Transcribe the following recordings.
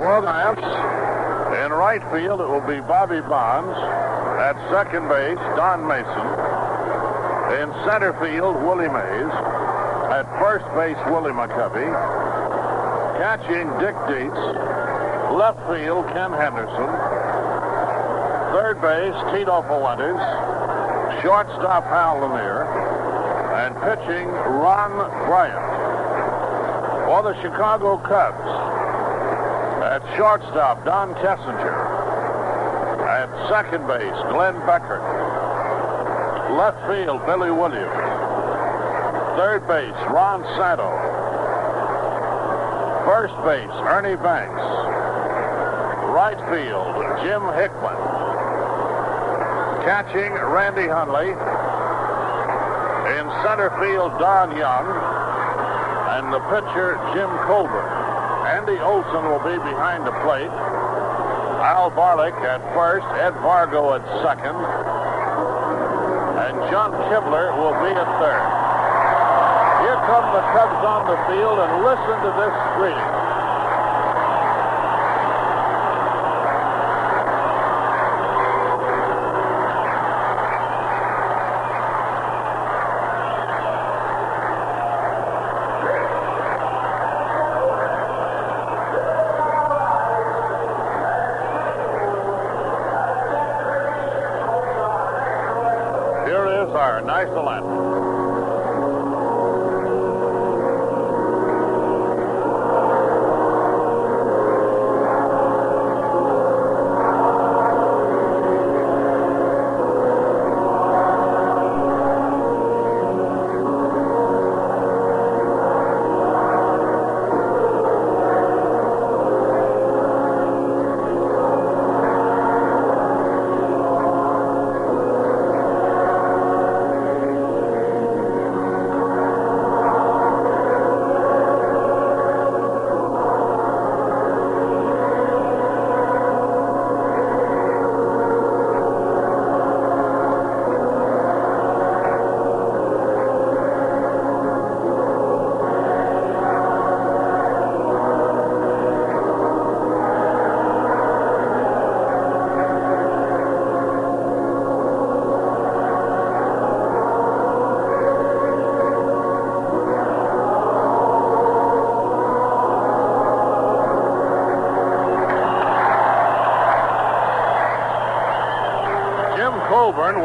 The Giants, in right field, it will be Bobby Bonds. At second base, Don Mason. In center field, Willie Mays. At first base, Willie McCovey. Catching, Dick Dietz. Left field, Ken Henderson. Third base, Tito Fuentes. Shortstop, Hal Lanier. And pitching, Ron Bryant. For the Chicago Cubs, at shortstop, Don Kessinger. At second base, Glenn Beckert. Left field, Billy Williams. Third base, Ron Santo. First base, Ernie Banks. Right field, Jim Hickman. Catching, Randy Hundley. In center field, Don Young. And the pitcher, Jim Colborn. Olson will be behind the plate. Al Barlick at first, Ed Vargo at second, and John Kibler will be at third. Here come the Cubs on the field, and listen to this greeting.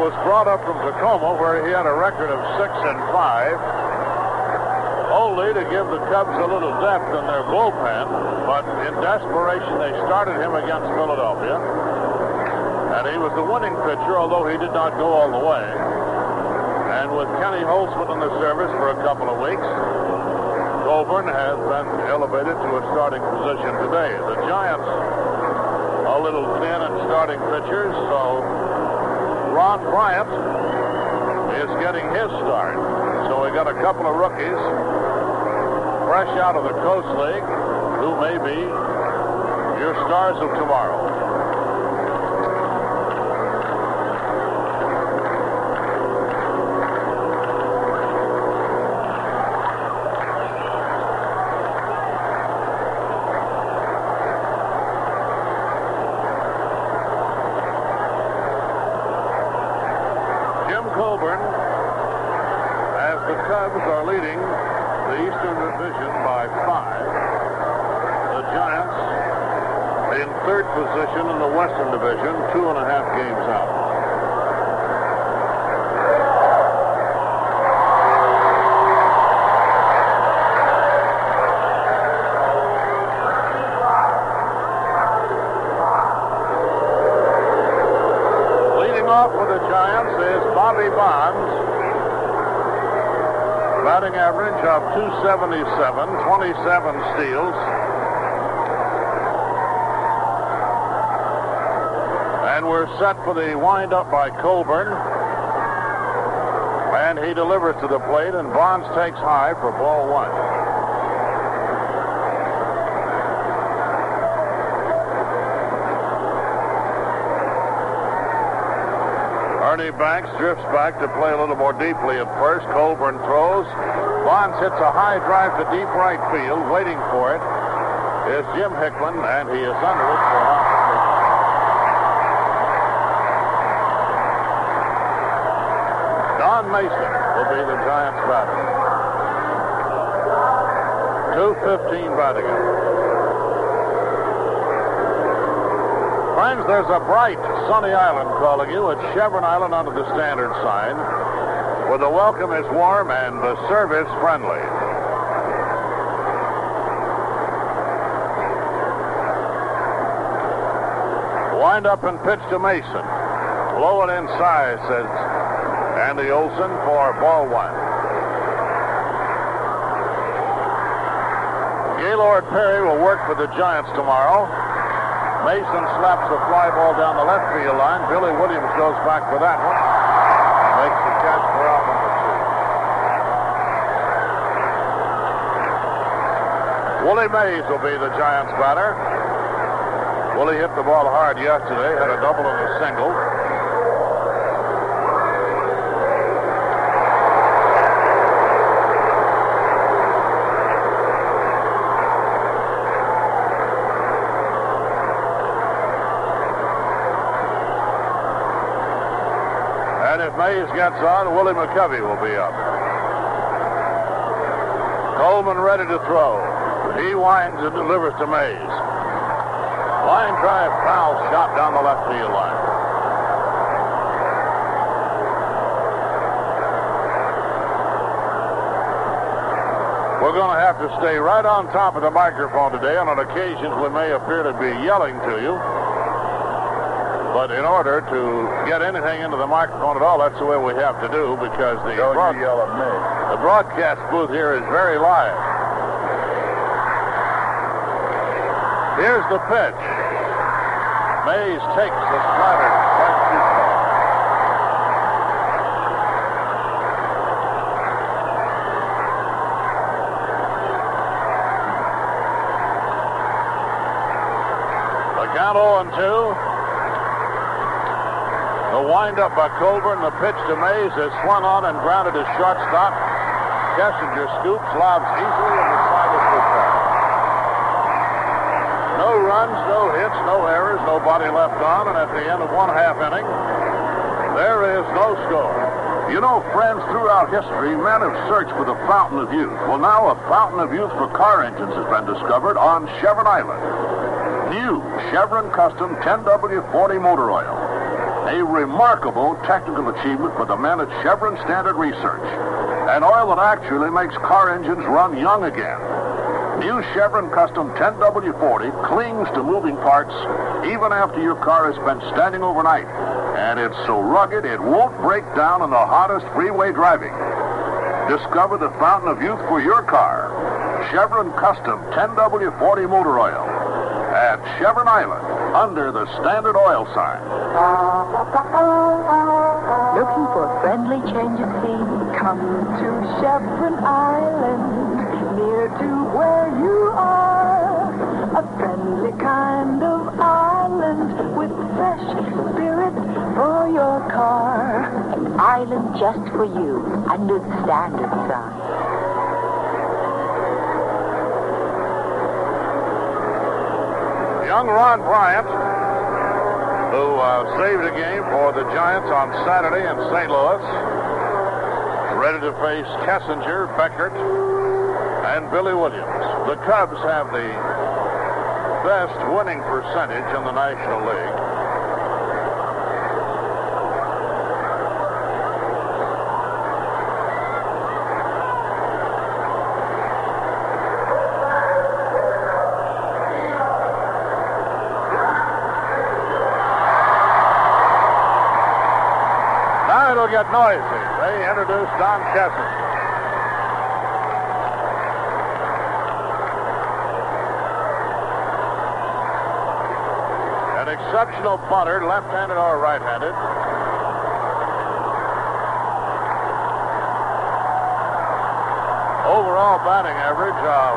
Was brought up from Tacoma, where he had a record of six and five, only to give the Cubs a little depth in their bullpen. But in desperation, they started him against Philadelphia, and he was the winning pitcher, although he did not go all the way. And with Kenny Holtzman in the service for a couple of weeks, Colborn has been elevated to a starting position today. The Giants a little thin at starting pitchers, so Ron Bryant is getting his start. So we got a couple of rookies fresh out of the Coast League who may be your stars of tomorrow. Jim Colborn, as the Cubs are leading the Eastern Division by five. The Giants in third position in the Western Division, two and a half games out. Leading off for the Giants is Bobby Bonds. Batting average of 277, 27 steals. And we're set for the windup by Colborn. And he delivers to the plate, and Bonds takes high for ball one. Banks drifts back to play a little more deeply at first. Colborn throws. Bonds hits a high drive to deep right field, waiting for it. is Jim Hickman, and he is under it for Alfred Don Mason will be the Giants batter. 2.15 batting There's a bright, sunny island calling you at Chevron Island under the standard sign, where the welcome is warm and the service friendly. Wind up and pitch to Mason. Low and inside, says Andy Olson for ball one. Gaylord Perry will work for the Giants tomorrow. Mason slaps the fly ball down the left field line. Billy Williams goes back for that one. Makes the catch for out number two. Willie Mays will be the Giants batter. Willie hit the ball hard yesterday, had a double and a single. And if Mays gets on, Willie McCovey will be up. Colborn ready to throw. He winds and delivers to Mays. Line drive foul shot down the left field line. We're going to have to stay right on top of the microphone today, and on occasions we may appear to be yelling to you. But in order to get anything into the microphone at all, that's the way we have to do because the, broad- you yell at me. the broadcast booth here is very live. Here's the pitch. Mays takes the slider. Strike two call. The count 0 and 2. The windup by Colborn, the pitch to Mays is swung on and grounded to shortstop. Kessinger scoops, lobs easily, in the side is goodbye. No runs, no hits, no errors, nobody left on, and at the end of one half inning, there is no score. You know, friends, throughout history, men have searched for the fountain of youth. Well, now a fountain of youth for car engines has been discovered on Chevron Island. New Chevron Custom 10W40 motor oil. A remarkable technical achievement for the men at Chevron Standard Research. An oil that actually makes car engines run young again. New Chevron Custom 10W40 clings to moving parts even after your car has been standing overnight. And it's so rugged it won't break down in the hottest freeway driving. Discover the fountain of youth for your car. Chevron Custom 10W40 motor oil at Chevron Island under the Standard Oil sign. Looking for a friendly change of scene? Come to Chevron Island, near to where you are. A friendly kind of island with fresh spirit for your car. An island just for you under the standard sign. Young Ron Bryant, who uh, saved a game for the Giants on Saturday in St. Louis, ready to face Kessinger, Beckert, and Billy Williams. The Cubs have the best winning percentage in the National League. Noisy. They introduce Don Kessinger. An exceptional punter, left-handed or right-handed. Overall batting average of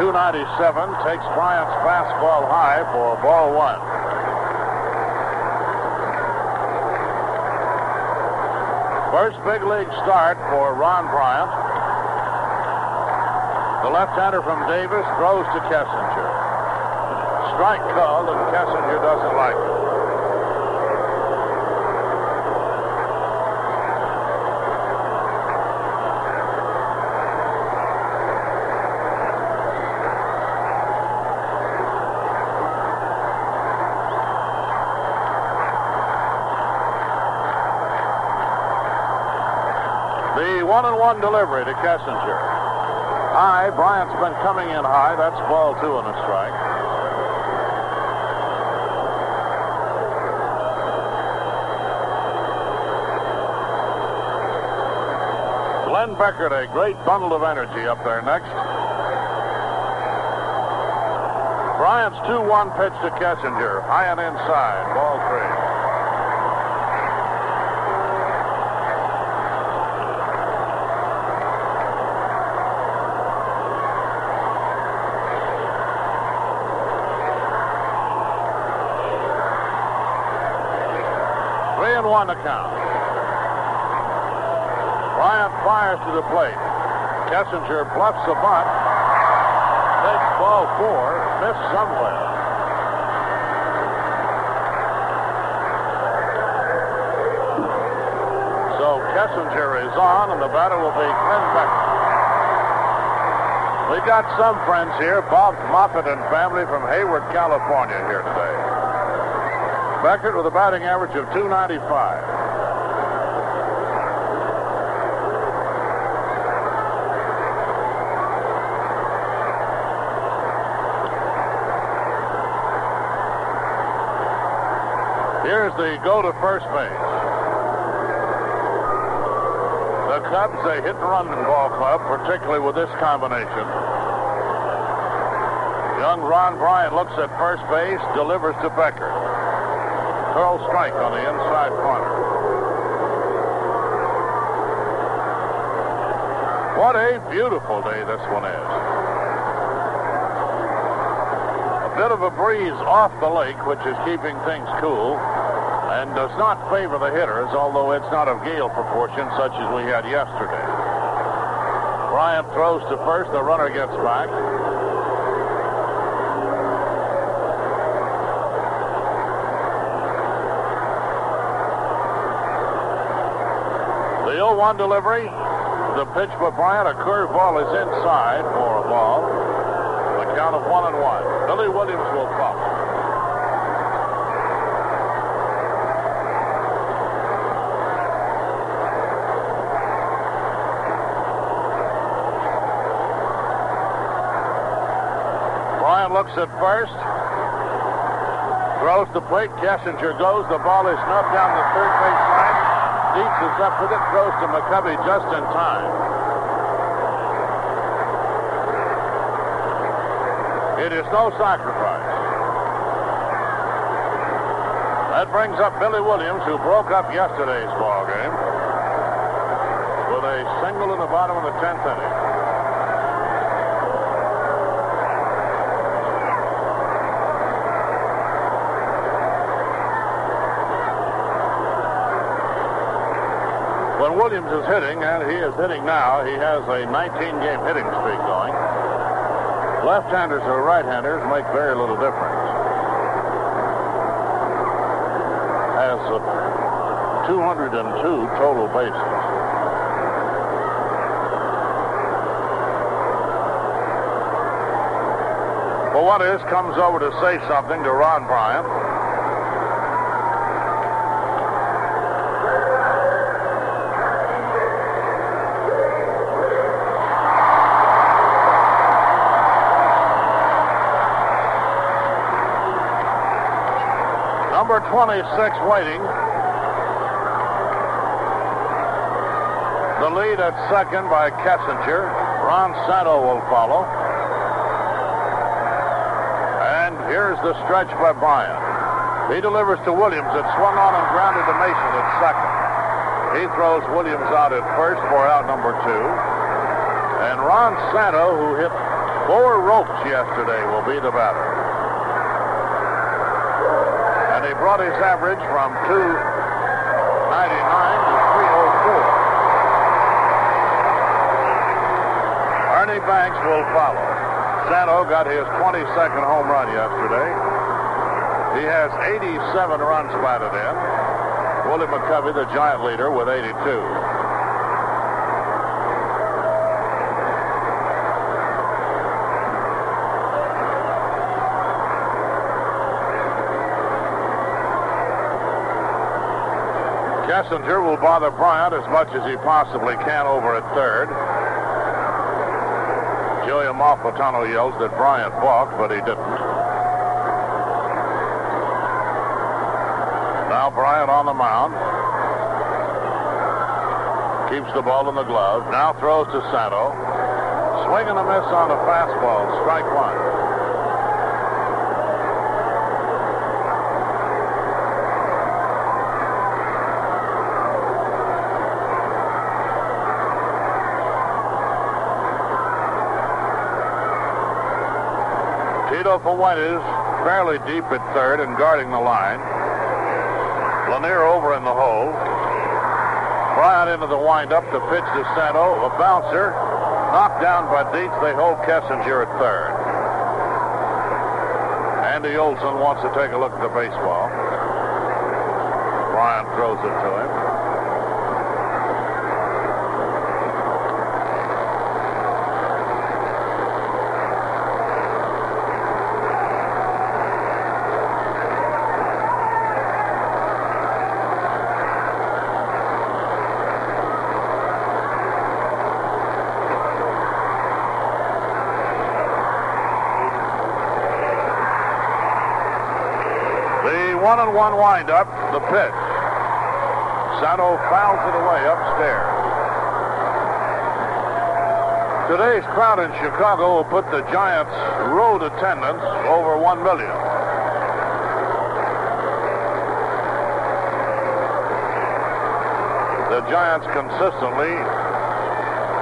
297 takes Bryant's fastball high for ball one. First big league start for Ron Bryant. The left-hander from Davis throws to Kessinger. Strike called, and Kessinger doesn't like it. The one and one delivery to Kessinger. High, Bryant's been coming in high. That's ball two and a strike. Glenn Beckert, a great bundle of energy up there next. Bryant's 2-1 pitch to Kessinger. High and inside. Ball three. Three and one to count. Bryant fires to the plate. Kessinger bluffs the bunt. Takes ball four. Missed somewhere. So Kessinger is on, and the batter will be Glenn Beckert. We got some friends here, Bob Moffett and family from Hayward, California, here today. Beckert with a batting average of 295. Here's the go to first base. The Cubs, a hit and run ball club, particularly with this combination. Young Ron Bryant looks at first base, delivers to Beckert. Curl strike on the inside corner. What a beautiful day this one is. A bit of a breeze off the lake, which is keeping things cool and does not favor the hitters, although it's not of gale proportion such as we had yesterday. Bryant throws to first, the runner gets back. The 0-1 delivery, the pitch by Bryant, a curveball is inside for a ball. The count of one and one. Billy Williams will follow. Bryant looks at first. Throws the plate. Kessinger goes. The ball is snuffed down the third base. Dietz is up with it. Throws to McCovey just in time. It is no sacrifice. That brings up Billy Williams, who broke up yesterday's ball game with a single in the bottom of the 10th inning. Williams is hitting, and he is hitting now, he has a 19-game hitting streak going. Left-handers or right-handers make very little difference. Has uh, 202 total bases. Well, what is comes over to say something to Ron Bryant. Number 26 waiting. The lead at second by Kessinger. Ron Santo will follow. And here's the stretch by Bryant. He delivers to Williams. It swung on and grounded to Mason at second. He throws Williams out at first for out number two. And Ron Santo, who hit four ropes yesterday, will be the batter. And he brought his average from 299 to 304. Ernie Banks will follow. Santo got his 22nd home run yesterday. He has 87 runs batted in. Willie McCovey, the giant leader, with 82. Kessinger will bother Bryant as much as he possibly can over at third. Joey Amalfitano yells that Bryant balked, but he didn't. Now Bryant on the mound. Keeps the ball in the glove. Now throws to Santo. Swing and a miss on the fastball. Strike one. Tito Fuentes fairly deep at third and guarding the line. Lanier over in the hole. Bryant into the windup. to pitch to Santo. A bouncer. Knocked down by Dietz. They hold Kessinger at third. Andy Olson wants to take a look at the baseball. Bryant throws it to him. The one windup, the pitch. Santo fouls it away upstairs. Today's crowd in Chicago will put the Giants' road attendance over one million. The Giants consistently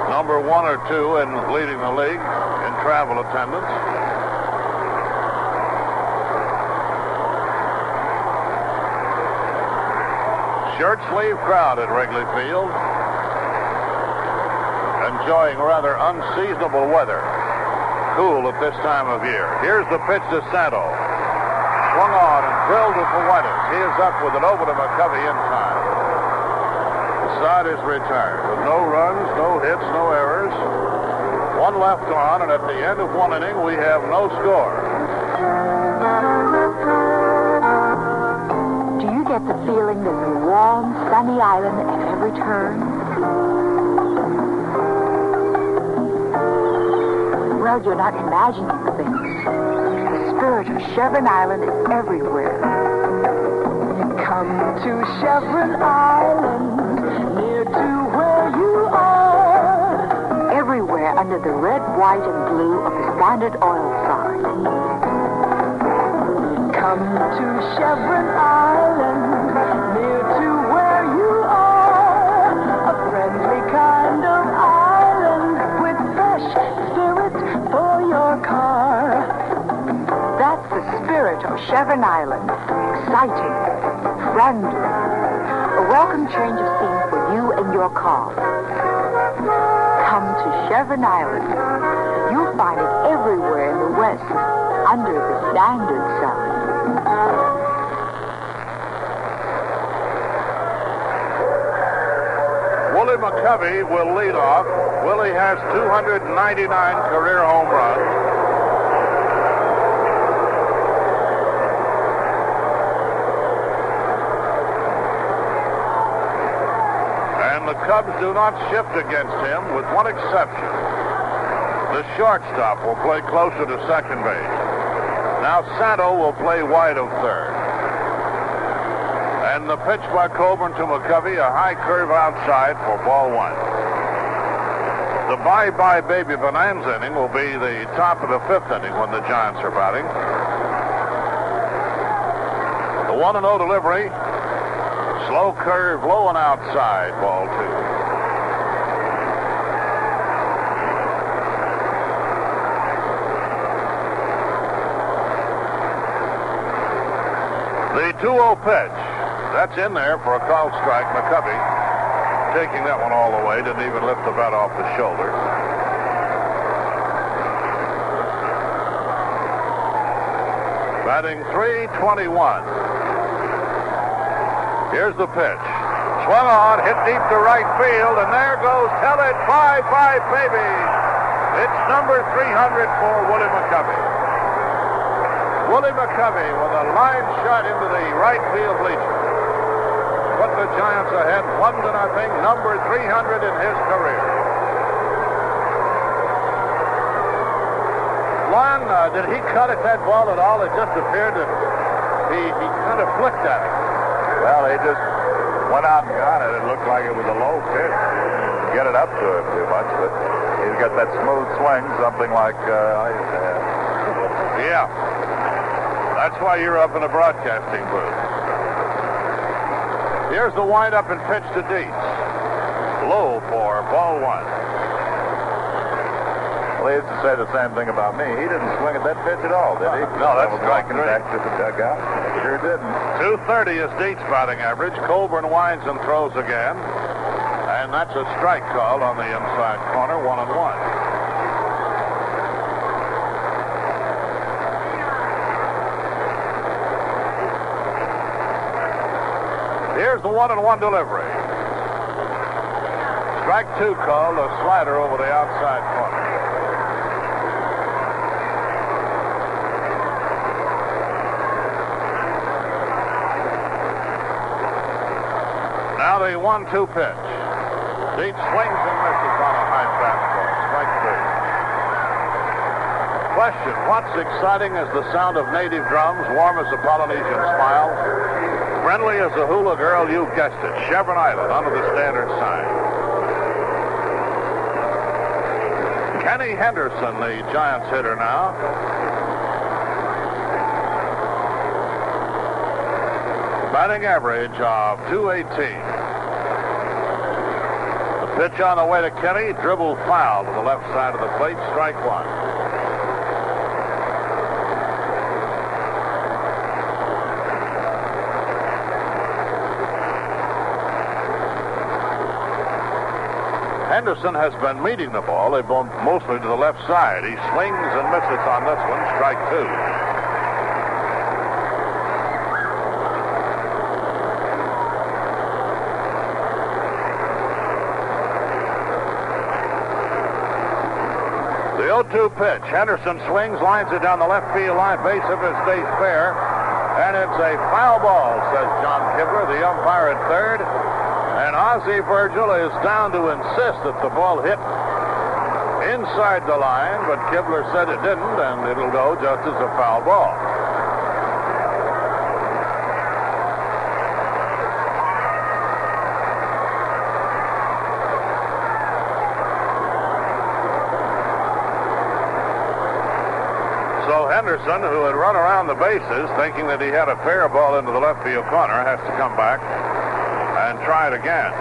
number one or two in leading the league in travel attendance. Shirt sleeve crowd at Wrigley Field. Enjoying rather unseasonable weather. Cool at this time of year. Here's the pitch to Santo. Swung on and drilled to Fuentes. He is up with it over to McCovey in time. The side is retired with no runs, no hits, no errors. One left on, and at the end of one inning, we have no score. The feeling a warm, sunny island at every turn? Well, you're not imagining things. The spirit of Chevron Island is everywhere. Come to Chevron Island, near to where you are. Everywhere under the red, white, and blue of the Standard Oil sign. Come to Chevron Island, Chevron Island. Exciting, friendly. A welcome change of scene for you and your car. Come to Chevron Island. You'll find it everywhere in the West under the Standard sign. Willie McCovey will lead off. Willie has 299 career home runs. Cubs do not shift against him, with one exception. The shortstop will play closer to second base. Now Santo will play wide of third. And the pitch by Colborn to McCovey, a high curve outside for ball one. The bye-bye baby bonanza inning will be the top of the fifth inning when the Giants are batting. The 1 0 delivery. Low curve, low and outside, ball two. The 2 0 pitch. That's in there for a call strike. McCovey taking that one all the way. Didn't even lift the bat off the shoulder. Batting 321. Here's the pitch. Swung on, hit deep to right field, and there goes Tell It Bye Bye Baby. It's number 300 for Willie McCovey. Willie McCovey with a line shot into the right field bleachers. Put the Giants ahead one to nothing, number 300 in his career. Lon, uh, did he cut at that ball at all? It just appeared that he, he kind of flicked at it. Well, he just went out and got it. It looked like it was a low pitch. Get it up to him too much, but he's got that smooth swing, something like uh, I used to have. Yeah. That's why you're up in the broadcasting booth. Here's the windup and pitch to Dietz. Low for ball one. Well, he used to say the same thing about me. He didn't swing at that pitch at all, did he? No, that's that was strike walking three. back to the dugout. Sure didn't. 230 is Dietz batting average. Colborn winds and throws again. And that's a strike call on the inside corner, one and one. Here's the one and one delivery. Strike two call, a slider over the outside corner. Now the one-two pitch. Dietz swings and misses on a high fastball. Strike three. Question, what's exciting as the sound of native drums, warm as a Polynesian smile, friendly as a hula girl, you guessed it, Chevron Island under the standard sign. Kenny Henderson, the Giants hitter now. Batting average of 218. Pitch on the way to Kenny, dribble foul to the left side of the plate, strike one. Henderson has been meeting the ball. They've gone mostly to the left side. He swings and misses on this one, strike two. 0-2 pitch. Henderson swings, lines it down the left field line. Base of it stays fair. And it's a foul ball, says John Kibler, the umpire at third. And Ozzie Virgil is down to insist that the ball hit inside the line, but Kibler said it didn't, and it'll go just as a foul ball. So Henderson, who had run around the bases thinking that he had a fair ball into the left field corner, has to come back and try it again.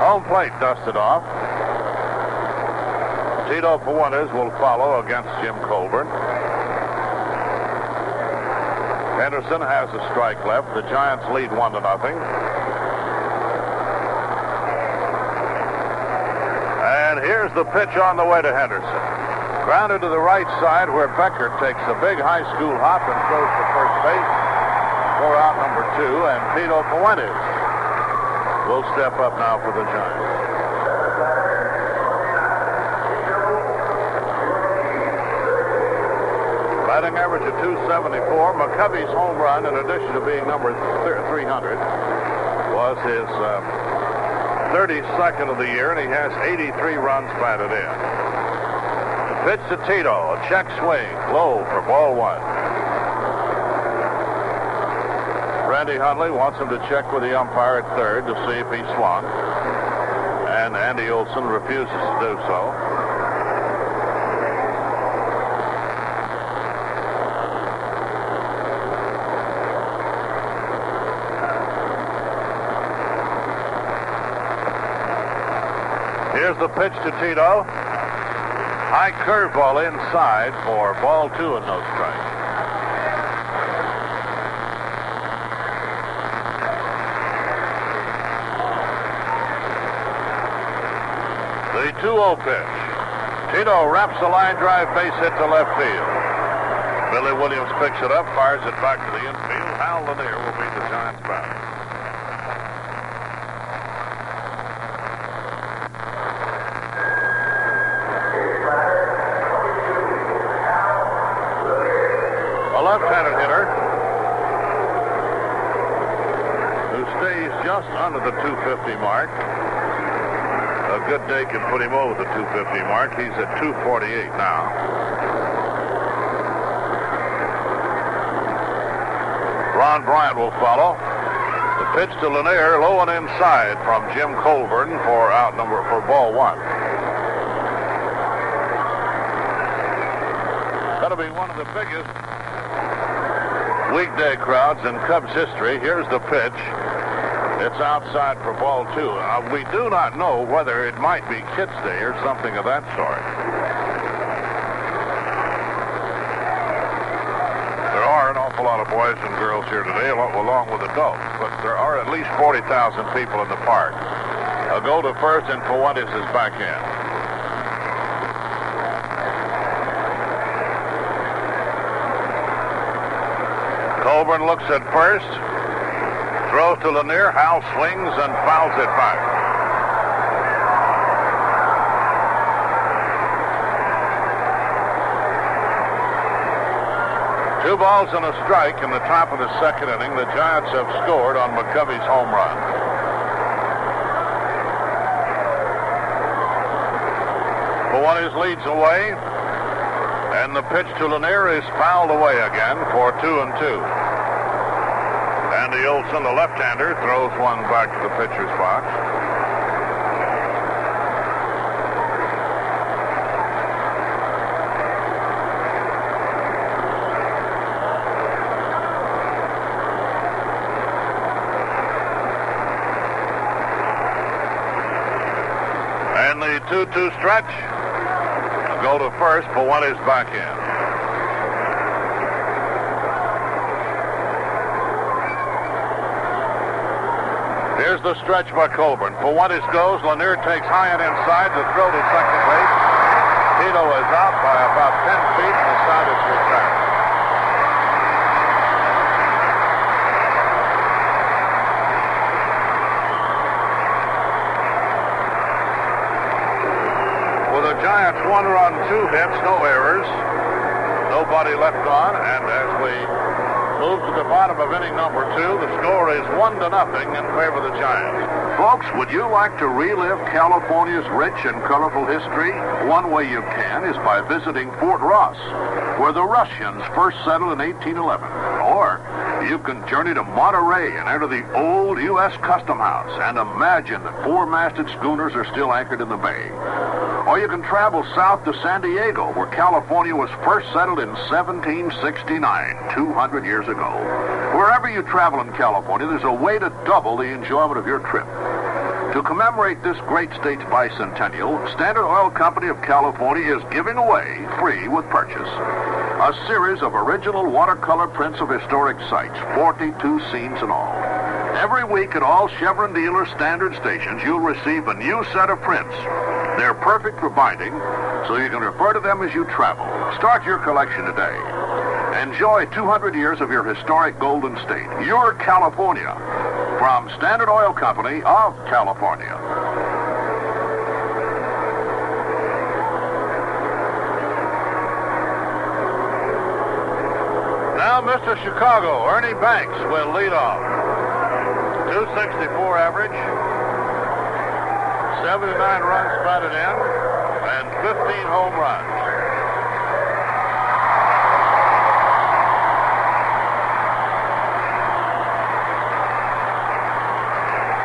Home plate dusted off. Tito Fuentes will follow against Jim Colborn. Henderson has a strike left. The Giants lead one to nothing. And here's the pitch on the way to Henderson. Grounded to the right side where Beckert takes a big high school hop and throws to first base for out number two. And Tito Fuentes will step up now for the Giants. Batting average of 274. McCovey's home run, in addition to being number th- 300, was his uh, 32nd of the year, and he has 83 runs batted in. The pitch to Tito, a check swing, low for ball one. Randy Hundley wants him to check with the umpire at third to see if he swung, and Andy Olson refuses to do so. the pitch to Tito. High curveball inside for ball two and no strike. The 2 0 pitch. Tito wraps the line drive base hit to left field. Billy Williams picks it up, fires it back to the infield. Hal Lanier will be the Giants' batter. Day can put him over the 250 mark. He's at 248 now. Ron Bryant will follow. The pitch to Lanier, low and inside from Jim Colborn for out number for ball one. That'll be one of the biggest weekday crowds in Cubs history. Here's the pitch. It's outside for ball two. Uh, we do not know whether it might be Kids Day or something of that sort. There are an awful lot of boys and girls here today, along, with adults, but there are at least 40,000 people in the park. A go to first, and Fuentes is back in. Colborn looks at first, throws to Lanier. Hal swings and fouls it back. Two balls and a strike in the top of the second inning. The Giants have scored on McCovey's home run. Fuentes leads away, and the pitch to Lanier is fouled away again for two and two. Olson, the left-hander, throws one back to the pitcher's box. And the 2-2 stretch. Go to first, Fuentes back in. Here's the stretch by Colborn. Fuentes goes. Lanier takes high and inside to throw to second base. Tito is out by about 10 feet and the side is returned. With the Giants one run, two hits, no errors, nobody left on, and as we move to the bottom of inning number two, the score is one to nothing in favor of the Giants. Folks, would you like to relive California's rich and colorful history? One way you can is by visiting Fort Ross, where the Russians first settled in 1811. Can journey to Monterey and enter the old U.S. Custom House and imagine that four-masted schooners are still anchored in the bay. Or you can travel south to San Diego, where California was first settled in 1769, 200 years ago. Wherever you travel in California, there's a way to double the enjoyment of your trip. To commemorate this great state's bicentennial, Standard Oil Company of California is giving away, free with purchase, a series of original watercolor prints of historic sites, 42 scenes in all. Every week at all Chevron dealer standard stations, you'll receive a new set of prints. They're perfect for binding, so you can refer to them as you travel. Start your collection today. Enjoy 200 years of your historic Golden State, your California, from Standard Oil Company of California. Now, Mr. Chicago, Ernie Banks will lead off. 264 average, 79 runs batted in, and 15 home runs.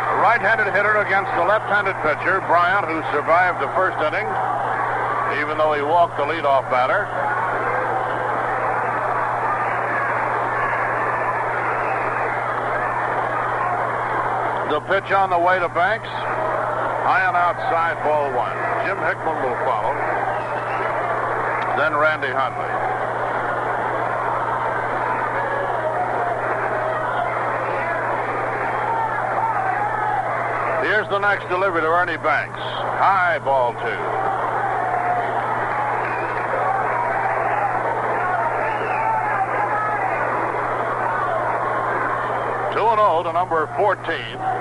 A right-handed hitter against the left-handed pitcher, Bryant, who survived the first inning, even though he walked the leadoff batter. The pitch on the way to Banks. High and outside, ball one. Jim Hickman will follow. Then Randy Hundley. Here's the next delivery to Ernie Banks. High ball two. Oh to number 14.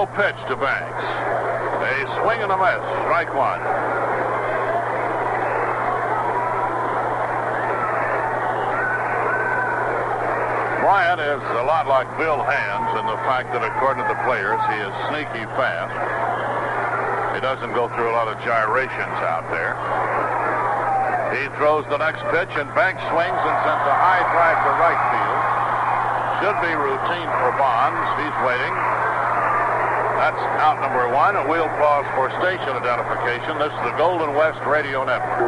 The 2-0 pitch to Banks. A swing and a miss. Strike one. Bryant is a lot like Bill Hands in the fact that, according to the players, he is sneaky fast. He doesn't go through a lot of gyrations out there. He throws the next pitch, and Banks swings and sends a high drive to right field. Should be routine for Bonds. He's waiting. That's out number one. We'll pause for station identification. This is the Golden West Radio Network.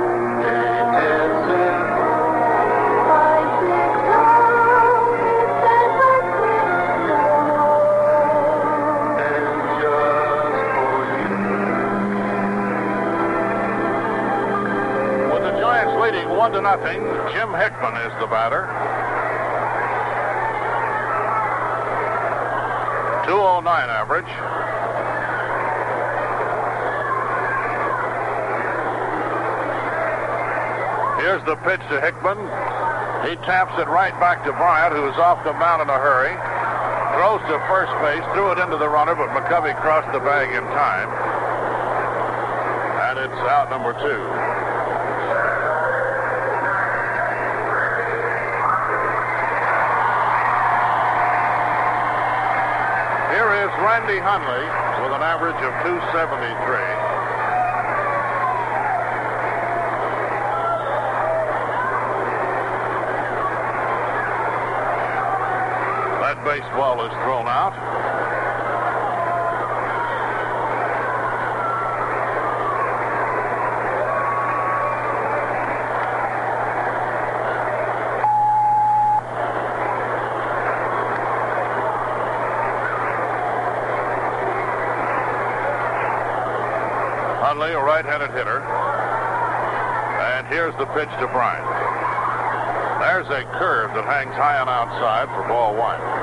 With the Giants leading one to nothing, Jim Hickman is the batter. 209 average. Here's the pitch to Hickman. He taps it right back to Bryant, who is off the mound in a hurry. Throws to first base, threw it into the runner, but McCovey crossed the bag in time. And it's out number two. Here is Randy Hundley with an average of 273. Baseball is thrown out. A right-handed hitter. And here's the pitch to Bryant. There's a curve that hangs high on outside for ball one.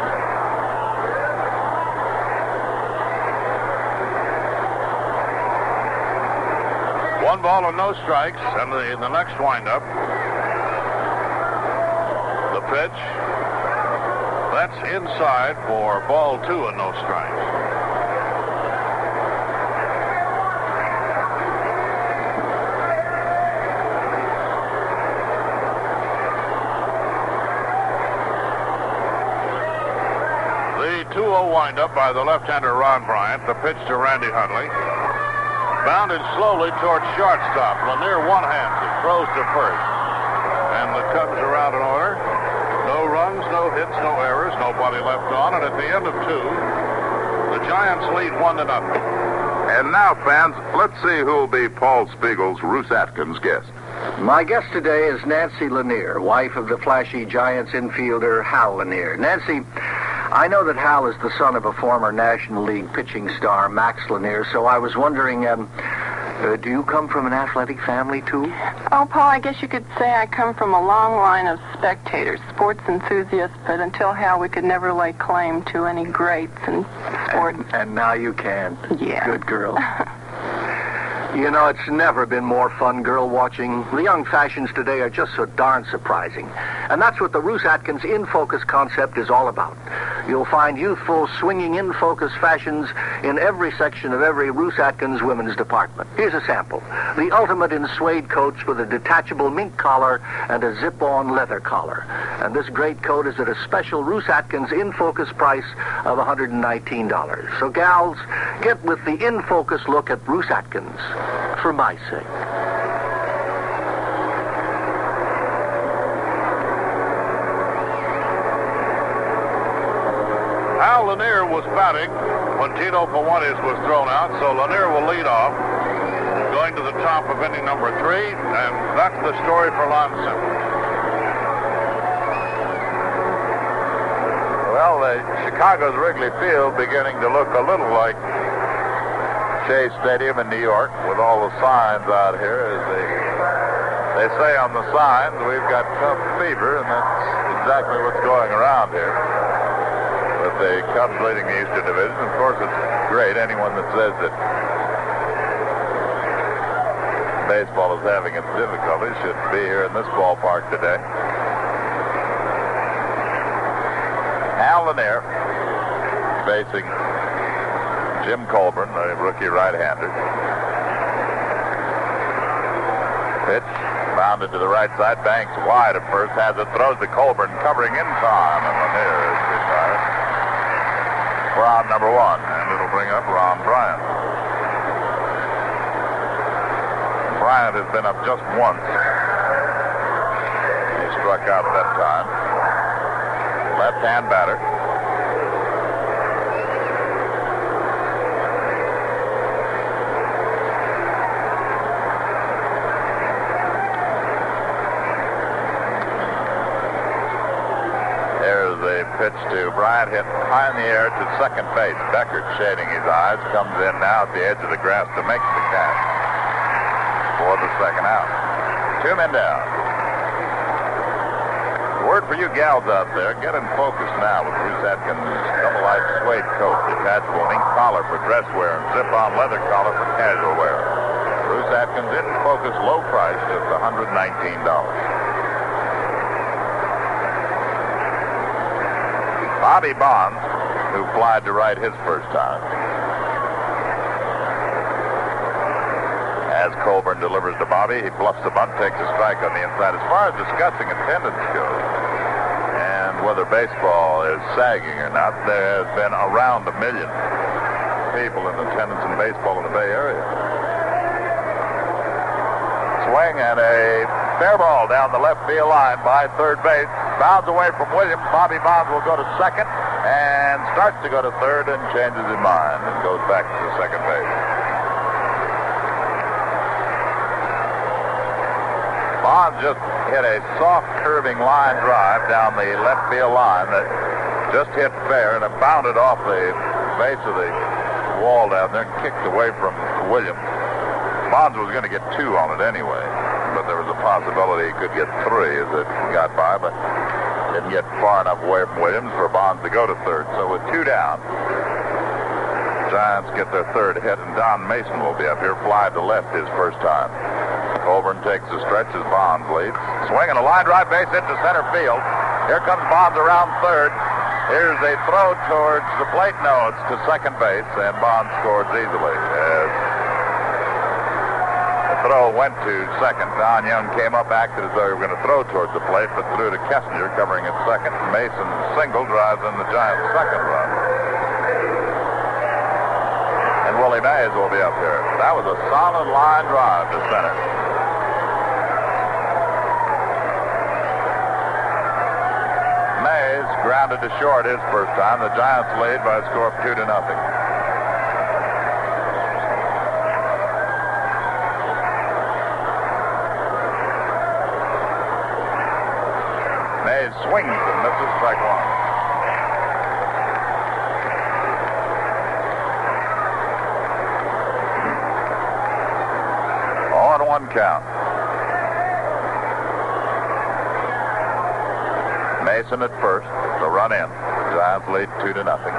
One ball and no strikes, and the, the next windup, the pitch, that's inside for ball two and no strikes. The 2-0 windup by the left-hander Ron Bryant. The pitch to Randy Hundley. Bounded slowly towards shortstop. Lanier one-hands it. Throws to first. And the Cubs are out in order. No runs, no hits, no errors. Nobody left on. And at the end of two, the Giants lead one to nothing. And now, fans, let's see who'll be Paul Spiegel's Roos Atkins guest. My guest today is Nancy Lanier, wife of the flashy Giants infielder Hal Lanier. Nancy, I know that Hal is the son of a former National League pitching star, Max Lanier, so I was wondering, um, uh, do you come from an athletic family, too? Oh, Paul, I guess you could say I come from a long line of spectators, sports enthusiasts, but until Hal, we could never lay claim to any greats in sport. And, and now you can. Yeah. Good girl. You know, it's never been more fun girl watching. The young fashions today are just so darn surprising. And that's what the Roos Atkins In Focus concept is all about. You'll find youthful, swinging in focus fashions in every section of every Roos Atkins women's department. Here's a sample. The ultimate in suede coats with a detachable mink collar and a zip-on leather collar. And this great coat is at a special Roos Atkins In Focus price of $119. So gals, get with the In Focus look at Roos Atkins. For my sake. Lanier was batting when Tito Fuentes was thrown out, so Lanier will lead off, going to the top of inning number three, and that's the story for Lon Simmons. Well, uh, Chicago's Wrigley Field beginning to look a little like Shea Stadium in New York with all the signs out here as they They say on the signs we've got tough fever, and that's exactly what's going around here. The Cubs leading the Eastern Division, of course, it's great. Anyone that says that baseball is having its difficulties should be here in this ballpark today. Al Lanier facing Jim Colborn, a rookie right-hander. Pitch bounded to the right side, banks wide at first, has it, throws to Colborn, covering in time, and Lanier. Crowd number one, and it'll bring up Ron Bryant. Bryant has been up just once. He struck out that time. Left-hand batter. There's a pitch to Bryant hit high in the air to second base. Beckert shading his eyes comes in now at the edge of the grass to make the catch for the second out. Two men down. Word for you gals out there, get in focus now with Roos Atkins' double-eyed suede coat, detachable ink collar for dress wear and zip-on leather collar for casual wear. Roos Atkins in focus, low price, just $119. Bobby Bonds, who flied to right his first time. As Colborn delivers to Bobby, he bluffs the bunt, takes a strike on the inside. As far as discussing attendance goes, and whether baseball is sagging or not, there has been around a million people in attendance in baseball in the Bay Area. Swing and a fair ball down the left field line by third base. Bounds away from Williams. Bobby Bonds will go to second and starts to go to third and changes his mind and goes back to the second base. Bonds just hit a soft curving line drive down the left field line that just hit fair and it bounded off the base of the wall down there and kicked away from Williams. Bonds was going to get two on it anyway, but there was a possibility he could get three as it got by, but didn't get far enough away from Williams for Bonds to go to third. So with two down, Giants get their third hit, and Don Mason will be up here. Fly to left his first time. Colborn takes the stretch as Bonds leads. Swing and a line drive base into center field. Here comes Bonds around third. Here's a throw towards the plate. No, it's to second base, and Bonds scores easily. Throw went to second. Don Young came up, acted as though he were going to throw towards the plate, but threw to Kessinger, covering at second. Mason single drives in the Giants' second run. And Willie Mays will be up here. That was a solid line drive to center. Mays grounded to short his first time. The Giants lead by a score of two to nothing. Mays swings and misses strike one. On one count. Mason at first, the run in. Giants lead two to nothing.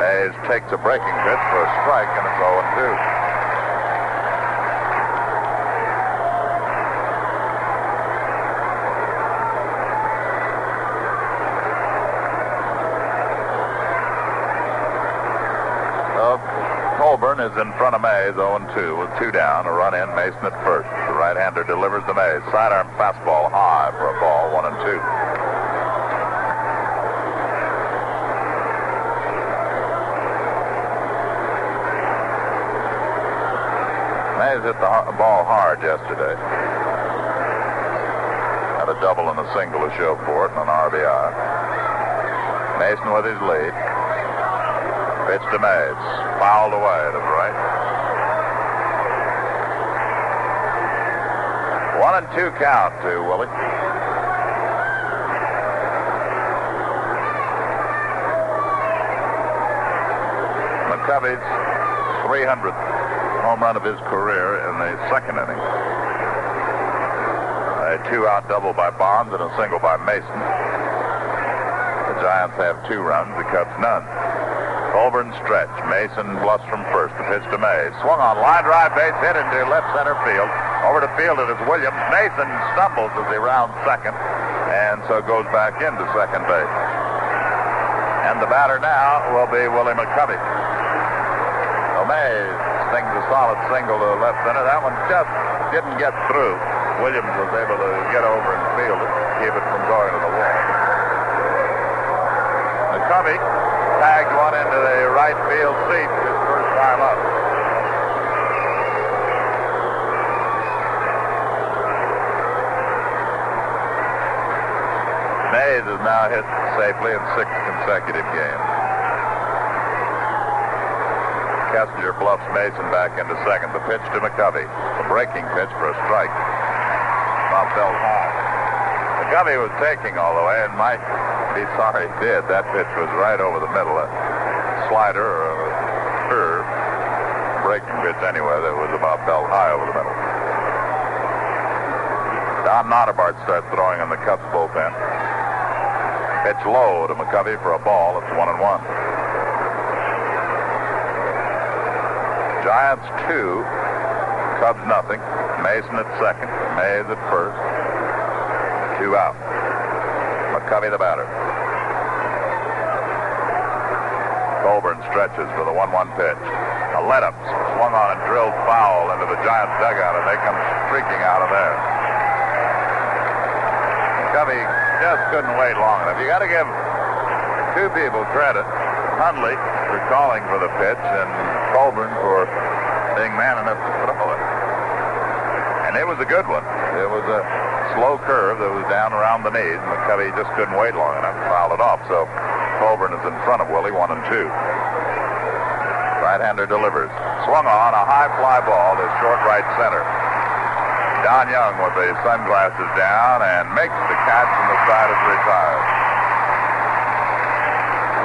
Mays takes a breaking pitch for a strike, and it's 0 2. Colborn is in front of Mays, 0-2 with two down. A run in, Mason at first. The right-hander delivers to Mays. Sidearm fastball high for a ball, one and two. Mays hit the ball hard yesterday. Had a double and a single to show for it and an RBI. Mason with his lead. Pitch to Mays. Fouled away to the right. One and two count to Willie. McCovey's 300th home run of his career in the second inning. A two-out double by Bonds and a single by Mason. The Giants have two runs. The Cubs none. Colborn stretch. Mason bluffs from first. The pitch to May. Swung on line drive base hit into left center field. Over to field it is Williams. Mason stumbles as he rounds second and so goes back into second base. And the batter now will be Willie McCovey. May stings a solid single to left center. That one just didn't get through. Williams was able to get over and field it, keep it from going to the wall. McCovey tagged one into the right field seat his first time up. Mays has now hit safely in six consecutive games. Kessinger bluffs Mason back into second. The pitch to McCovey. A breaking pitch for a strike. Bob fell high. McCovey was taking all the way and might be sorry he did. That pitch was right over the middle. A slider or a curve. Breaking pitch anyway that was about belt high over the middle. Don Nottebart starts throwing in the Cubs bullpen. Pitch low to McCovey for a ball. It's one and one. Giants two, Cubs nothing. Mason at second, Mays at first. Two out. McCovey the batter. Colborn stretches for the 1-1 pitch. A let-up swung on and drilled foul into the Giants dugout, and they come streaking out of there. McCovey just couldn't wait long enough. You got to give two people credit. Hundley for calling for the pitch, and Colborn for being man enough to throw it. And it was a good one. It was a slow curve that was down around the knees. And McCovey just couldn't wait long enough to foul it off. So Colborn is in front of Willie, one and two. Right-hander delivers. Swung on a high fly ball to short right center. Don Young with the sunglasses down and makes the catch and the side is retired.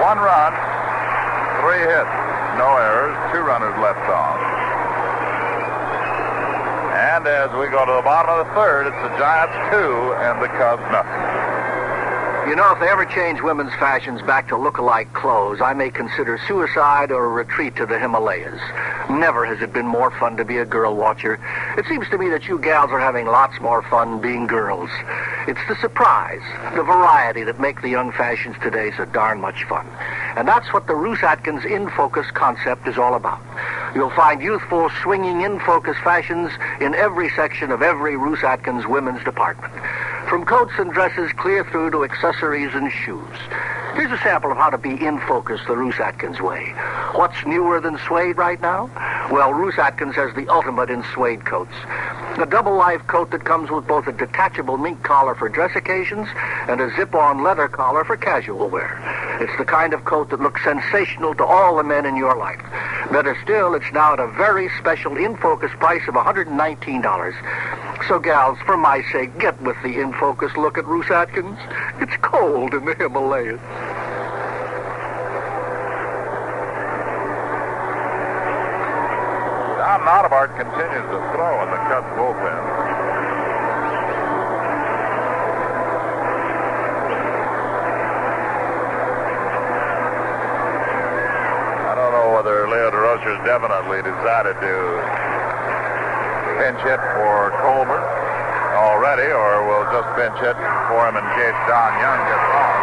One run, three hits, no errors, two runners left on. And as we go to the bottom of the third, it's the Giants two and the Cubs nothing. You know, if they ever change women's fashions back to look-alike clothes, I may consider suicide or a retreat to the Himalayas. Never has it been more fun to be a girl watcher. It seems to me that you gals are having lots more fun being girls. It's the surprise, the variety that make the young fashions today so darn much fun. And that's what the Roos Atkins In Focus concept is all about. You'll find youthful, swinging in focus fashions in every section of every Roos Atkins women's department. From coats and dresses clear through to accessories and shoes. Here's a sample of how to be in focus the Roos Atkins way. What's newer than suede right now? Well, Roos Atkins has the ultimate in suede coats. A double life coat that comes with both a detachable mink collar for dress occasions and a zip-on leather collar for casual wear. It's the kind of coat that looks sensational to all the men in your life. Better still, it's now at a very special in focus price of $119. So, gals, for my sake, get with the in focus look at Roos Atkins. It's cold in the Himalayas. Don Nottebart continues Definitely decided to pinch hit for Colborn already, or will just pinch hit for him in case Don Young gets on.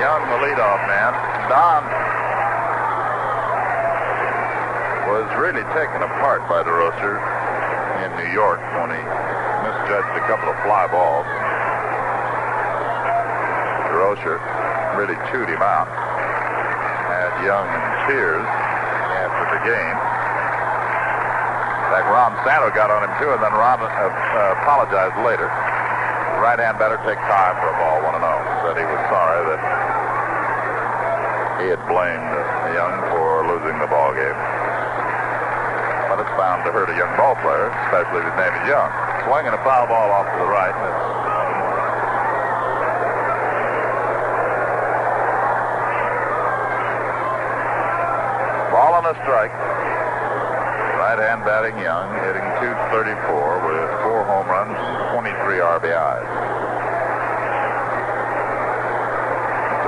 Young, the leadoff man. Don was really taken apart by Durocher in New York when he misjudged a couple of fly balls. Durocher really chewed him out. Had Young in tears after the game. In fact, Ron Santo got on him too, and then Ron uh, uh, apologized later. Right hand better take time for a ball, 1 0. Said he was sorry that he had blamed Young for losing the ball game. But it's bound to hurt a young ball player, especially if his name is Young. Swinging a foul ball off to the right. Strike. Right hand batting Young, hitting 234 with four home runs and 23 RBIs.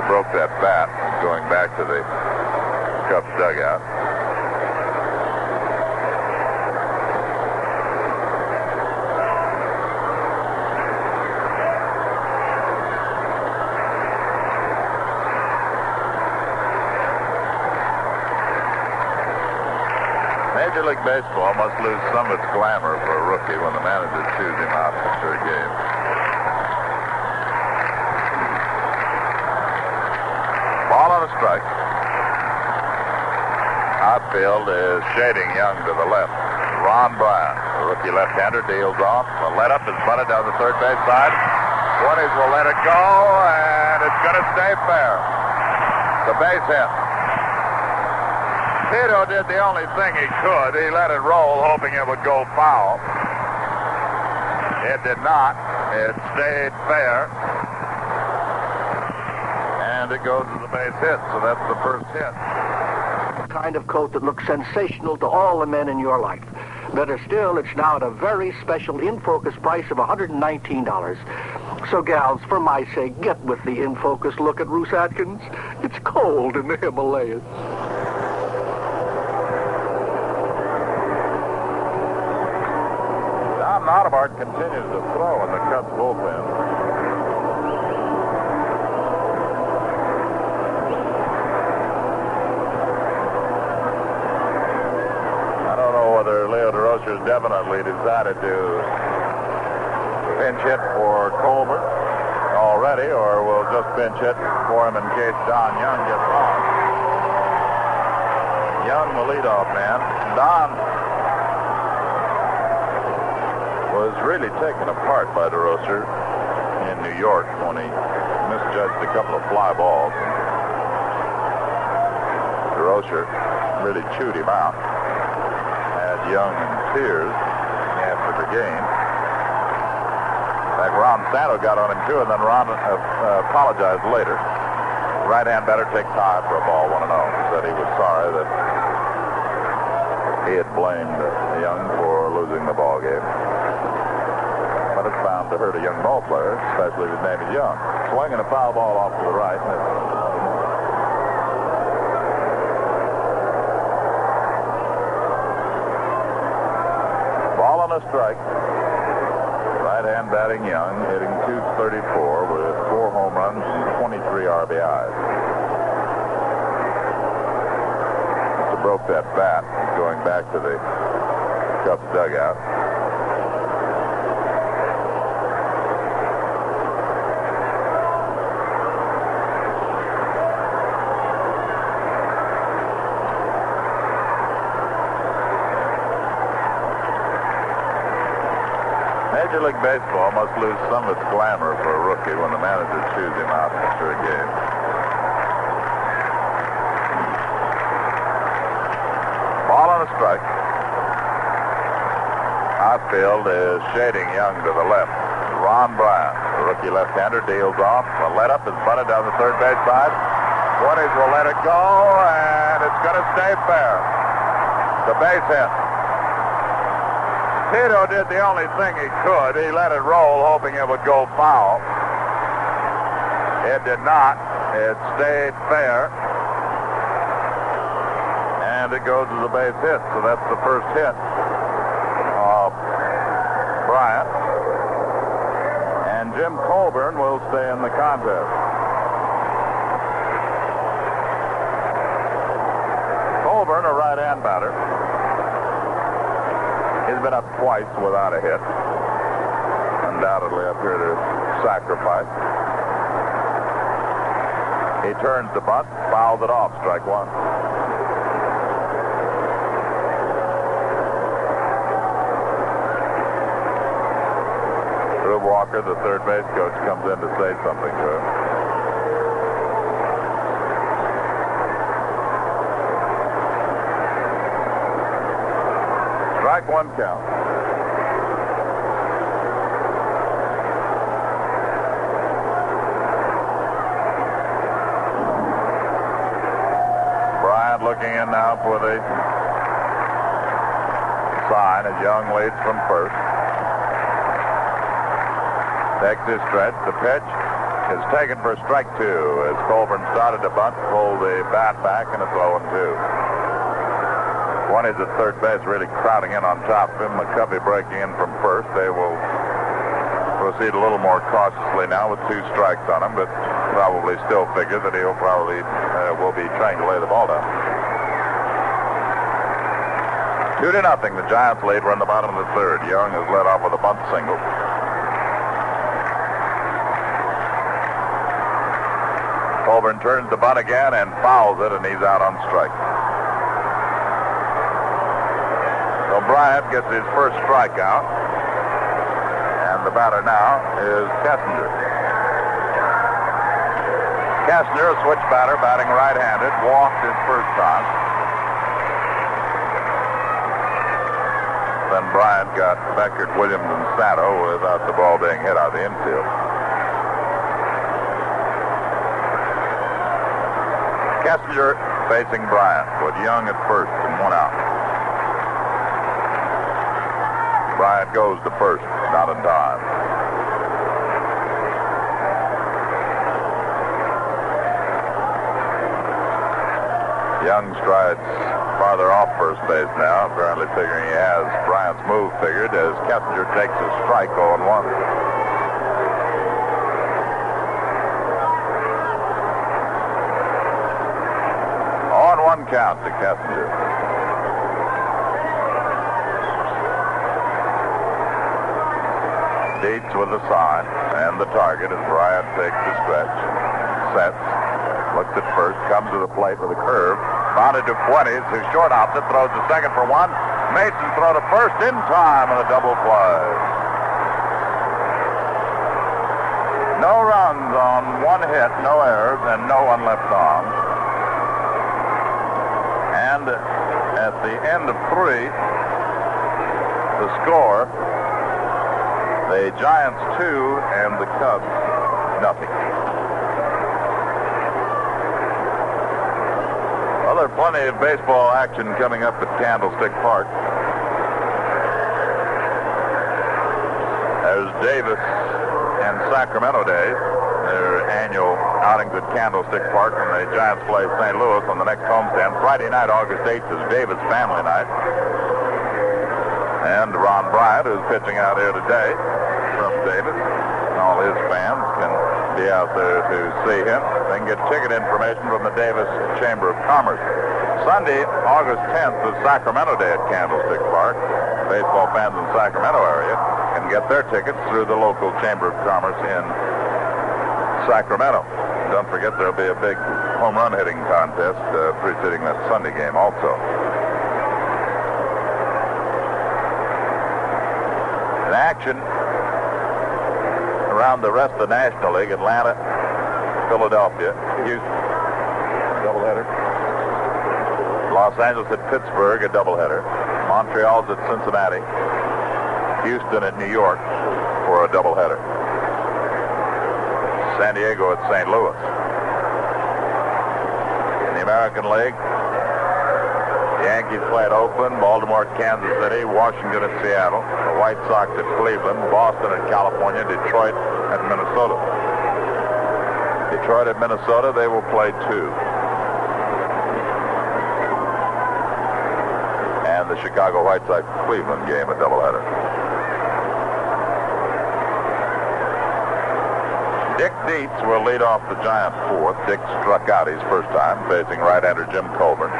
broke that bat going back to the Cubs dugout. Major League Baseball must lose some of its glamour for a rookie when the manager chews him out after a game. Ball on a strike. Outfield is shading Young to the left. Ron Bryant, the rookie left-hander, deals off. The let up is bunted down the third base side. Fuentes will let it go, and it's going to stay fair. The base hit. Tito did the only thing he could. He let it roll, hoping it would go foul. It did not. It stayed fair. And it goes to the base hit, so that's the first hit. The Kind of coat that looks sensational to all the men in your life. Better still, it's now at a very special in focus price of $119. So, gals, for my sake, get with the in focus look at Roos Atkins. It's cold in the Himalayas. Nottebart continues to throw in the Cubs bullpen. I don't know whether Leo Durocher's definitely decided to pinch hit for Colborn already, or we'll just pinch hit for him in case Don Young gets on. Young, the leadoff man. Don was really taken apart by Durocher in New York when he misjudged a couple of fly balls. Durocher really chewed him out. Had Young in tears after the game. In fact, Ron Santo got on him too, and then Ron uh, uh, apologized later. Right-hand batter takes high for a ball, 1 0. Said he was sorry that he had blamed Young for losing the ball game to hurt a young ball player, especially if his name is Young. Swinging a foul ball off to the right. Ball on a strike. Right hand batting Young, hitting 234 with four home runs and 23 RBIs. Must broke that bat going back to the Cubs dugout. Major League Baseball must lose some of its glamour for a rookie when the manager chews him out after a game. Ball on a strike. Outfield is shading Young to the left. Ron Bryant, the rookie left-hander, deals off. The let up is bunted down the third base side. Fuentes will let it go, and it's going to stay fair. The base hit. Tito did the only thing he could. He let it roll, hoping it would go foul. It did not. It stayed fair. And it goes to the base hit, so that's the first hit of Bryant. And Jim Colborn will stay in the contest. Colborn, a right-hand batter. He's been up twice without a hit. Undoubtedly up here to sacrifice. He turns the bunt, fouls it off, strike one. Rube Walker, the third base coach, comes in to say something to him. Strike one count. Bryant looking in now for the sign as Young leads from first. Takes stretch. The pitch is taken for strike two as Colborn started to bunt, pulled the bat back, and it's 0 2. Fuentes at third base really crowding in on top of him. McCovey breaking in from first. They will proceed a little more cautiously now with two strikes on him, but probably still figure that he'll probably uh, will be trying to lay the ball down. Two to nothing. The Giants lead. In the bottom of the third. Young has led off with a bunt single. Colborn turns the bunt again and fouls it, and he's out on strike. So Bryant gets his first strikeout, and the batter now is Kessinger. Kessinger, a switch batter, batting right-handed, walked his first time. Then Bryant got Beckert, Williams, and Santo without the ball being hit out of the infield. Kessinger facing Bryant with Young at first and one out. Bryant goes to first, not in time. Young strides farther off first base now, apparently figuring he has Bryant's move figured as Kessinger takes a strike on 1. On one count to Kessinger. With the sign and the target as Bryant takes the stretch. Sets. Looks at first. Comes to the plate with a curve. Mounted to Fuentes. His short opposite throws to second for one. Mason throw to first in time on a double play. No runs on one hit, no errors, and no one left on. And at the end of three, the score, the Giants two and the Cubs nothing. Well, there's plenty of baseball action coming up at Candlestick Park. There's Davis and Sacramento Days, their annual outings at Candlestick Park when the Giants play St. Louis on the next homestand. Friday night, August 8th, is Davis family night. And Ron Bryant, who's pitching out here today from Davis, and all his fans can be out there to see him. They can get ticket information from the Davis Chamber of Commerce. Sunday, August 10th, is Sacramento Day at Candlestick Park. Baseball fans in the Sacramento area can get their tickets through the local Chamber of Commerce in Sacramento. Don't forget there'll be a big home run hitting contest uh, preceding that Sunday game also. In action around the rest of the National League, Atlanta, Philadelphia, Houston, doubleheader. Los Angeles at Pittsburgh, a doubleheader. Montreal's at Cincinnati. Houston at New York for a doubleheader. San Diego at St. Louis. In the American League, Yankees play at Oakland, Baltimore at Kansas City, Washington at Seattle, the White Sox at Cleveland, Boston at California, Detroit at Minnesota. Detroit at Minnesota, they will play two. And the Chicago White Sox Cleveland game, a doubleheader. Dick Dietz will lead off the Giant fourth. Dick struck out his first time, facing right-hander Jim Colborn.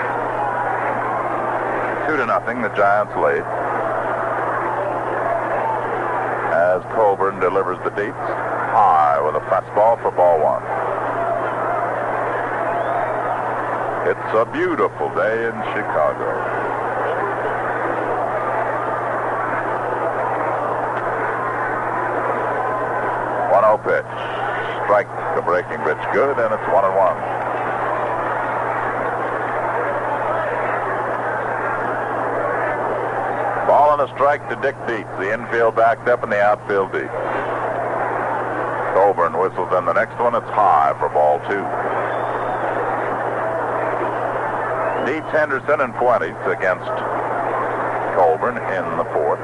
Two to nothing, the Giants lead. As Colborn delivers the Dietz high with a fastball for ball one. It's a beautiful day in Chicago. Pitch. Strike the breaking pitch good, and it's one and one. And a strike to Dick Dietz. The infield backed up and the outfield deep. Colborn whistles in the next one. It's high for ball two. Dietz, Henderson, and Fuentes against Colborn in the fourth.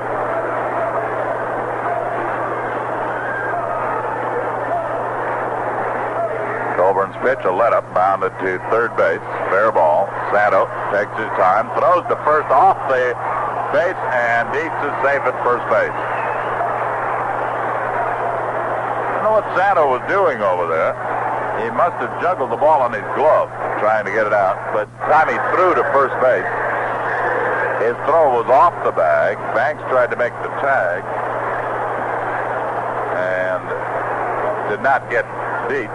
Colborn's pitch, a let up, bounded to third base. Fair ball. Santo takes his time, throws to first off the base, and Dietz is safe at first base. I don't know what Santo was doing over there. He must have juggled the ball on his glove trying to get it out, but time he threw to first base, his throw was off the bag. Banks tried to make the tag and did not get deep.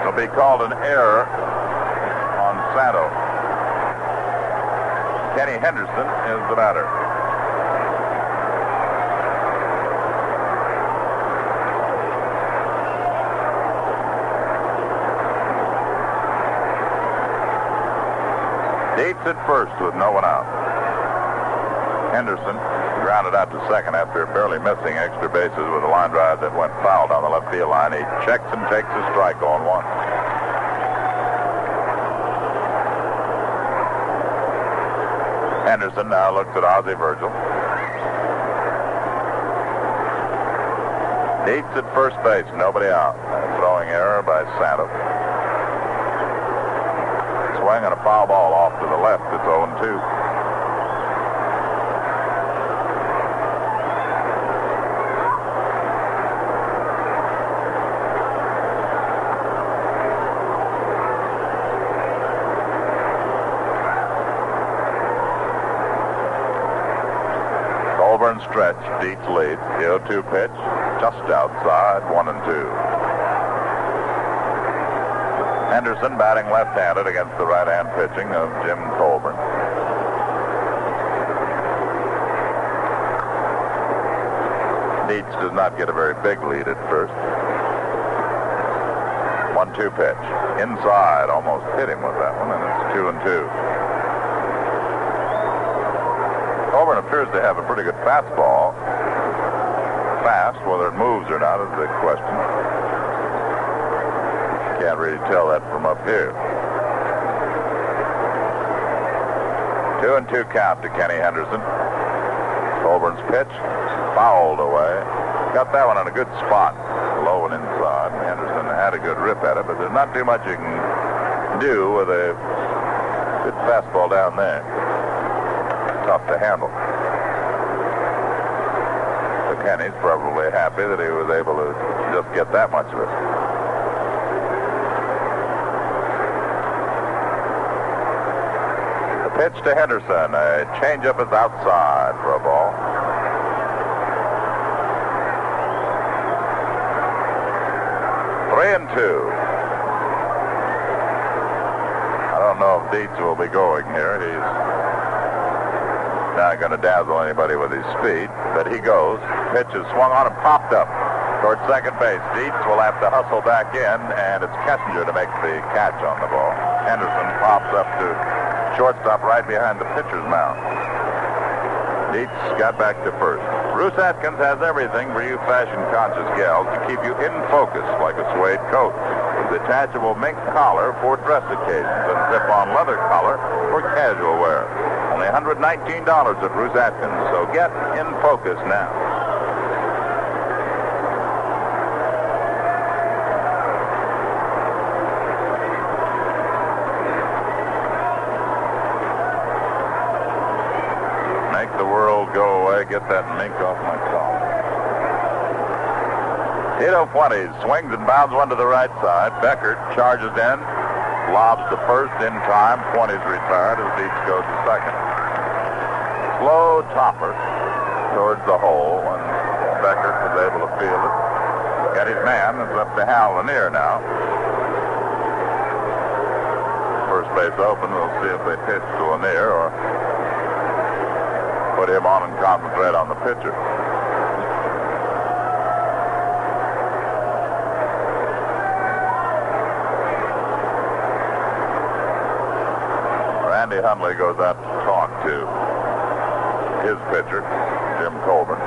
It'll be called an error on Santo. Kenny Henderson is the batter. Dietz at first with no one out. Henderson grounded out to second after barely missing extra bases with a line drive that went foul down the left field line. He checks and takes a strike on one. Henderson now looks at Ozzie Virgil. Dietz at first base, nobody out. Throwing error by Santo. Swing and a foul ball off to the left. It's 0 2. Colborn stretch, Dietz lead. The 0 2 pitch, just outside, 1 and 2. Henderson batting left-handed against the right-hand pitching of Jim Colborn. Dietz does not get a very big lead at first. One-two pitch. Inside, almost hit him with that one, and it's two and two. Colborn appears to have a pretty good fastball. Fast, whether it moves or not is the question. Can't really tell that from up here. Two and two count to Kenny Henderson. Colborn's pitch fouled away. Got that one in a good spot, low and inside. Henderson had a good rip at it, but there's not too much you can do with a good fastball down there. Tough to handle. So Kenny's probably happy that he was able to just get that much of it. The pitch to Henderson. A changeup is outside for a ball. Three and two. I don't know if Dietz will be going here. He's not going to dazzle anybody with his speed, but he goes. Pitch is swung on and popped up towards second base. Dietz will have to hustle back in, and it's Kessinger to make the catch on the ball. Henderson pops up to shortstop right behind the pitcher's mound. Dietz got back to first. Roos Atkins has everything for you fashion-conscious gals to keep you in focus like a suede coat. Detachable mink collar for dress occasions and zip-on leather collar for casual wear. Only $119 at Roos Atkins, so get in focus now. Make the world go away. Get that mink off my collar. Tito Fuentes swings and bounds one to the right side. Beckert charges in, lobs the first in time. Fuentes retired as Dietz goes to second. Slow topper towards the hole, and Beckert was able to field it. Got his man. It's up to Hal Lanier now. First base open. We'll see if they pitch to Lanier or put him on and concentrate on the pitcher. Hundley goes out to talk to his pitcher, Jim Colborn.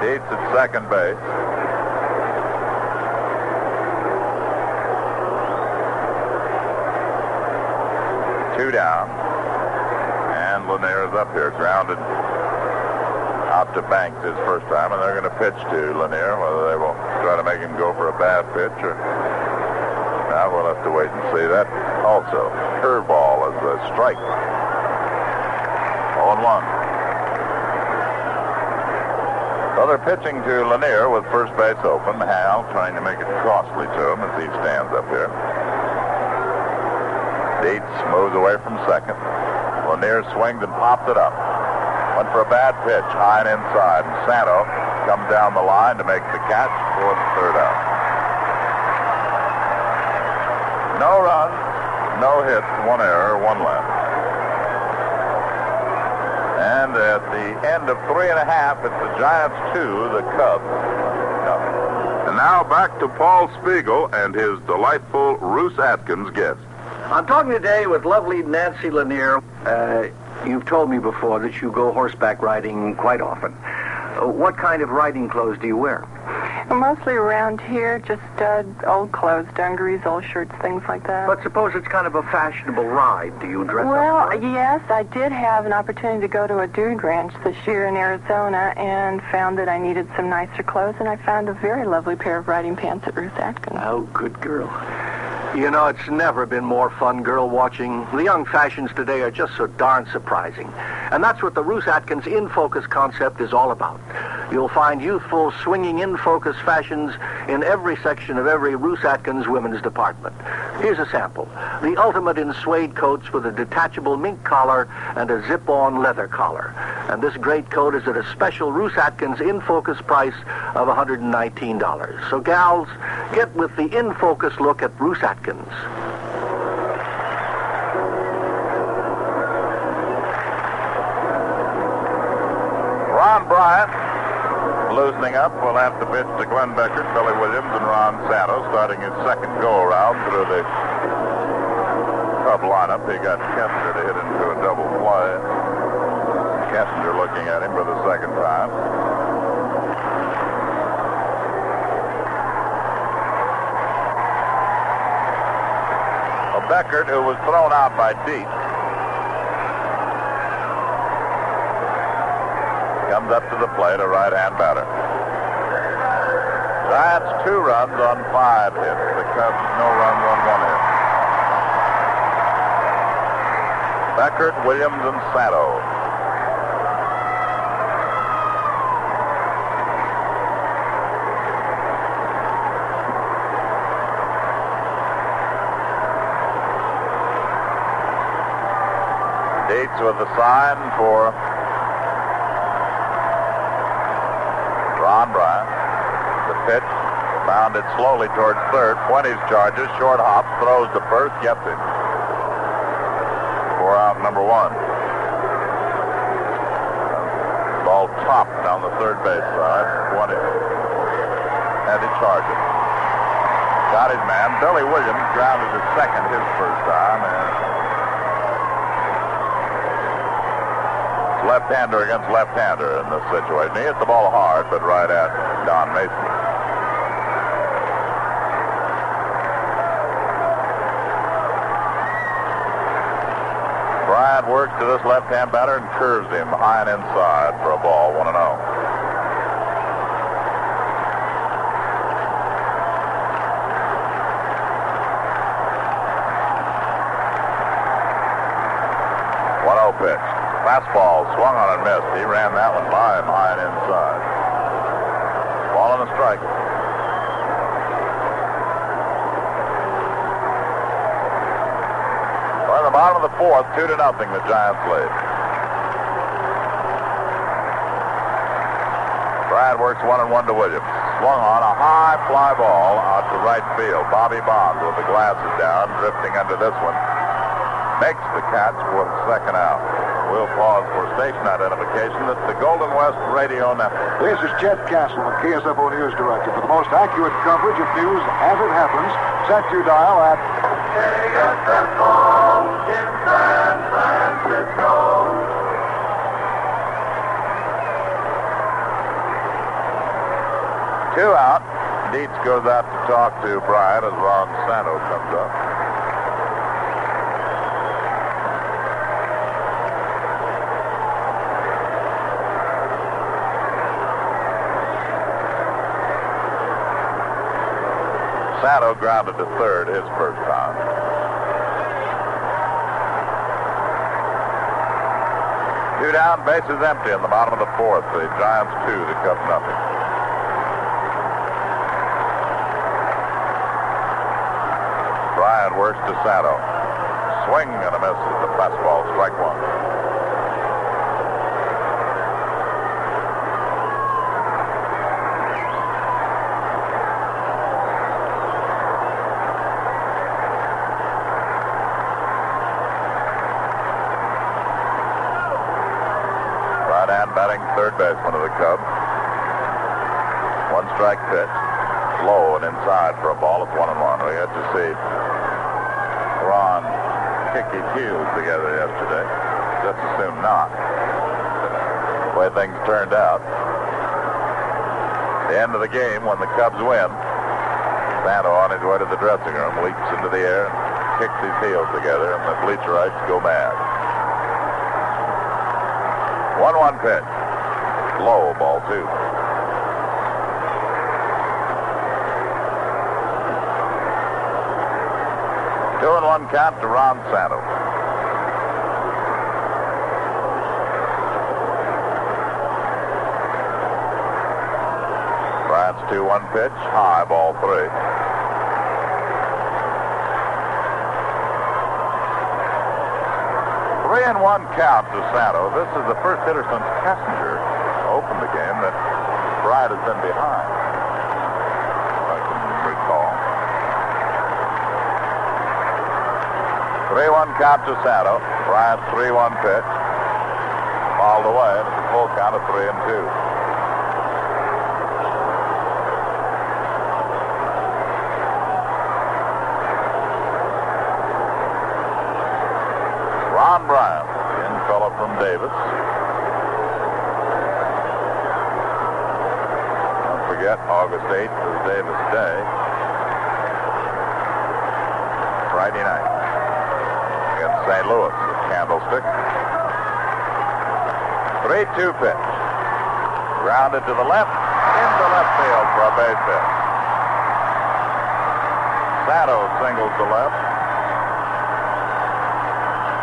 Dietz at second base. Two down. And Lanier is up here, grounded out to Banks his first time, and they're going to pitch to Lanier. Whether they will try to make him go for a bad pitch or now we'll have to wait and see. That also curveball is a strike. 0 1. So they're pitching to Lanier with first base open. Hal trying to make it costly to him as he stands up here. Dietz moves away from second. Lanier swings and pops it up. Went for a bad pitch, high and inside. And Santo comes down the line to make the catch for the third out. No runs, no hits, one error, one left. And at the end of three and a half, it's the Giants two, the Cubs nothing. And now back to Paul Spiegel and his delightful Roos Atkins guest. I'm talking today with lovely Nancy Lanier. Uh, you've told me before that you go horseback riding quite often. Uh, what kind of riding clothes do you wear? Mostly around here, just uh, old clothes, dungarees, old shirts, things like that. But suppose it's kind of a fashionable ride. Do you dress well, up? it? yes, I did have an opportunity to go to a dude ranch this year in Arizona and found that I needed some nicer clothes, and I found a very lovely pair of riding pants at Roos Atkins. Oh, good girl. You know, it's never been more fun girl watching. The young fashions today are just so darn surprising. And that's what the Roos Atkins In Focus concept is all about. You'll find youthful, swinging in focus fashions in every section of every Roos Atkins women's department. Here's a sample. The ultimate in suede coats with a detachable mink collar and a zip-on leather collar. And this great coat is at a special Roos Atkins In Focus price of $119. So gals, get with the In Focus look at Roos Atkins. Ron Bryant loosening up will have to pitch to Glenn Beckert, Billy Williams, and Ron Santos starting his second go-around through the Cub lineup. He got Kessinger to hit into a double play. Kessinger looking at him for the second time. Well, Beckert, who was thrown out by Dietz, comes up to the plate, a right-hand batter. Giants two runs on five hits. The Cubs no runs on one hit. Beckert, Williams, and Santo. Dietz with the sign for Ron Bryant. The pitch bounded slowly towards third. Fuentes charges, short hop, throws to first, gets him. Four out number one. Ball topped down the third base side. Fuentes had to charge it. Got his man. Billy Williams grounded to second his first time. And left-hander against left-hander in this situation. He hit the ball hard, but right at Don Mason. Bryant works to this left-hand batter and curves him high and inside for a ball, 1 0. One zero pitch. Fastball swung on and missed. He ran that one by him high and inside. Ball on the strike. Well, in the bottom of the fourth, two to nothing, the Giants lead. Bryant works one and one to Williams. Swung on a high fly ball out to right field. Bobby Bonds with the glasses down, drifting under this one. Makes the catch for the second out. We'll pause for station identification. That's the Golden West Radio Network. This is Chet Castle, the KSFO News Director. For the most accurate coverage of news as it happens, set your dial at Two out. Dietz goes out to talk to Bryant as Ron Santo comes up. Santo grounded to third his first time. Two down, bases empty in the bottom of the fourth. The Giants two, the Cubs nothing. Bryant works to Santo. Swing and a miss at the fastball, strike one. Right hand batting third baseman of the Cubs. One strike pitch. Low and inside for a ball. It's one and one. We had to see Ron kick his heels together yesterday. Just as soon not. The way things turned out. The end of the game when the Cubs win. Santo on his way to the dressing room leaps into the air and kicks his heels together, and the bleacherites go mad. 1-1 pitch. Low ball two. One count to Ron Santo. Bryant's 2-1 pitch. High ball three. Three and one count to Santo. This is the first hitter since Kessinger opened the game that Bryant has been behind. If I can recall. 3-1 count to Santo. Bryant 3-1 pitch. Fouled away, and it's a full count of 3 and 2. Ron Bryant, in fellow from Davis. Don't forget, August 8th is Davis Day. Friday night against St. Louis at Candlestick. 3-2 pitch. Grounded to the left, into left field for a base hit. Santo singles to left.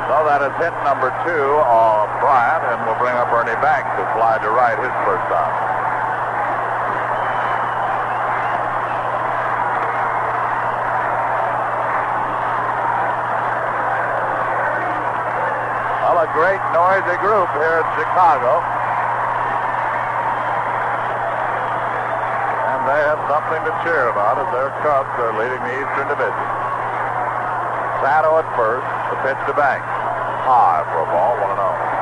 So that is hit number two on Bryant, and we'll bring up Ernie Banks to fly to right his first time. Great noisy group here in Chicago. And they have something to cheer about as their Cubs are leading the Eastern Division. Santo at first, the pitch to Banks. High for a ball, 1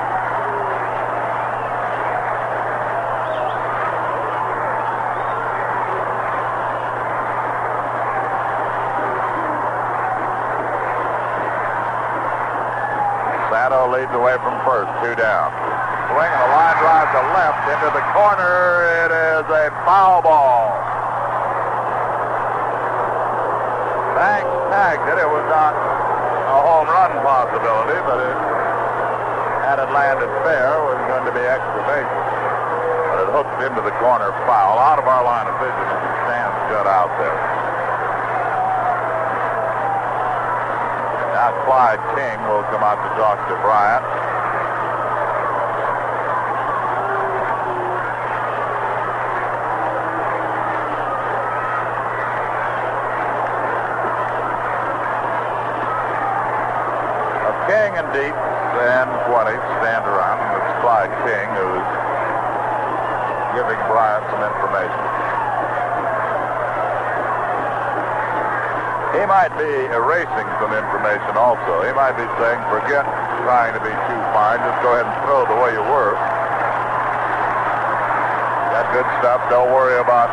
0. Away from first, two down. Swing and a line drive to left into the corner. It is a foul ball. Banks tagged it. It was not a home run possibility, but it, had it landed fair, was going to be extra bases. But it hooked into the corner foul, out of our line of vision, and stands shut out there. Clyde King will come out to talk to Bryant. He might be erasing some information also. He might be saying, forget trying to be too fine. Just go ahead and throw the way you were. Got good stuff. Don't worry about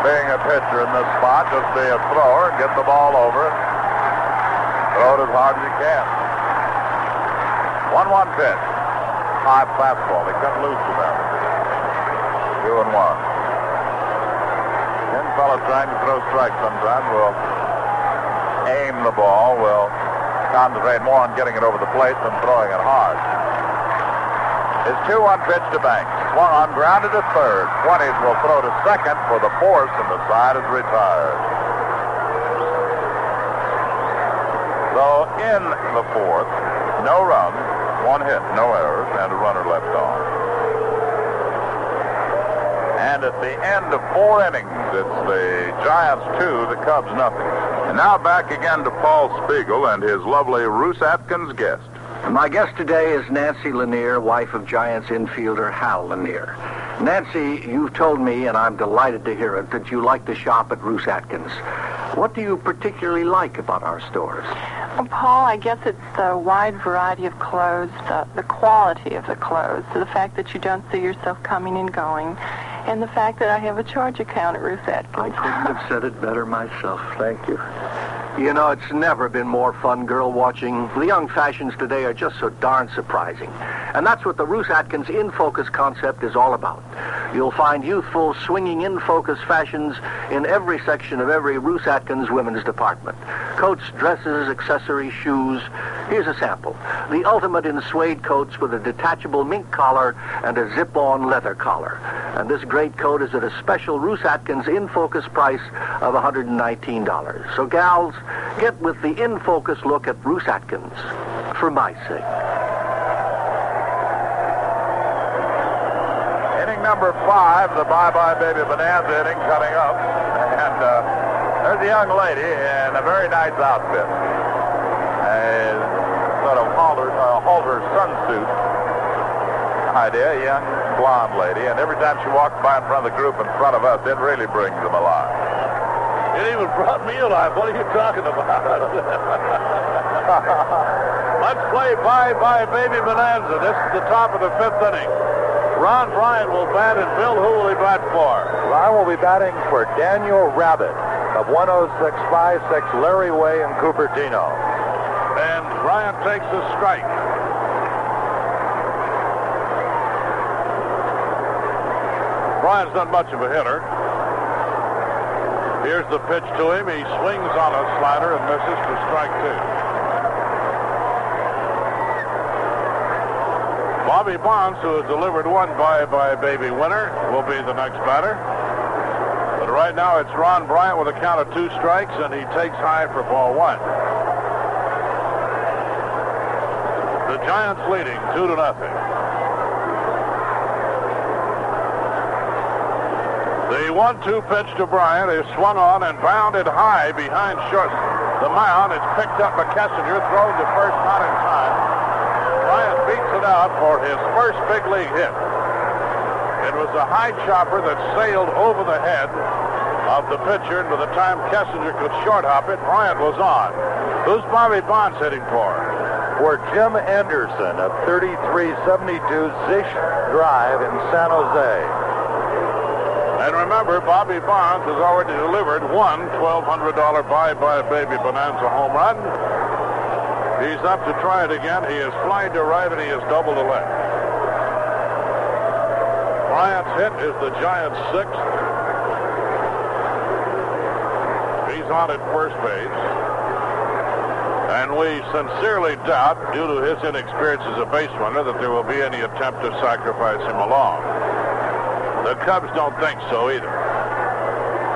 being a pitcher in this spot. Just be a thrower and get the ball over. Throw it as hard as you can. 1-1 pitch. High fastball. He cut loose about it. 2 and 1 trying to throw strikes sometimes will aim the ball, will concentrate more on getting it over the plate than throwing it hard. is 2-1 pitch to Banks. Swung on, grounded to third. Fuentes will throw to second for the force, and the side is retired. So in the fourth, no runs, one hit, no errors, and a runner left on. And at the end of four innings, it's the Giants two, the Cubs nothing. And now back again to Paul Spiegel and his lovely Roos Atkins guest. My guest today is Nancy Lanier, wife of Giants infielder Hal Lanier. Nancy, you've told me, and I'm delighted to hear it, that you like to shop at Roos Atkins. What do you particularly like about our stores? Well, Paul, I guess it's the wide variety of clothes, the, the quality of the clothes, the fact that you don't see yourself coming and going, and the fact that I have a charge account at Roos Atkins. I couldn't have said it better myself. Thank you. You know, it's never been more fun girl watching. The young fashions today are just so darn surprising. And that's what the Roos Atkins In Focus concept is all about. You'll find youthful, swinging in focus fashions in every section of every Roos Atkins women's department. Coats, dresses, accessories, shoes. Here's a sample. The ultimate in suede coats with a detachable mink collar and a zip-on leather collar. And this great coat is at a special Roos Atkins In Focus price of $119. So gals, get with the In Focus look at Roos Atkins. For my sake. Inning number five, the Bye Bye Baby Bonanza inning coming up. And uh, there's a young lady in a very nice outfit. Uh, sunsuit idea, young blonde lady. And every time she walks by in front of the group in front of us, it really brings them alive. It even brought me alive. What are you talking about? Let's play Bye Bye Baby Bonanza. This is the top of the fifth inning. Ron Bryant will bat, and Bill, who will he bat for? Ron will be batting for Daniel Rabbit of 10656 Larry Way in Cupertino. And Bryant takes the strike. Bryant's not much of a hitter. Here's the pitch to him. He swings on a slider and misses for strike two. Bobby Bonds, who has delivered one Bye Bye Baby winner, will be the next batter. But right now it's Ron Bryant with a count of two strikes, and he takes high for ball one. The Giants leading two to nothing. The one-two pitch to Bryant is swung on and bounded high behind short. The mound is picked up by Kessinger, thrown to first, not in time. Bryant beats it out for his first big league hit. It was a high chopper that sailed over the head of the pitcher, and by the time Kessinger could short hop it, Bryant was on. Who's Bobby Bonds hitting for? For Jim Anderson of 3372 Zish Drive in San Jose. And remember, Bobby Bonds has already delivered one $1,200 Bye Bye Baby Bonanza home run. He's up to try it again. He is flying to right, and he has doubled the left. Bryant's hit is the Giants' sixth. He's on at first base. And we sincerely doubt, due to his inexperience as a base runner, that there will be any attempt to sacrifice him along. The Cubs don't think so either.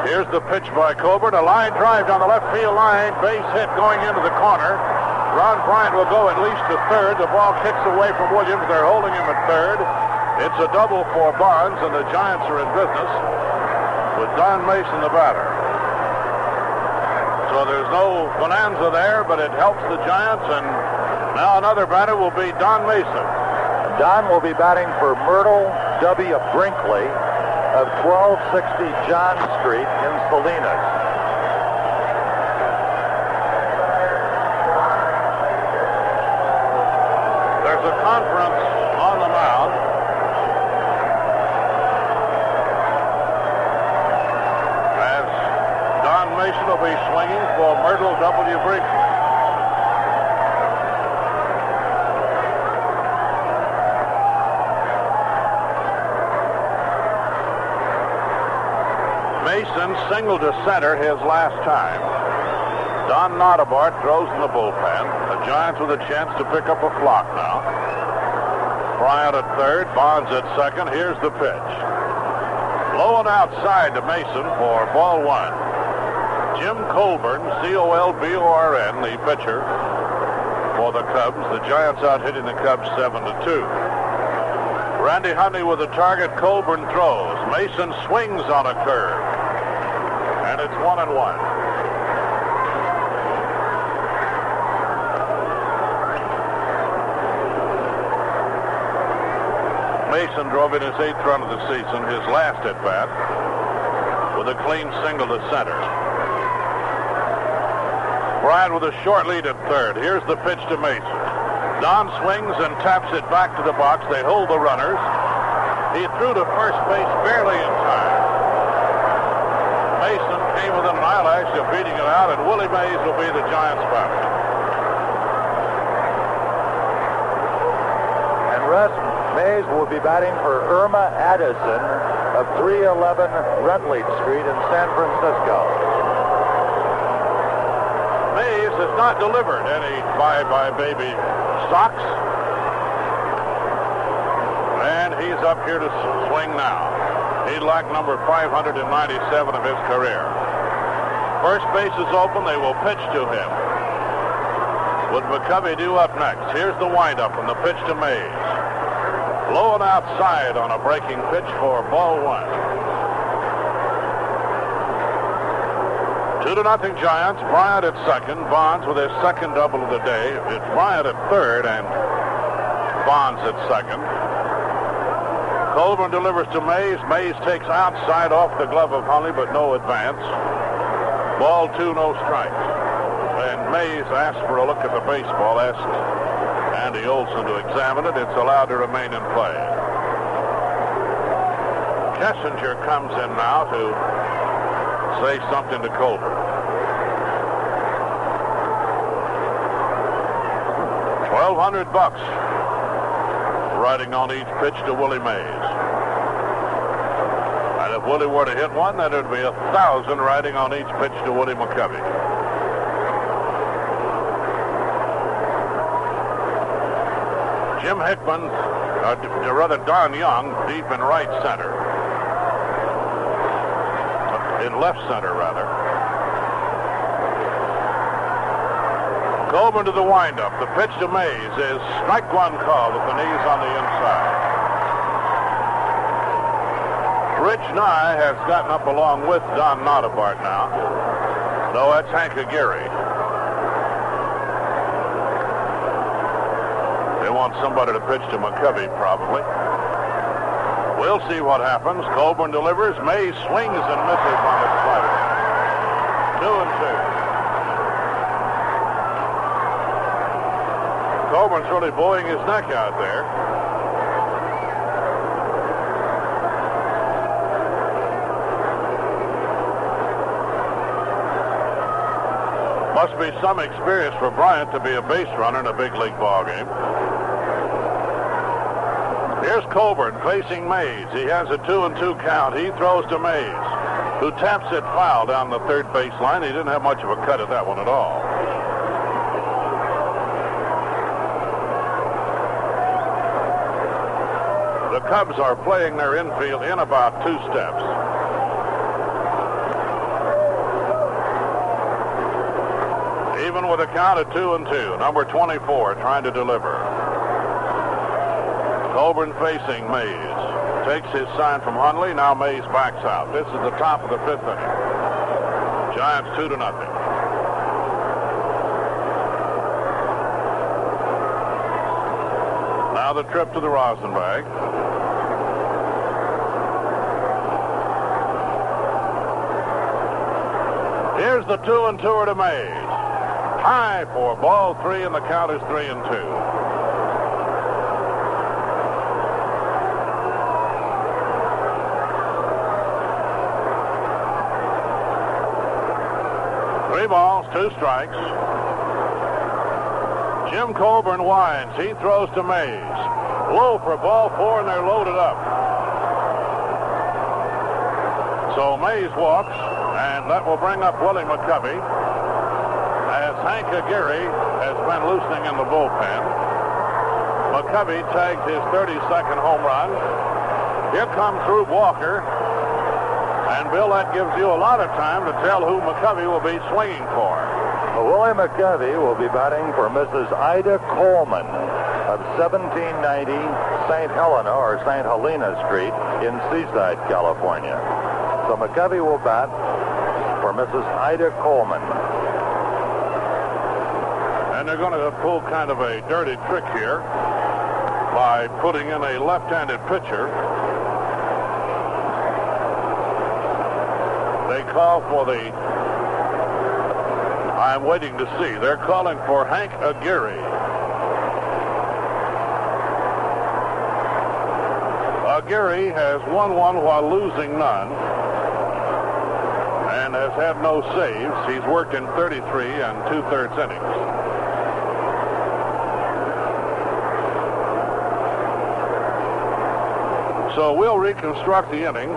Here's the pitch by Colborn. A line drive down the left field line. Base hit going into the corner. Ron Bryant will go at least to third. The ball kicks away from Williams. They're holding him at third. It's a double for Barnes, and the Giants are in business with Don Mason, the batter. So there's no bonanza there, but it helps the Giants, and now another batter will be Don Mason. Don will be batting for Myrtle W. Brinkley of 1260 John Street in Salinas. There's a conference on the mound. As Don Mason will be swinging for Myrtle W. Brinkley. Mason singled to center his last time. Don Nottebart throws in the bullpen. The Giants with a chance to pick up a flock now. Bryant at third, Bonds at second. Here's the pitch. Low and outside to Mason for ball one. Jim Colborn, C-O-L-B-O-R-N, the pitcher for the Cubs. The Giants out hitting the Cubs 7 to 2. Randy Hundley with the target. Colborn throws. Mason swings on a curve. It's one and one. Mason drove in his eighth run of the season, his last at bat, with a clean single to center. Bryant with a short lead at third. Here's the pitch to Mason. Don swings and taps it back to the box. They hold the runners. He threw to first base barely in time. Came within an eyelash of beating it out, and Willie Mays will be the Giants' batter. And Russ Mays will be batting for Irma Addison of 311 Rutledge Street in San Francisco. Mays has not delivered any bye-bye baby socks. And he's up here to swing now. He'd like number 597 of his career. First base is open. They will pitch to him. What McCovey do up next? Here's the windup and the pitch to Mays. Low and outside on a breaking pitch for ball one. Two to nothing Giants. Bryant at second. Bonds with his second double of the day. It's Bryant at third and Bonds at second. Colborn delivers to Mays. Mays takes outside off the glove of Hundley, but no advance. Ball two, no strikes. And Mays asks for a look at the baseball, asks Andy Olsen to examine it. It's allowed to remain in play. Kessinger comes in now to say something to Colborn. 1200 bucks riding on each pitch to Willie Mays. Willie were to hit one, then would be a thousand riding on each pitch to Woody McCovey. Jim Hickman, uh, rather Don Young, deep in right center. In left center, rather. Coleman to the windup. The pitch to Mays is strike one call with the knees on the inside. Rich Nye has gotten up along with Don Nottebart now. No, that's Hank Aguirre. They want somebody to pitch to McCovey, probably. We'll see what happens. Colborn delivers. May swings and misses on the slider. Two and two. Colborn's really blowing his neck out there. Must be some experience for Bryant to be a base runner in a big league ball game. Here's Colborn facing Mays. He has a two and two count. He throws to Mays, who taps it foul down the third base line. He didn't have much of a cut at that one at all. The Cubs are playing their infield in about two steps. Even with a count of two and two, number 24 trying to deliver. Colborn facing Mays. Takes his sign from Hundley. Now Mays backs out. This is the top of the fifth inning. Giants two to nothing. Now the trip to the rosin bag. Here's the two and two to Mays. High for ball three, and the count is three and two. Three balls, two strikes. Jim Colborn winds. He throws to Mays. Low for ball four, and they're loaded up. So Mays walks, and that will bring up Willie McCovey Hank Aguirre has been loosening in the bullpen. McCovey tagged his 32nd home run. Here comes Rube Walker. And Bill, that gives you a lot of time to tell who McCovey will be swinging for. Willie McCovey will be batting for Mrs. Ida Coleman of 1790 St. Helena or St. Helena Street in Seaside, California. So McCovey will bat for Mrs. Ida Coleman. And they're going to pull kind of a dirty trick here by putting in a left-handed pitcher. They call for the. I'm waiting to see. They're calling for Hank Aguirre. Aguirre has won one while losing none and has had no saves. He's worked in 33 and two-thirds innings. So we'll reconstruct the inning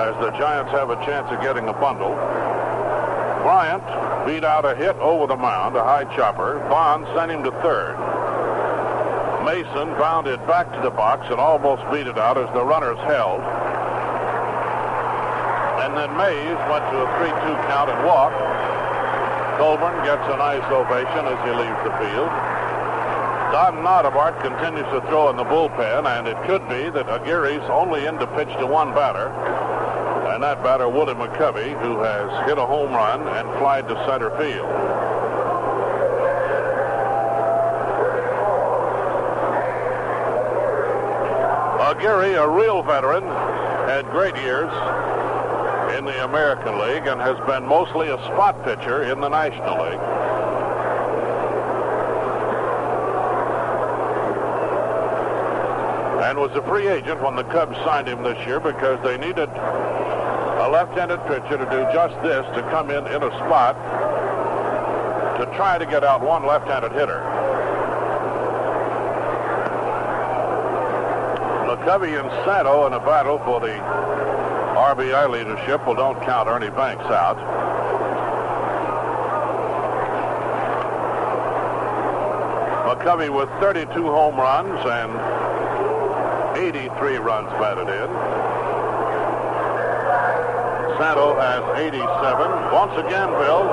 as the Giants have a chance of getting a bundle. Bryant beat out a hit over the mound, a high chopper. Bond sent him to third. Mason bounded back to the box and almost beat it out as the runners held. And then Mays went to a 3-2 count and walked. Colborn gets a nice ovation as he leaves the field. Don Nottebart continues to throw in the bullpen, and it could be that Aguirre's only in to pitch to one batter, and that batter, Willie McCovey, who has hit a home run and flied to center field. Aguirre, a real veteran, had great years in the American League and has been mostly a spot pitcher in the National League. Was a free agent when the Cubs signed him this year because they needed a left-handed pitcher to do just this, to come in in a spot to try to get out one left-handed hitter. McCovey and Santo in a battle for the RBI leadership. Well, don't count Ernie Banks out. McCovey with 32 home runs and 83 runs batted in. Santo has 87. Once again, Bill,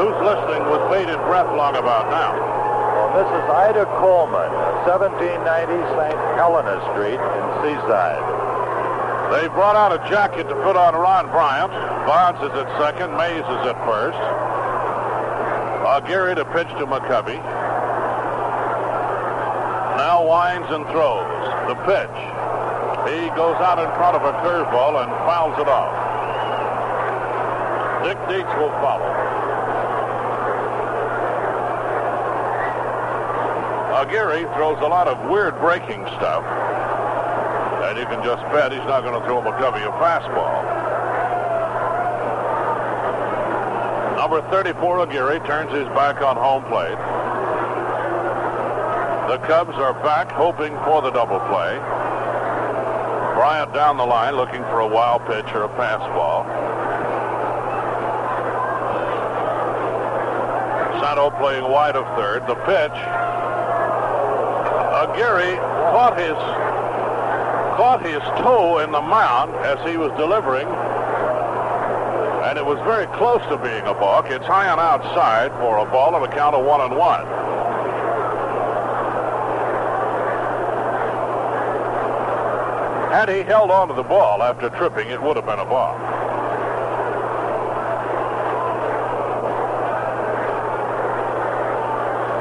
who's listening with bated breath long about now? Well, this is Ida Coleman, 1790 St. Helena Street in Seaside. They brought out a jacket to put on Ron Bryant. Bonds is at second. Mays is at first. Aguirre to pitch to McCovey. Winds and throws. The pitch. He goes out in front of a curveball and fouls it off. Dick Dietz will follow. Aguirre throws a lot of weird breaking stuff. And you can just bet he's not going to throw McCovey a fastball. Number 34, Aguirre, turns his back on home plate. The Cubs are back hoping for the double play. Bryant down the line looking for a wild pitch or a pass ball. Santo playing wide of third. The pitch. Aguirre caught his caught his toe in the mound as he was delivering. And it was very close to being a balk. It's high on outside for a ball and a count of one and one. Had he held on to the ball after tripping, it would have been a ball.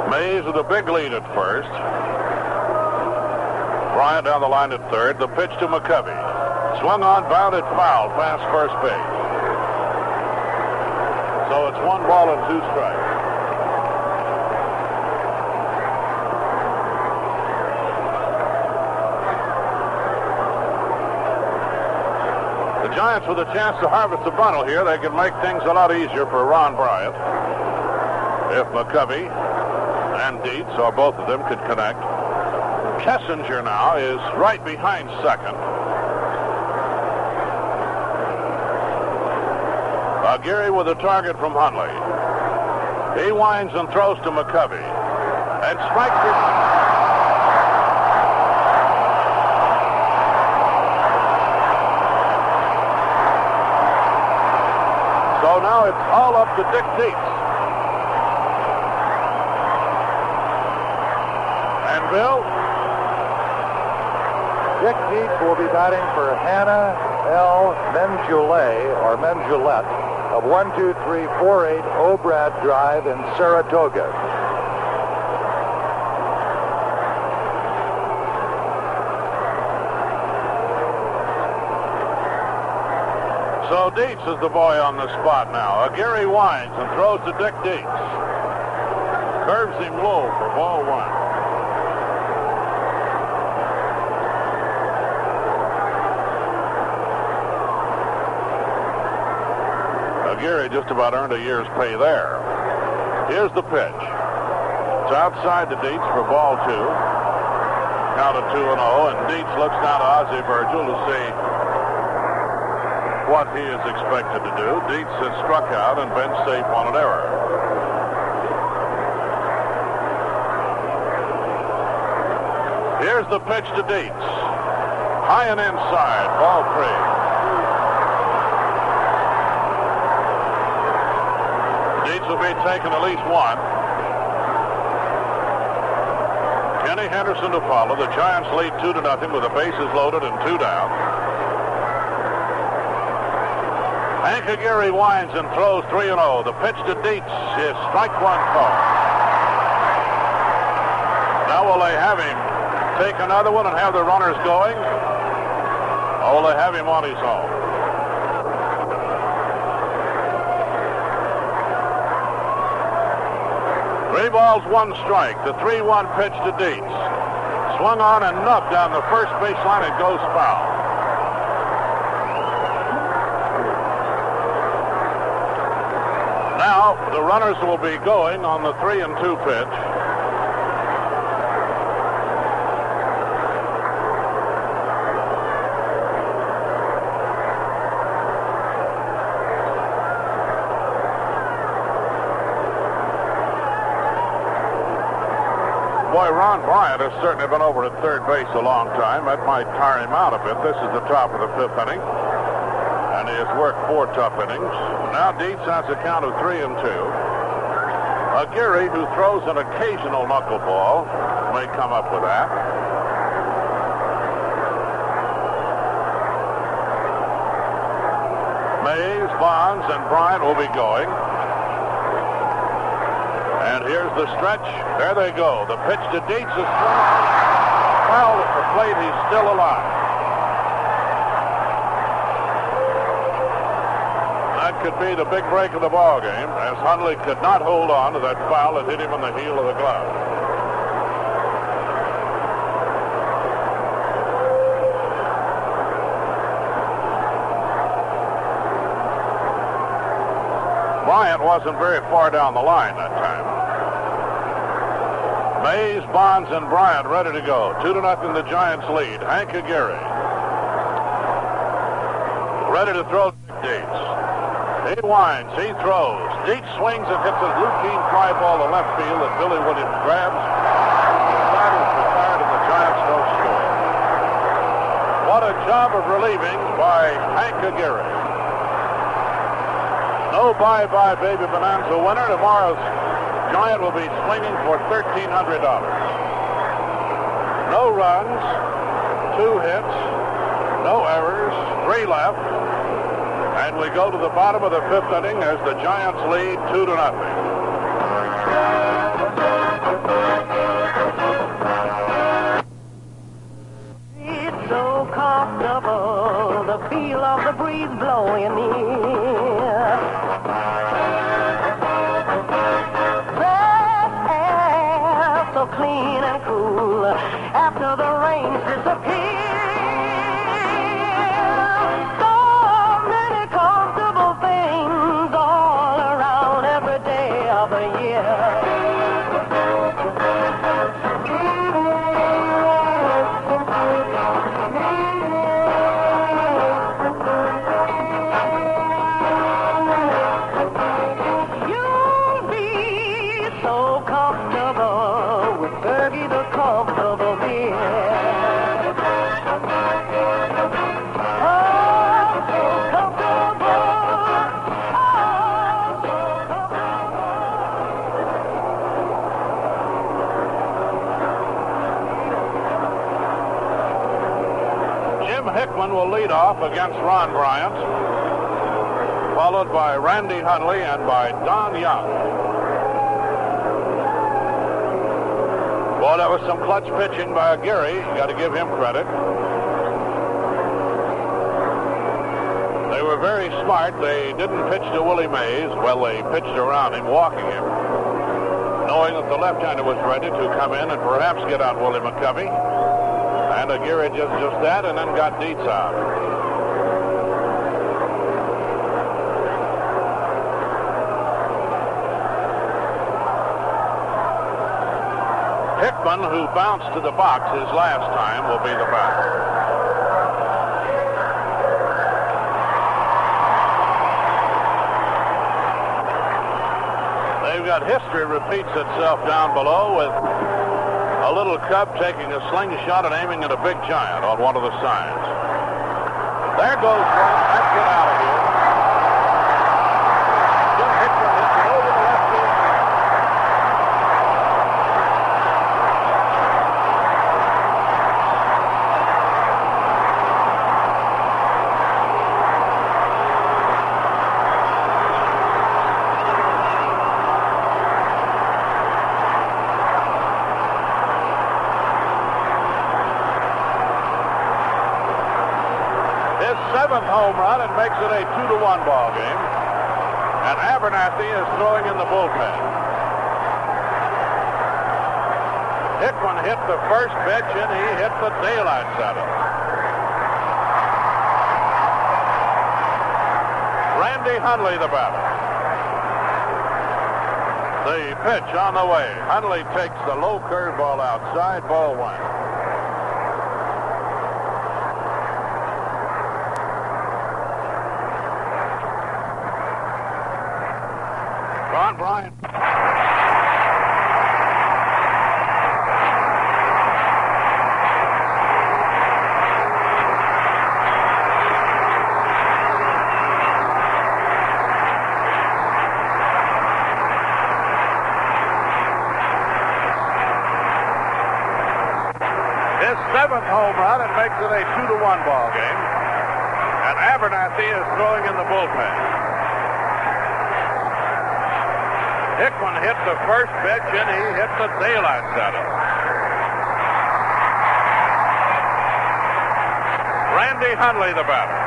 Mays with a big lead at first. Bryant down the line at third. The pitch to McCovey. Swung on, bounded foul, past first base. So it's one ball and two strikes. Giants with a chance to harvest a bundle here. They can make things a lot easier for Ron Bryant. If McCovey and Dietz, or both of them, could connect. Kessinger now is right behind second. Aguirre with a target from Hundley. He winds and throws to McCovey. And strikes it. So now it's all up to Dietz. And Bill, Dick Dietz will be batting for Hannah L. Menjulet or Menjulet of 12348 Obrad Drive in Saratoga. So Dietz is the boy on the spot now. Aguirre winds and throws to Dick Dietz. Curves him low for ball one. Aguirre just about earned a year's pay there. Here's the pitch. It's outside the Dietz for ball two. Count of 2 and 0, and Dietz looks down to Ozzie Virgil to see what he is expected to do. Dietz has struck out and been safe on an error. Here's the pitch to Dietz. High and inside, ball three. Dietz will be taking at least one. Kenny Henderson to follow. The Giants lead two to nothing with the bases loaded and two down. Hank Aguirre winds and throws 3 and 0. The pitch to Dietz is strike one call. Now will they have him take another one and have the runners going? Or will they have him on his own? Three balls, one strike. The 3-1 pitch to Dietz. Swung on and knocked down the first baseline. It goes foul. Runners will be going on the 3 and 2 pitch. Boy, Ron Bryant has certainly been over at third base a long time. That might tire him out a bit. This is the top of the fifth inning. Has worked four tough innings. Now Dietz has a count of three and two. Aguirre, who throws an occasional knuckleball, may come up with that. Mays, Bonds, and Bryant will be going. And here's the stretch. There they go. The pitch to Dietz is swung. Foul at the plate. He's still alive. That could be the big break of the ball game, as Hundley could not hold on to that foul that hit him on the heel of the glove. Bryant wasn't very far down the line that time. Mays, Bonds, and Bryant ready to go. Two to nothing, the Giants lead. Hank Aguirre. Ready to throw Dietz. He winds, he throws. Dietz swings and hits a routine fly ball to left field that Billy Williams grabs. Is retired and the Giants don't score. What a job of relieving by Hank Aguirre. No bye-bye Baby Bonanza winner. Tomorrow's Giant will be swinging for $1,300. No runs, two hits, no errors, three left. And we go to the bottom of the fifth inning as the Giants lead two to nothing. It's so comfortable, the feel of the breeze blowing in. Fresh air, so clean and cool, after the rains disappear. Against Ron Bryant, followed by Randy Hundley and by Don Young. Boy, that was some clutch pitching by Gary. You got to give him credit. They were very smart. They didn't pitch to Willie Mays. Well, they pitched around him, walking him, knowing that the left-hander was ready to come in and perhaps get out Willie McCovey. And Aguirre just just that, and then got Dietz out. Who bounced to the box his last time, will be the batter. They've got history repeats itself down below with a little cub taking a slingshot and aiming at a big giant on one of the signs. There goes one. Let's get out of here. Jim Hickman hits it over the left field. His seventh home run, it makes it a two to one ball game. And Abernathy is throwing in the bullpen. Hickman hit the first pitch and he hit the daylights out of it. Randy Hundley, the batter. The pitch on the way. Hundley takes the low curveball outside, ball one. Ron Bryant. His seventh home run, it makes it a two to one ball game. And Abernathy is throwing in the bullpen. Hickman hit the first pitch and he hit the out of it. Randy Hundley, the batter.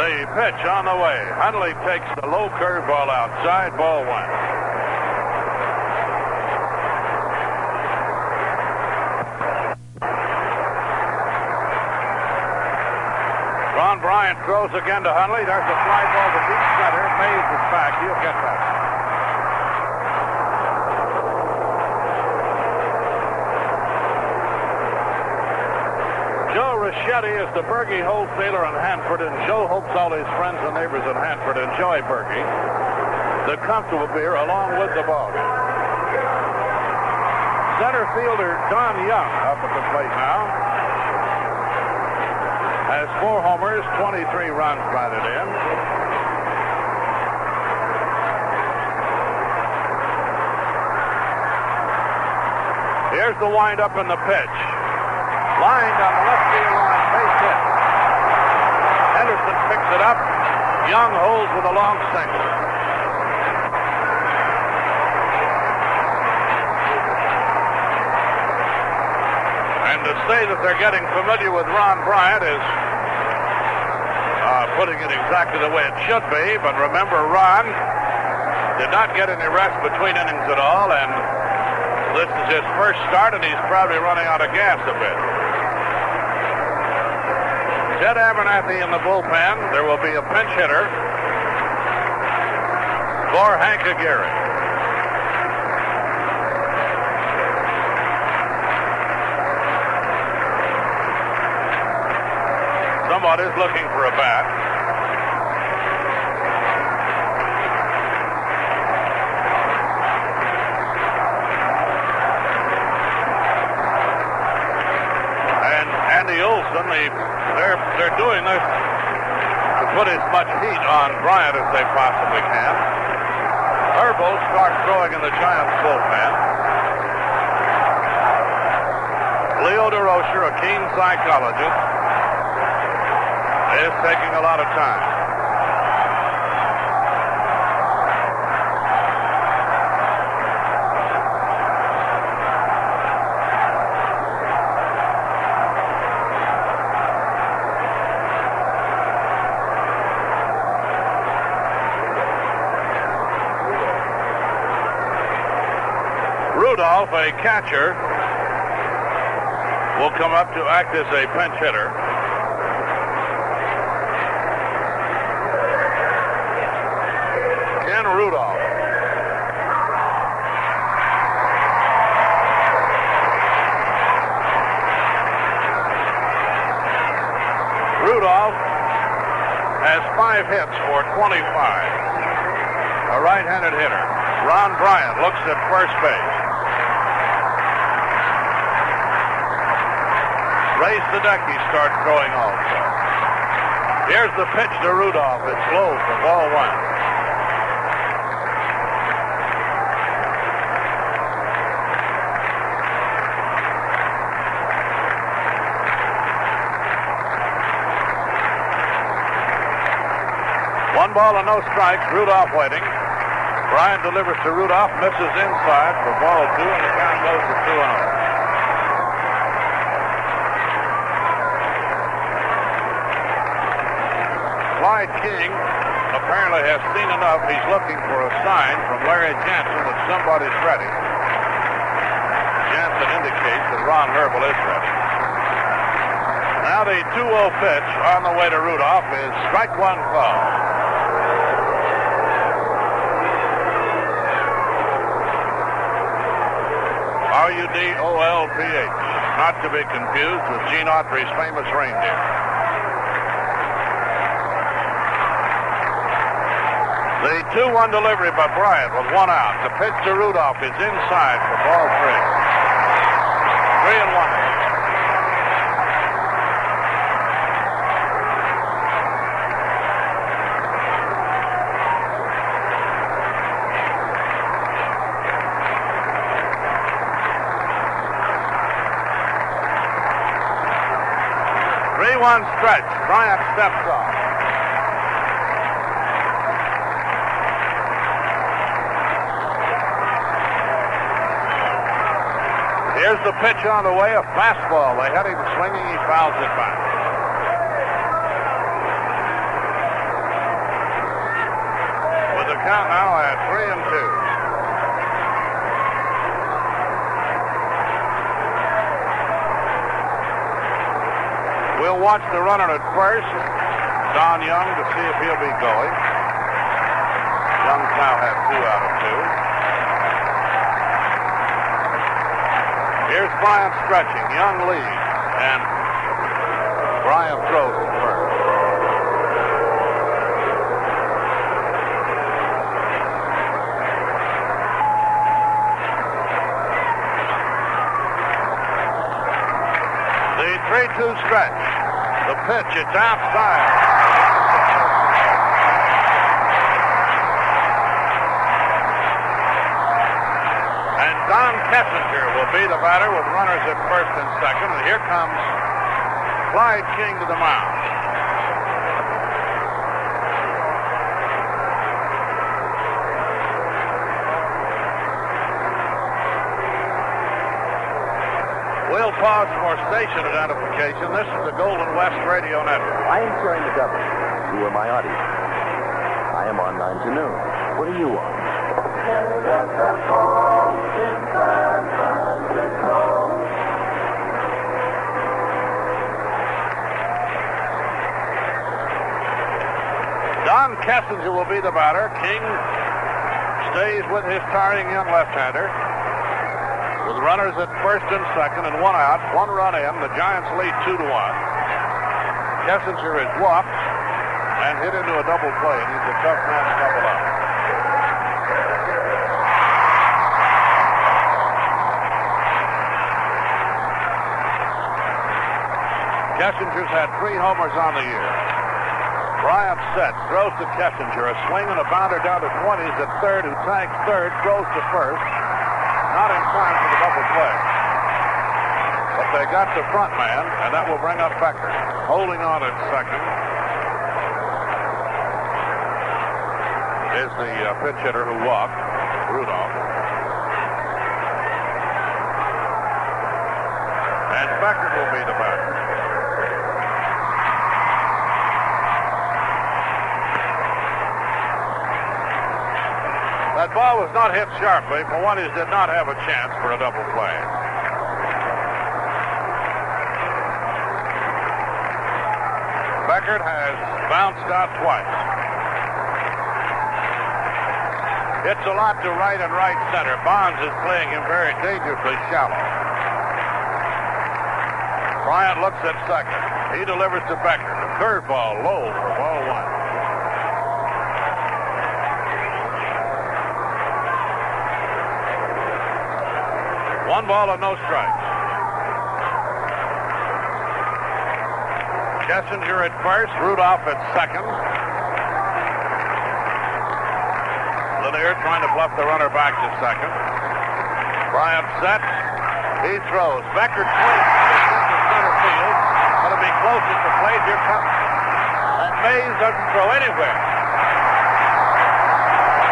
The pitch on the way. Hundley takes the low curveball outside, ball one. Ron Bryant throws again to Hundley. There's a fly ball to deep center. Mays is back. He'll get that. Joe is the Burgie wholesaler in Hanford, and Joe hopes all his friends and neighbors in Hanford enjoy Burgie, the comfortable beer, along with the ball. Center fielder Don Young up at the plate now has four homers, 23 runs batted in. Here's the windup and the pitch. Lined on the left field line, base hit. It up. Young holds with a long single. And to say that they're getting familiar with Ron Bryant is uh, putting it exactly the way it should be. But remember, Ron did not get any rest between innings at all, and this is his first start, and he's probably running out of gas a bit. Ted Abernathy in the bullpen. There will be a pinch hitter for Hank Aguirre. Somebody's looking for a bat. Wilson. The, they're they're doing this to put on Bryant as they possibly can. Herbel starts throwing in the Giants bullpen. Leo Durocher, a keen psychologist, is taking a lot of time. Rudolph, a catcher, will come up to act as a pinch hitter. Ken Rudolph. Rudolph has five hits for 25. A right-handed hitter. Ron Bryant looks at first base. Ray Sadecki starts throwing also. Here's the pitch to Rudolph. It's low for ball one. One ball and no strikes. Rudolph waiting. Bryant delivers to Rudolph, misses inside for ball two, and the count goes to 2 0. King apparently has seen enough. He's looking for a sign from Larry Jansen that somebody's ready. Jansen indicates that Ron Herbel is ready. Now the 2-0 pitch on the way to Rudolph is strike one call. R-U-D-O-L-P-H. Not to be confused with Gene Autry's famous reindeer. The 2-1 delivery by Bryant with one out. The pitch to Rudolph is inside for ball three. Three and one. Three-one stretch. Bryant steps off. Here's the pitch on the way, a fastball. They had him swinging, he fouls it back. With the count now at three and two. We'll watch the runner at first, Don Young, to see if he'll be going. Young's now had two out of two. Here's Bryant stretching. Young leads. And Bryant throws to first. The 3-2 stretch. The pitch, it's outside. And Don Kessinger will be the batter with runners at first and second. And here comes Clyde King to the mound. We'll pause for station identification. This is the Golden West Radio Network. I am Troy McGovern. You are my audience. I am on 9 to noon. What are you on? Kessinger will be the batter. King stays with his tiring young left-hander. With runners at first and second and one out, one run in, the Giants lead two to one. Kessinger is walked and hit into a double play, and he's a tough man to double up. Kessinger's had three homers on the year. Bryant sets, throws to Kessinger. A swing and a bounder down to Tito's at third, who tags third, throws to first. Not in time for the double play. But they got the front man, and that will bring up Beckert. Holding on at second is the uh, pitch hitter who walked, Rudolph. And Beckert will be the batter. Ball was not hit sharply. Fuentes did not have a chance for a double play. Beckert has bounced out twice. It's a lot to right and right center. Bonds is playing him very dangerously shallow. Bryant looks at second. He delivers to Beckert. The curveball low for ball one. One ball and no strikes. Kessinger at first, Rudolph at second. Lanier trying to bluff the runner back to second. Bryant sets. He throws. Beckert swings center field. Going to be close at the plate. Here comes. And Mays doesn't throw anywhere.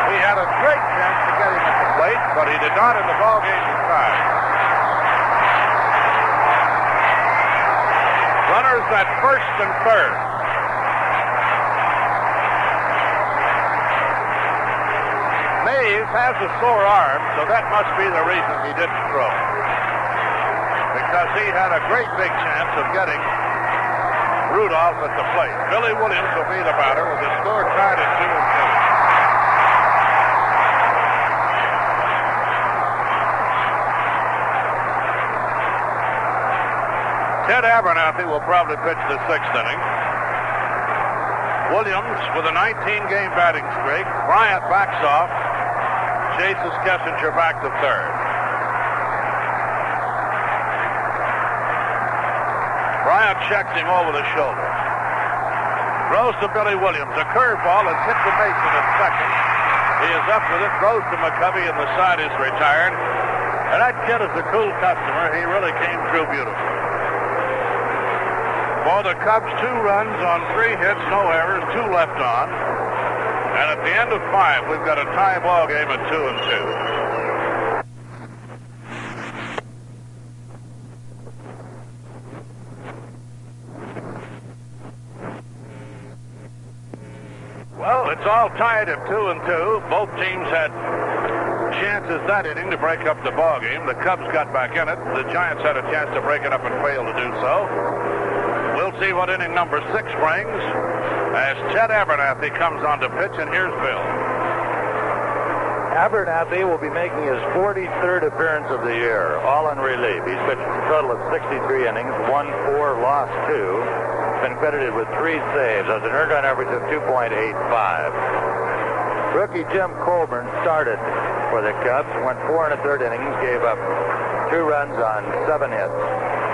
He had a great chance to get him at plate, but he did not in the ball game in time. Runners at first and third. Mays has a sore arm, so that must be the reason he didn't throw. Because he had a great big chance of getting Rudolph at the plate. Billy Williams will be the batter with the score tied at two and two. Ted Abernathy will probably pitch the sixth inning. Williams with a 19-game batting streak. Bryant backs off. Chases Kessinger back to third. Bryant checks him over the shoulder. Throws to Billy Williams. A curveball has hit the Mason at second. He is up with it. Throws to McCovey, and the side is retired. And that kid is a cool customer. He really came through beautifully. For the Cubs, two runs on three hits, no errors, two left on. And at the end of five, we've got a tie ball game at two and two. Well, it's all tied at two and two. Both teams had chances that inning to break up the ball game. The Cubs got back in it. The Giants had a chance to break it up and failed to do so. See what inning number six brings as Ted Abernathy comes on to pitch, and here's Bill. Abernathy will be making his 43rd appearance of the year, all in relief. He's pitched a total of 63 innings, won four, lost two, been credited with three saves, has an earned run average of 2.85. Rookie Jim Colborn started for the Cubs, went four and a third innings, gave up two runs on seven hits.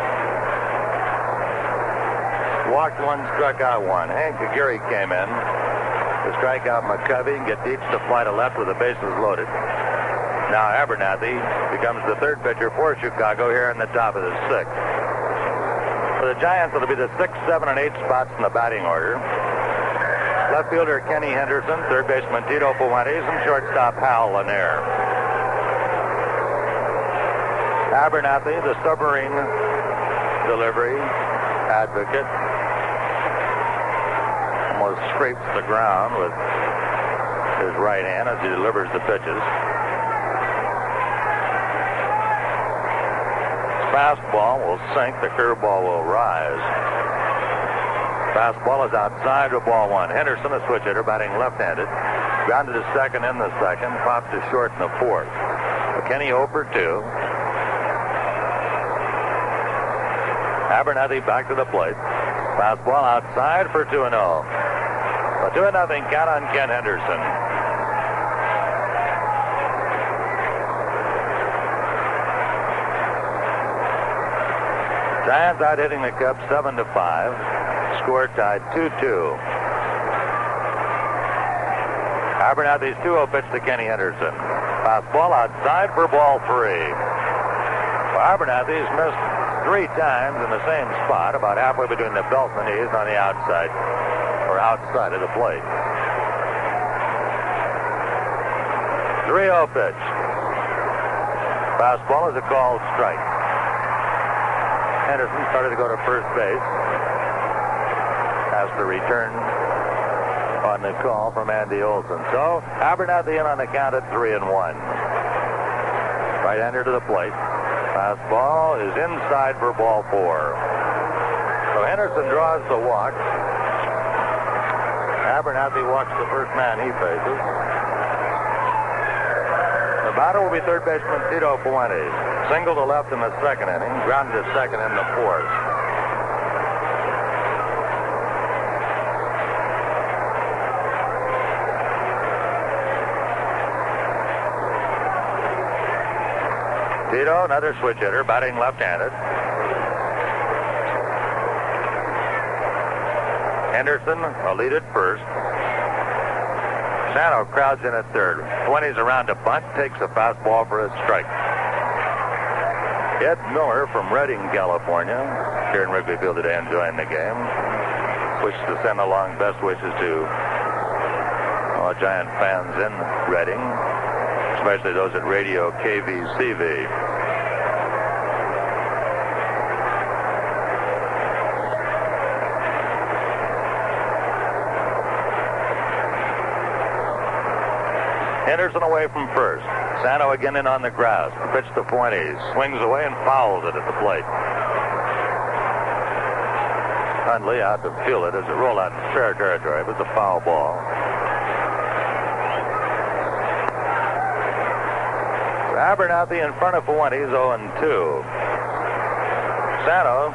Walked one, struck out one. Hank Aguirre came in to strike out McCovey and get Dietz to fly to left with the bases loaded. Now Abernathy becomes the third pitcher for Chicago here in the top of the sixth. For the Giants, it'll be the sixth, seven, and eight spots in the batting order. Left fielder Kenny Henderson, third baseman Tito Fuentes, and shortstop Hal Lanier. Abernathy, the submarine delivery advocate, scrapes the ground with his right hand as he delivers the pitches. Fastball will sink, the curveball will rise. Fastball is outside to ball one. Henderson, a switch hitter, batting left-handed. Grounded to second in the second, popped to short in the fourth. 0 for 2. Abernathy back to the plate. Fastball outside for 2 0. A 2 0 count on Ken Henderson. Giants out hitting the Cubs 7 to 5. Score tied 2 2. Abernathy's 2-0 pitch to Kenny Henderson. Fastball outside for ball three. Well, Abernathy's missed three times in the same spot, about halfway between the belt and the knees on the outside, or outside of the plate. 3-0 pitch. Fastball is a called strike. Henderson started to go to first base. Has to return on the call from Andy Olsen. So Abernathy in on the count at three and one. Right-hander to the plate. Fastball is inside for ball four. So Henderson draws the walk. Abernathy walks the first man he faces. The batter will be third baseman Tito Fuentes. Single to left in the second inning, grounded to second in the fourth. Tito, another switch hitter, batting left-handed. Henderson, a lead at first. Santo crowds in at third. Tito's around to bunt, takes a fastball for a strike. Ed Miller from Redding, California, here in Wrigley Field today enjoying the game. Wishes to send along best wishes to all Giant fans in Redding, especially those at Radio KVCV. Henderson away from first. Santo again in on the grass. The pitch to Fuentes. Swings away and fouls it at the plate. Hundley out to field it as a rollout in fair territory. It was a foul ball. Abernathy in front of Fuentes 0 and 2. Santo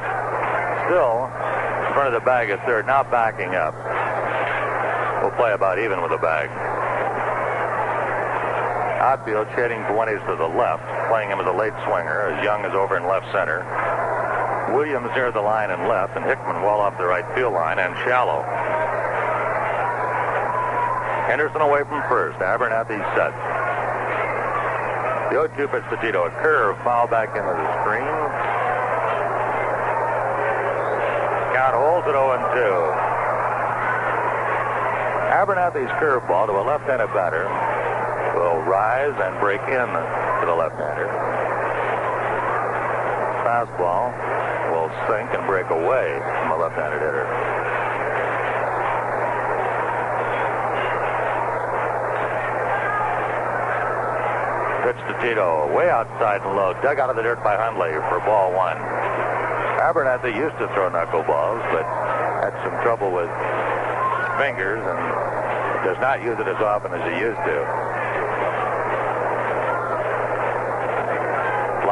still in front of the bag at third, now backing up. We'll play about even with the bag. Outfield shading Fuentes to the left, playing him as a late swinger, as Young is over in left center. Williams near the line and left, and Hickman well off the right field line and shallow. Henderson away from first. Abernathy set. The 0-2 pitch to Tito. A curve foul back into the screen. Count holds at 0 and 2. Abernathy's curveball to a left-handed batter rise and break in to the left-hander. Fastball will sink and break away from a left-handed hitter. Pitch to Tito, way outside and low, dug out of the dirt by Hundley for ball one. Abernathy used to throw knuckleballs, but had some trouble with fingers and does not use it as often as he used to.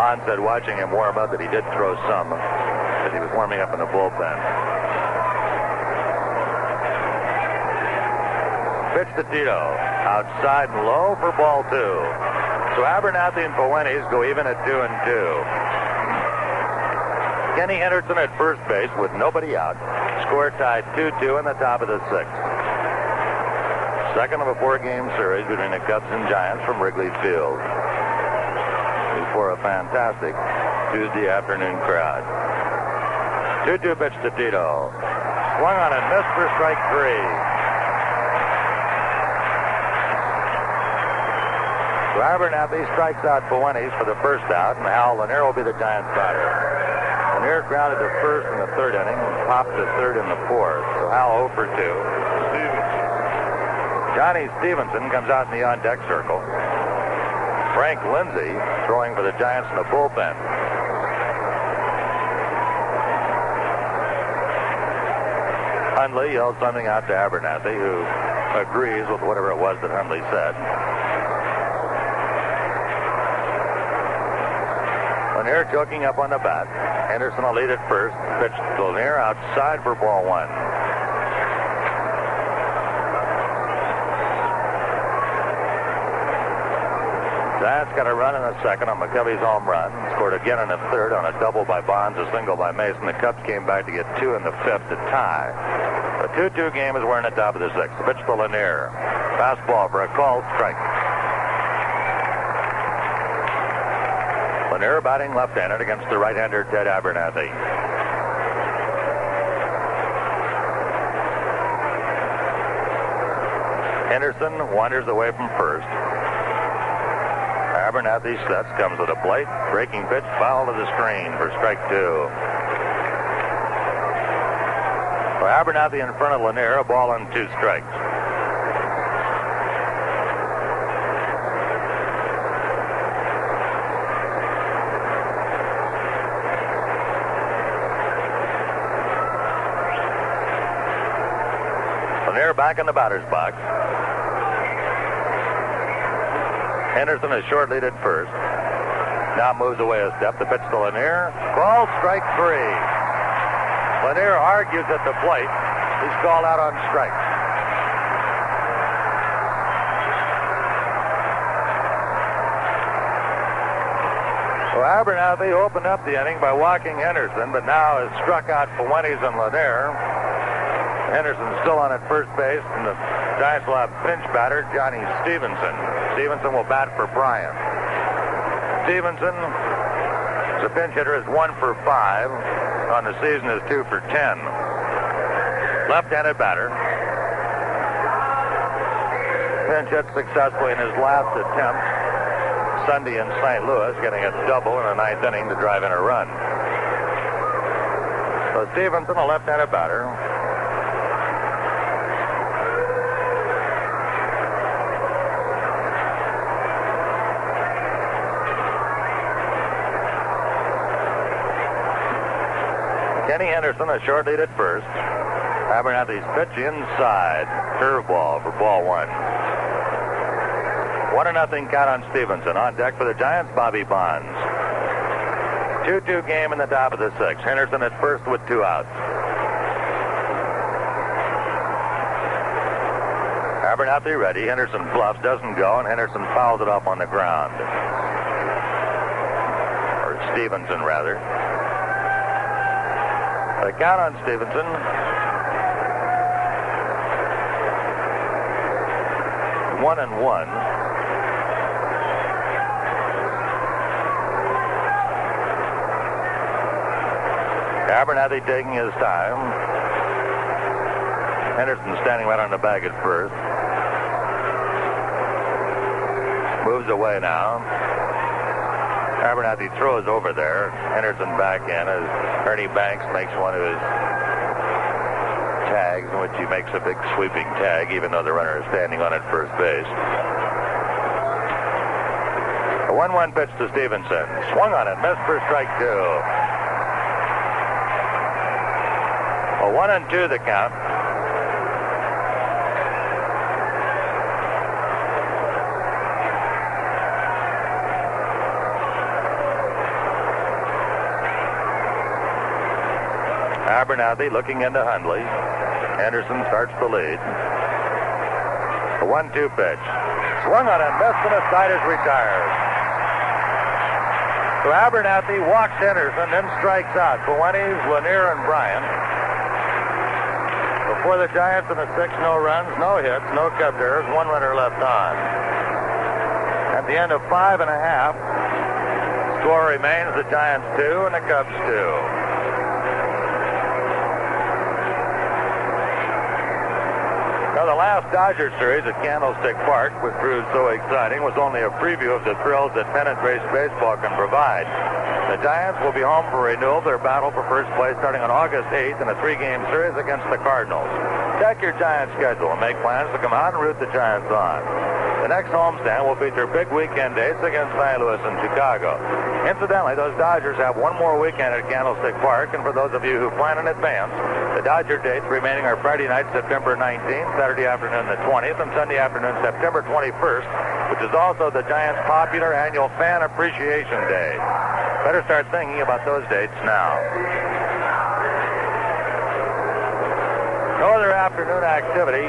Lon said watching him warm up that he did throw some as he was warming up in the bullpen. Pitch to Tito. Outside and low for ball two. So Abernathy and Fuentes go even at two and two. Kenny Henderson at first base with nobody out. Score tied 2-2 in the top of the sixth. Second of a four-game series between the Cubs and Giants from Wrigley Field for a fantastic Tuesday afternoon crowd. 2-2 pitch to Tito. Swung on and missed for strike three. So Abernathy strikes out Fuentes for the first out, and Hal Lanier will be the Giants batter. Lanier grounded to first in the third inning, popped to third in the fourth. So Hal 0 for 2. Johnny Stephenson comes out in the on-deck circle. Frank Linzy throwing for the Giants in the bullpen. Hundley yelled something out to Abernathy, who agrees with whatever it was that Hundley said. Lanier choking up on the bat. Henderson will lead at first. Pitch to Lanier outside for ball one. Giants got a run in the second on McCovey's home run. Scored again in the third on a double by Bonds, a single by Mason. The Cubs came back to get two in the fifth to tie. The 2-2 game is we're in the top of the sixth. Pitch to Lanier. Fastball for a called strike. Lanier batting left-handed against the right-hander Ted Abernathy. Henderson wanders away from first. Abernathy sets, comes with a plate. Breaking pitch, foul to the screen for strike two. For Abernathy in front of Lanier, a ball and two strikes. Lanier back in the batter's box. Henderson is short lead at first. Now moves away a step. The pitch to Lanier. Called strike three. Lanier argues at the plate. He's called out on strikes. So Abernathy opened up the inning by walking Henderson, but now has struck out Fuentes and Lanier. Henderson's still on at first base, and the Giants will have pinch batter Johnny Stephenson. Stephenson will bat for Bryant. Stephenson, a pinch hitter, is one for five. On the season is two for ten. Left-handed batter. Pinch hit successfully in his last attempt Sunday in St. Louis, getting a double in the ninth inning to drive in a run. So Stephenson, a left-handed batter, Kenny Henderson, a short lead at first. Abernathy's pitch inside. Curveball for ball one. One to nothing count on Stephenson. On deck for the Giants, Bobby Bonds. 2-2 game in the top of the sixth. Henderson at first with two outs. Abernathy ready. Henderson bluffs, doesn't go, and Henderson fouls it up on the ground. Or Stephenson, rather. The count on Stephenson. One and one. Abernathy taking his time. Henderson standing right on the bag at first. Moves away now. Abernathy throws over there. Henderson back in as Ernie Banks makes one of his tags in which he makes a big sweeping tag even though the runner is standing on at first base. A 1-1 pitch to Stephenson. Swung on it, missed for strike two. A 1 and 2 the count. Abernathy looking into Hundley. Anderson starts the lead. The 1 2 pitch. Swung on and missed, and the side is retired. So Abernathy walks Henderson, then strikes out Fuentes, Lanier, and Bryant. Before the Giants in the six, no runs, no hits, no Cubs errors, one runner left on. At the end of five and a half, score remains the Giants two and the Cubs two. Now, the last Dodger series at Candlestick Park, which proved so exciting, was only a preview of the thrills that pennant race baseball can provide. The Giants will be home for renewal their battle for first place starting on August 8th in a three-game series against the Cardinals. Check your Giants schedule and make plans to come out and root the Giants on. The next homestand will feature big weekend dates against St. Louis and Chicago. Incidentally, those Dodgers have one more weekend at Candlestick Park, and for those of you who plan in advance, the Dodger dates remaining are Friday night, September 19th, Saturday afternoon, the 20th, and Sunday afternoon, September 21st, which is also the Giants' popular annual Fan Appreciation Day. Better start thinking about those dates now. No other afternoon activity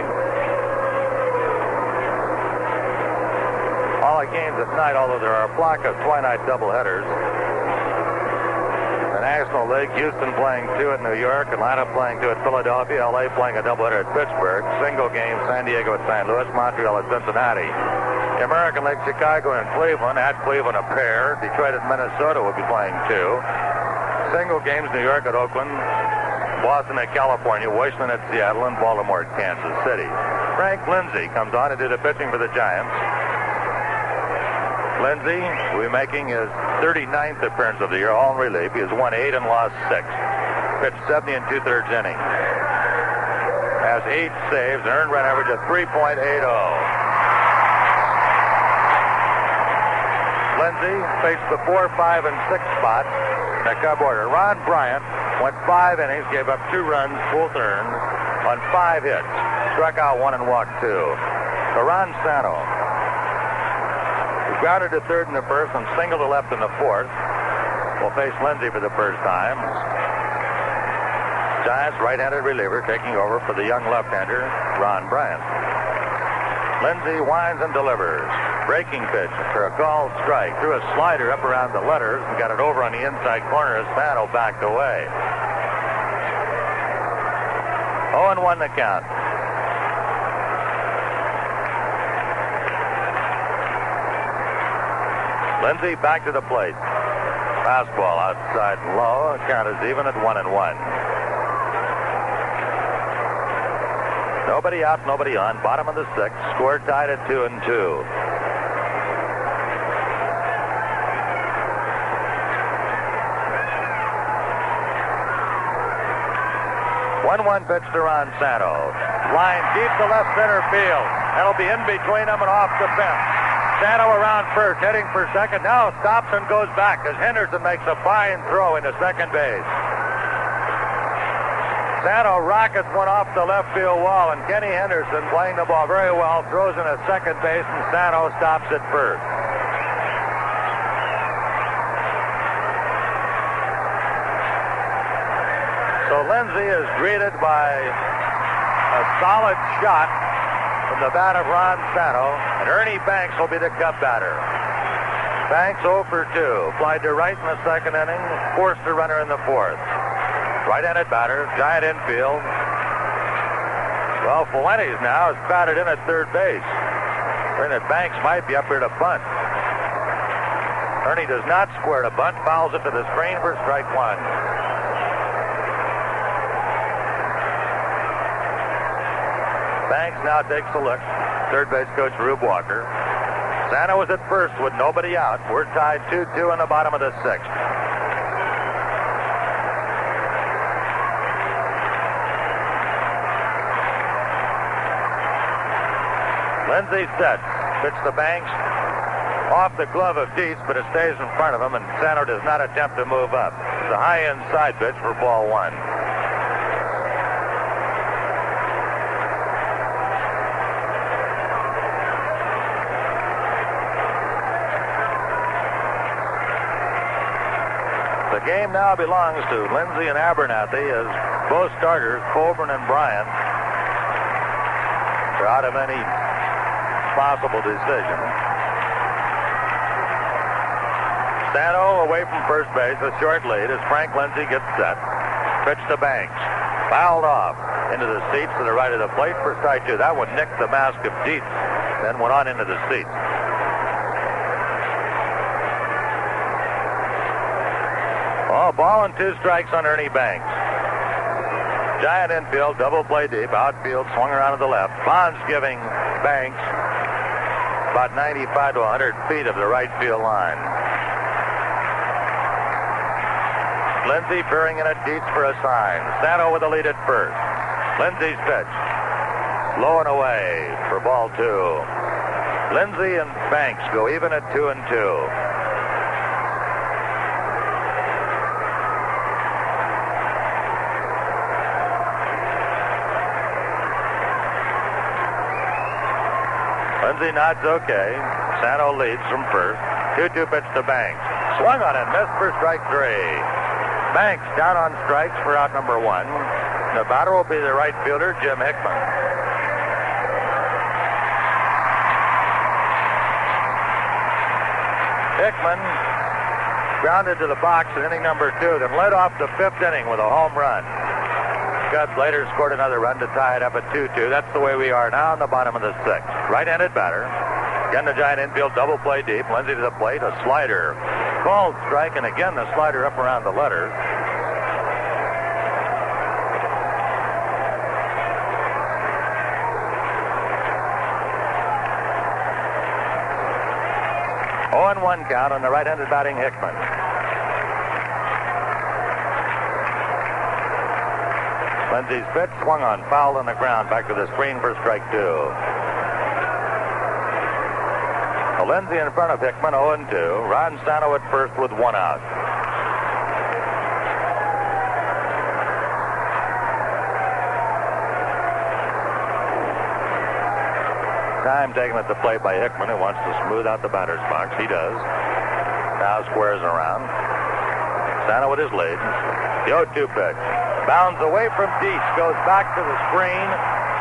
All the games at night, although there are a block of twilight doubleheaders. National League, Houston playing two at New York, Atlanta playing two at Philadelphia, LA playing a doubleheader at Pittsburgh, single game San Diego at St. Louis, Montreal at Cincinnati. The American League, Chicago and Cleveland, at Cleveland a pair. Detroit at Minnesota will be playing two. Single games, New York at Oakland, Boston at California, Washington at Seattle, and Baltimore at Kansas City. Frank Linzy comes on to do the pitching for the Giants. Linzy be making his 39th appearance of the year, all in relief. He has won eight and lost six. Pitched 70 and two-thirds innings. Has eight saves, an earned run average of 3.80. Linzy faced the four, five, and six spot in the Cub order. Ron Bryant went five innings, gave up two runs, both earned, on five hits. Struck out one and walked two. Ron Santo grounded to third in the first and singled to left in the fourth. Will face Linzy for the first time. Giants right-handed reliever taking over for the young left-hander, Ron Bryant. Linzy winds and delivers. Breaking pitch for a called strike. Threw a slider up around the letters and got it over on the inside corner as Santo backed away. 0 1 the count. Linzy back to the plate. Fastball outside and low. Count is even at one and one. Nobody out, nobody on. Bottom of the sixth. Score tied at two and two. One-one pitch to Ron Santo. Line deep to left center field. That'll be in between them and off the fence. Santo around first, heading for second. Now stops and goes back as Henderson makes a fine throw into second base. Santo rockets one off the left field wall, and Kenny Henderson, playing the ball very well, throws in a second base, and Santo stops at first. So Linzy is greeted by a solid shot the bat of Ron Santo, and Ernie Banks will be the Cub batter. Banks 0 for 2. Flied to right in the second inning, forced a runner in the fourth. Right-handed batter, giant infield. Well, Fuentes now is batted in at third base. Ernie Banks might be up here to bunt. Ernie does not square to bunt, fouls it to the screen for strike one. Banks now takes a look. Third base coach Rube Walker. Santo was at first with nobody out. We're tied 2-2 in the bottom of the sixth. Linzy set. Pitch the Banks. Off the glove of Dietz, but it stays in front of him, and Santo does not attempt to move up. It's a high inside pitch for ball one. The game now belongs to Linzy and Abernathy as both starters, Colborn and Bryant, are out of any possible decision. Santo away from first base, a short lead as Frank Linzy gets set. Pitch to Banks. Fouled off into the seats to the right of the plate for strike two. That one nicked the mask of Dietz, then went on into the seats. Oh, ball and two strikes on Ernie Banks. Giant infield, double play deep, outfield, swung around to the left. Bonds giving Banks about 95 to 100 feet of the right field line. Linzy peering in at Dietz for a sign. Santo with the lead at first. Linzy's pitch. Low and away for ball two. Linzy and Banks go even at two and two. Nods okay. Santo leads from first. 2-2 pitch to Banks. Swung on and missed for strike three. Banks down on strikes for out number one. The batter will be the right fielder, Jim Hickman. Hickman grounded to the box in inning number two, then led off the fifth inning with a home run. Cubs later scored another run to tie it up at 2-2. That's the way we are now in the bottom of the sixth. Right-handed batter. Again, the giant infield double play deep. Linzy to the plate. A slider. Called strike, and again the slider up around the letter. Oh one count on the right-handed batting Hickman. Linzy's pitch swung on, foul on the ground, back to the screen for strike two. Linzy in front of Hickman, 0 2. Ron Santo at first with one out. Time taken at the plate by Hickman, who wants to smooth out the batter's box. He does. Now squares around. Santo with his lead. The 0 2 pitch. Bounds away from Dietz, goes back to the screen.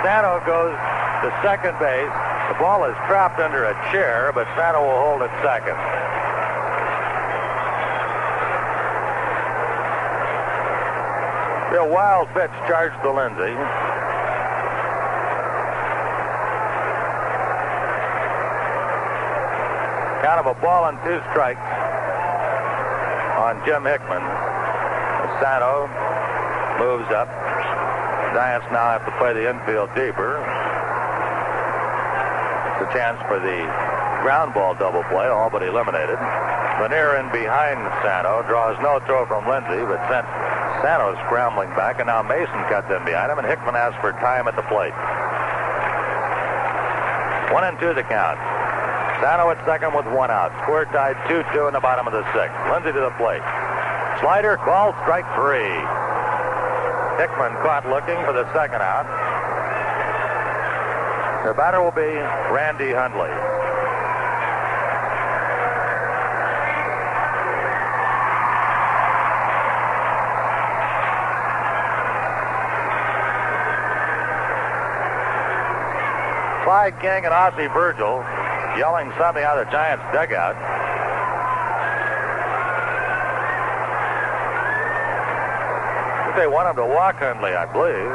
Santo goes to second base. The ball is trapped under a chair, but Santo will hold at second. A wild pitch charged to Linzy. Kind of a ball and two strikes on Jim Hickman. Santo moves up. Giants now have to play the infield deeper. It's a chance for the ground ball double play, all but eliminated. Lanier in behind Santo draws no throw from Linzy, but sent Santo scrambling back, and now Mason cuts in behind him, and Hickman asks for time at the plate. One and two the count. Santo at second with one out. Score tied 2-2 in the bottom of the sixth. Linzy to the plate. Slider called strike three. Hickman caught looking for the second out. The batter will be Randy Hundley. Clyde King and Ozzie Virgil yelling something out of the Giants' dugout. They want him to walk Hundley, I believe.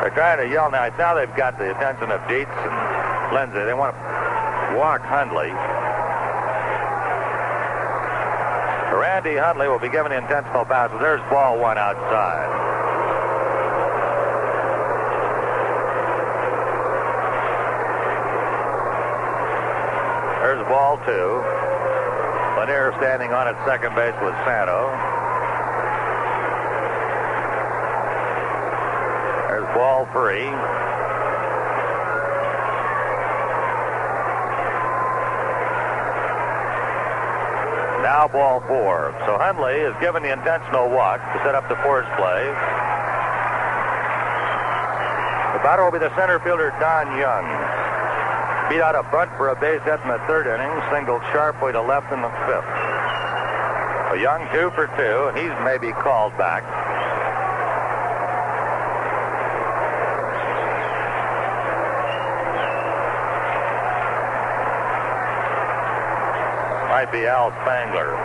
They're trying to yell now. Now they've got the attention of Dietz and Linzy. They want to walk Hundley. Randy Hundley will be given the intentional pass. There's ball one outside. There's ball two. Lanier standing on at second base with Santo. Three. Now ball four. So Hundley is given the intentional walk to set up the force play. The batter will be the center fielder, Don Young. Beat out a bunt for a base hit in the third inning, singled sharply to left in the fifth. A Young two for two, and he's maybe called back. Might be Al Spangler.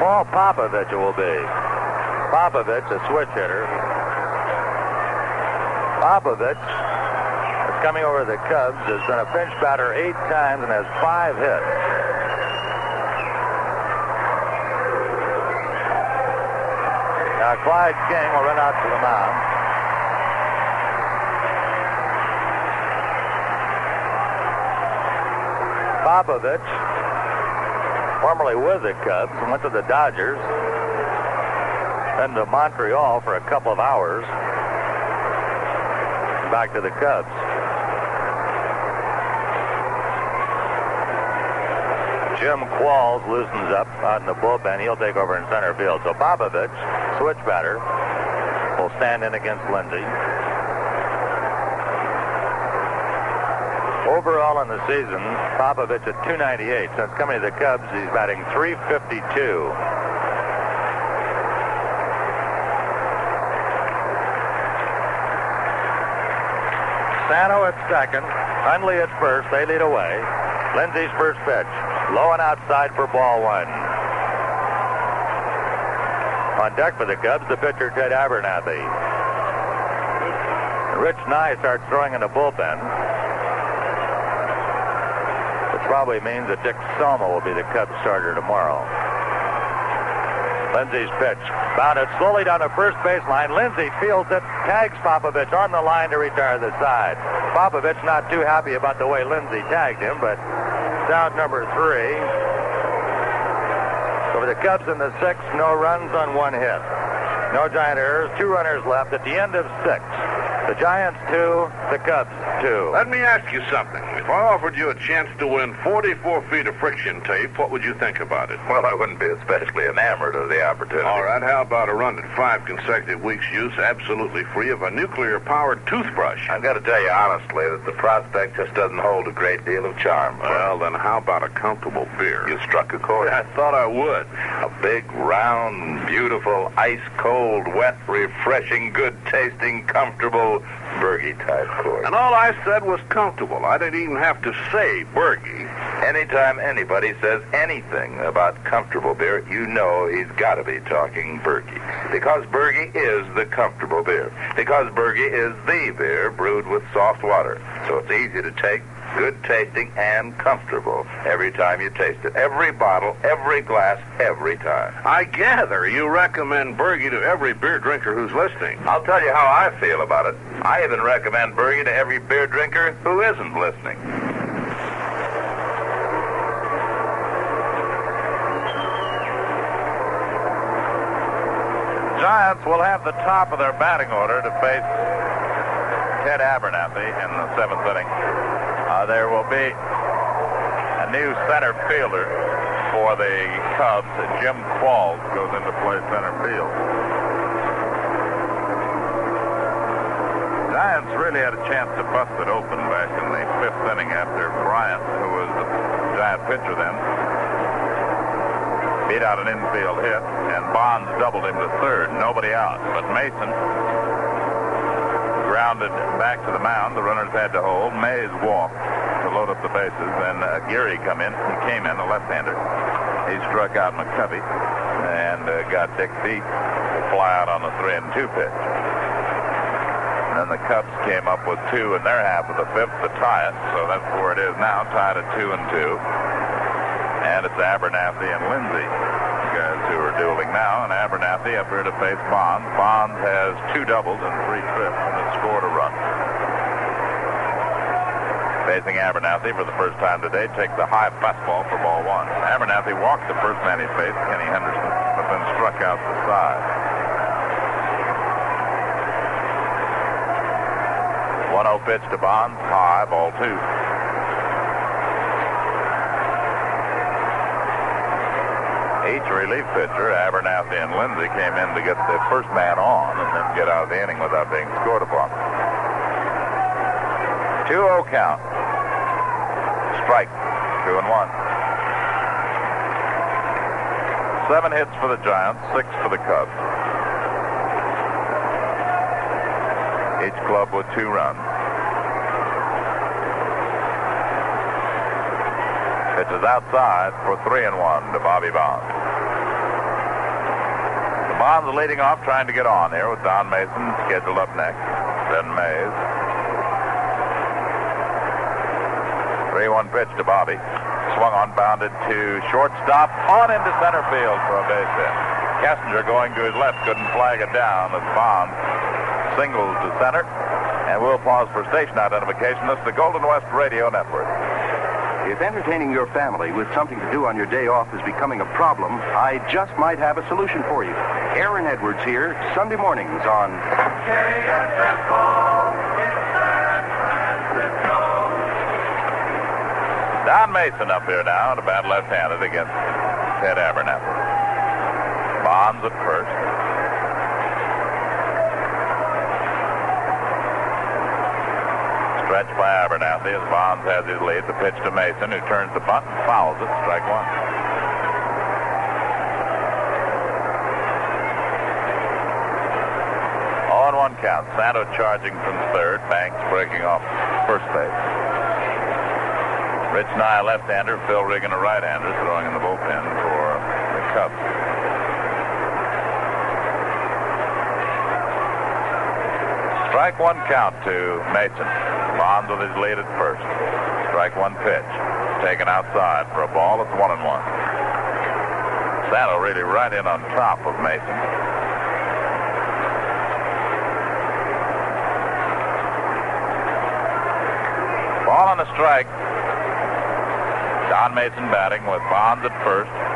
Paul Popovich will be. Popovich, a switch hitter. Popovich is coming over the Cubs, has been a pinch batter eight times and has five hits. Now Clyde King will run out to the mound. Popovich formerly with the Cubs, went to the Dodgers, then to Montreal for a couple of hours, back to the Cubs. Jim Qualls loosens up in the bullpen. He'll take over in center field. So Popovich, switch batter, will stand in against Linzy. Overall in the season, Popovich at 298. Since coming to the Cubs, he's batting 352. Santo at second, Hundley at first. They lead away. Linzy's first pitch, low and outside for ball one. On deck for the Cubs, the pitcher Ted Abernathy. Rich Nye starts throwing in the bullpen. Probably means that Dick Selma will be the Cubs starter tomorrow. Linzy's pitch. Bounded slowly down the first baseline. Linzy fields it, tags Popovich on the line to retire the side. Popovich not too happy about the way Linzy tagged him, but down number three. For the Cubs in the sixth, no runs on one hit. No giant errors, two runners left at the end of six. The Giants two, the Cubs Let me ask you something. If I offered you a chance to win 44 feet of friction tape, what would you think about it? Well, I wouldn't be especially enamored of the opportunity. All right, how about a run at five consecutive weeks' use, absolutely free of a nuclear-powered toothbrush? I've got to tell you honestly that the prospect just doesn't hold a great deal of charm. Well, then how about a comfortable beer? You struck a chord. I thought I would. A big, round, beautiful, ice-cold, wet, refreshing, good-tasting, comfortable Burgie type chord. And all I said was comfortable. I didn't even have to say Burgie. Anytime anybody says anything about comfortable beer, you know he's got to be talking Burgie. Because Burgie is the comfortable beer. Because Bergie is the beer brewed with soft water. So it's easy to take, good tasting, and comfortable every time you taste it. Every bottle, every glass, every time. I gather you recommend Burgie to every beer drinker who's listening. I'll tell you how I feel about it. I even recommend Burgie to every beer drinker who isn't listening. Giants will have the top of their batting order to face Ted Abernathy in the seventh inning. There will be a new center fielder for the Cubs. Jim Qualls goes into play center field. Giants really had a chance to bust it open back in the fifth inning after Bryant, who was the Giant pitcher then, beat out an infield hit, and Bonds doubled him to third. Nobody out, but Mason grounded back to the mound. The runners had to hold. Mays walked to load up the bases, and uh, Geary come in. He came in, a left-hander. He struck out McCovey and uh, got Dick Dietz to fly out on the three and two pitch. And then the Cubs came up with two in their half of the fifth to tie it. So that's where it is now, tied at two and two. And it's Abernathy and Linzy, who are dueling now. And Abernathy up here to face Bonds. Bonds has two doubles and three trips and has scored a run. Facing Abernathy for the first time today, takes the high fastball for ball one. Abernathy walked the first man he faced, Kenny Henderson, but then struck out the side. 1-0 pitch to Bonds, high, ball two. Each relief pitcher, Abernathy and Linzy, came in to get the first man on and then get out of the inning without being scored upon. 2-0 count. Strike. Two and one. Seven hits for the Giants, six for the Cubs. Each club with two runs. Pitches outside for three and one to Bobby Bonds. Bonds leading off, trying to get on here with Don Mason scheduled up next. Then Mays. 3-1 pitch to Bobby. Swung on, bounded to shortstop, on into center field for a base hit. Kessinger going to his left, couldn't flag it down as Bonds singles to center. And we'll pause for station identification. This is the Golden West Radio Network. If entertaining your family with something to do on your day off is becoming a problem, I just might have a solution for you. Aaron Edwards here, Sunday mornings on Don Mason up here now to bat left-handed against Ted Abernathy. Bonds at first. Stretched by Abernathy as Bonds has his lead. The pitch to Mason, who turns the bunt fouls it. Strike one. All and one count. Santo charging from third. Banks breaking off first base. Rich Nye, left-hander. Phil Regan, a right-hander, throwing in the bullpen for the Cubs. Strike one count to Mason. Bonds with his lead at first. Strike one pitch. Taken outside for a ball. It's one and one. Santo really right in on top of Mason. Ball on the strike. Don Mason batting with Bonds at first.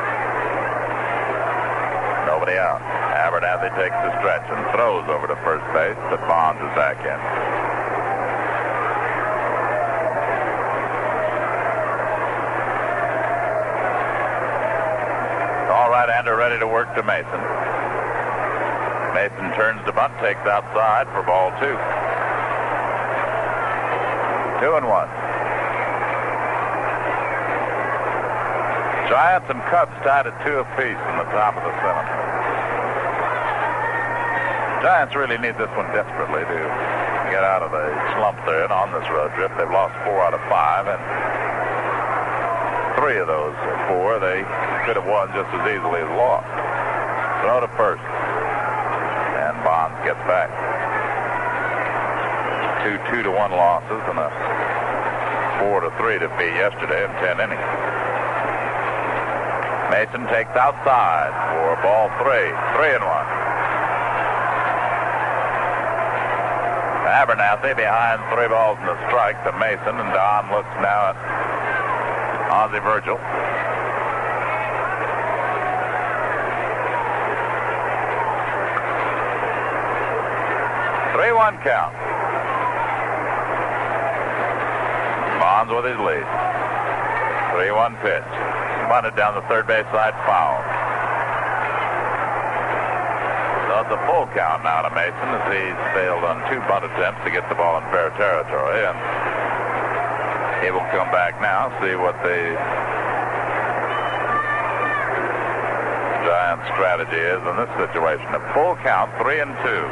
Nobody out. Abernathy takes the stretch and throws over to first base, but Bonds is back in. All right, Ander ready to work to Mason. Mason turns the bunt, takes outside for ball two. Two and one. Giants and Cubs tied at two apiece in the top of the seventh. Giants really need this one desperately to get out of the slump they're in on this road trip. They've lost four out of five, and three of those four they could have won just as easily as lost. Throw to first, and Bonds gets back. Two two to one losses and a four to three defeat yesterday in ten innings. Mason takes outside for ball three, three and one. Abernathy behind three balls and a strike to Mason, and Don looks now at Ozzie Virgil. Three-one count. Bonds with his lead. Three-one pitch. Bunted down the third base side, foul. So it's a full count now to Mason as he's failed on two bunt attempts to get the ball in fair territory, and he will come back now, see what the Giants' strategy is in this situation. A full count, three and two.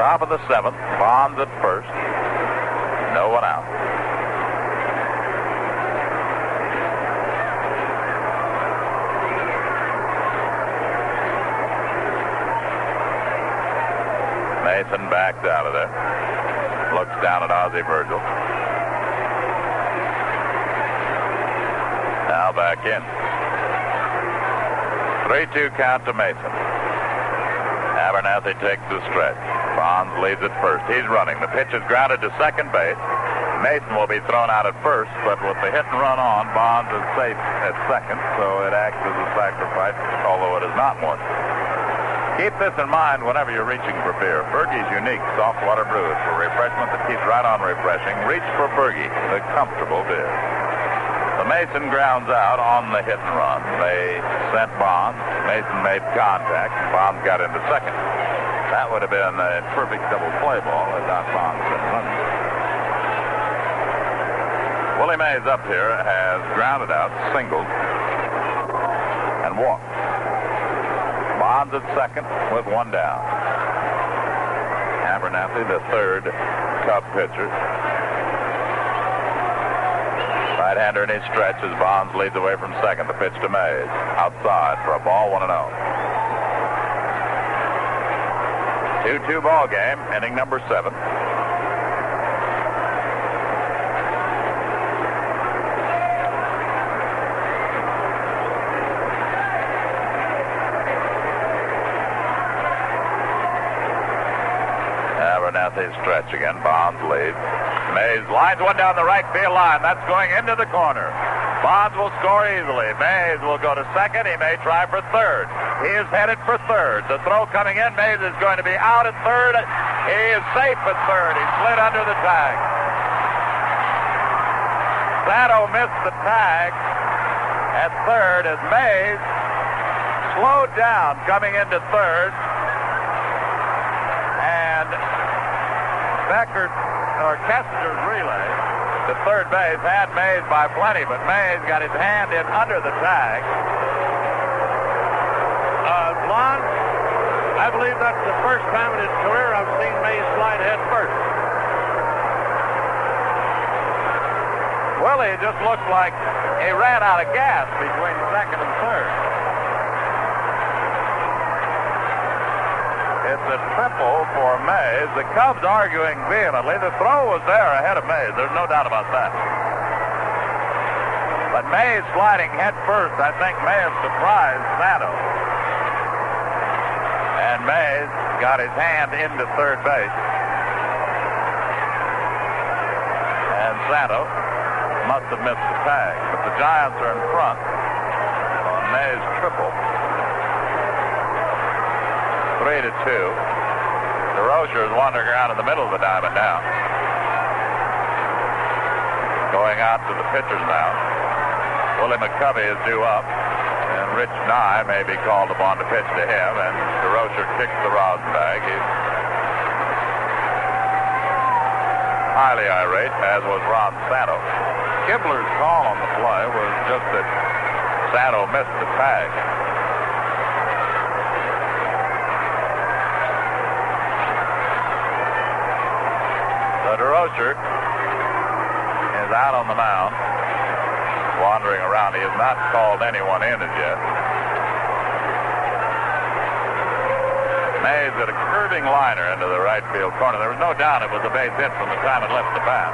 Top of the seventh, Bonds at first. No one out. Mason backed out of there. Looks down at Ozzie Virgil. Now back in. 3-2 count to Mason. Abernathy takes the stretch. Bonds leads at first. He's running. The pitch is grounded to second base. Mason will be thrown out at first, but with the hit and run on, Bonds is safe at second, so it acts as a sacrifice, although it is not one. Keep this in mind whenever you're reaching for beer. Burgie's unique soft water brew is for refreshment that keeps right on refreshing. Reach for Bergie, the comfortable beer. The Mason grounds out on the hit and run. They sent Bonds. Mason made contact. Bonds got into second. That would have been a perfect double play ball had not Bonds been running. Willie Mays up here has grounded out, singled, and walked. Bonds at second with one down. Abernathy, the third Cub pitcher. Right-hander in his stretch as Bonds leads away from second. The pitch to Mays. Outside for a ball, 1 0. 2-2 ball game, inning number seven. Stretch again. Bonds leads. Mays lines one down the right field line. That's going into the corner. Bonds will score easily. Mays will go to second. He may try for third. He is headed for third. The throw coming in. Mays is going to be out at third. He is safe at third. He slid under the tag. Santo missed the tag at third as Mays slowed down coming into third. And Beckert or Kessinger's relay to third base had Mays by plenty, but Mays got his hand in under the tag. Uh, i believe that's the first time in his career I've seen Mays slide head first. Willie just looked like he ran out of gas between second and third. It's a triple for Mays. The Cubs arguing vehemently. The throw was there ahead of Mays. There's no doubt about that. But Mays sliding head first, I think may have surprised Santo. And Mays got his hand into third base. And Santo must have missed the tag. But the Giants are in front on Mays' triple. Three to two. Durocher is wandering around in the middle of the diamond now. Going out to the pitchers now. Willie McCovey is due up. And Rich Nye may be called upon to pitch to him. And Durocher kicks the rosin bag. He's highly irate, as was Ron Santo. Kibler's call on the play was just that Santo missed the tag. So is out on the mound, wandering around. He has not called anyone in as yet. Mays at a curving liner into the right field corner. There was no doubt it was a base hit from the time it left the bat.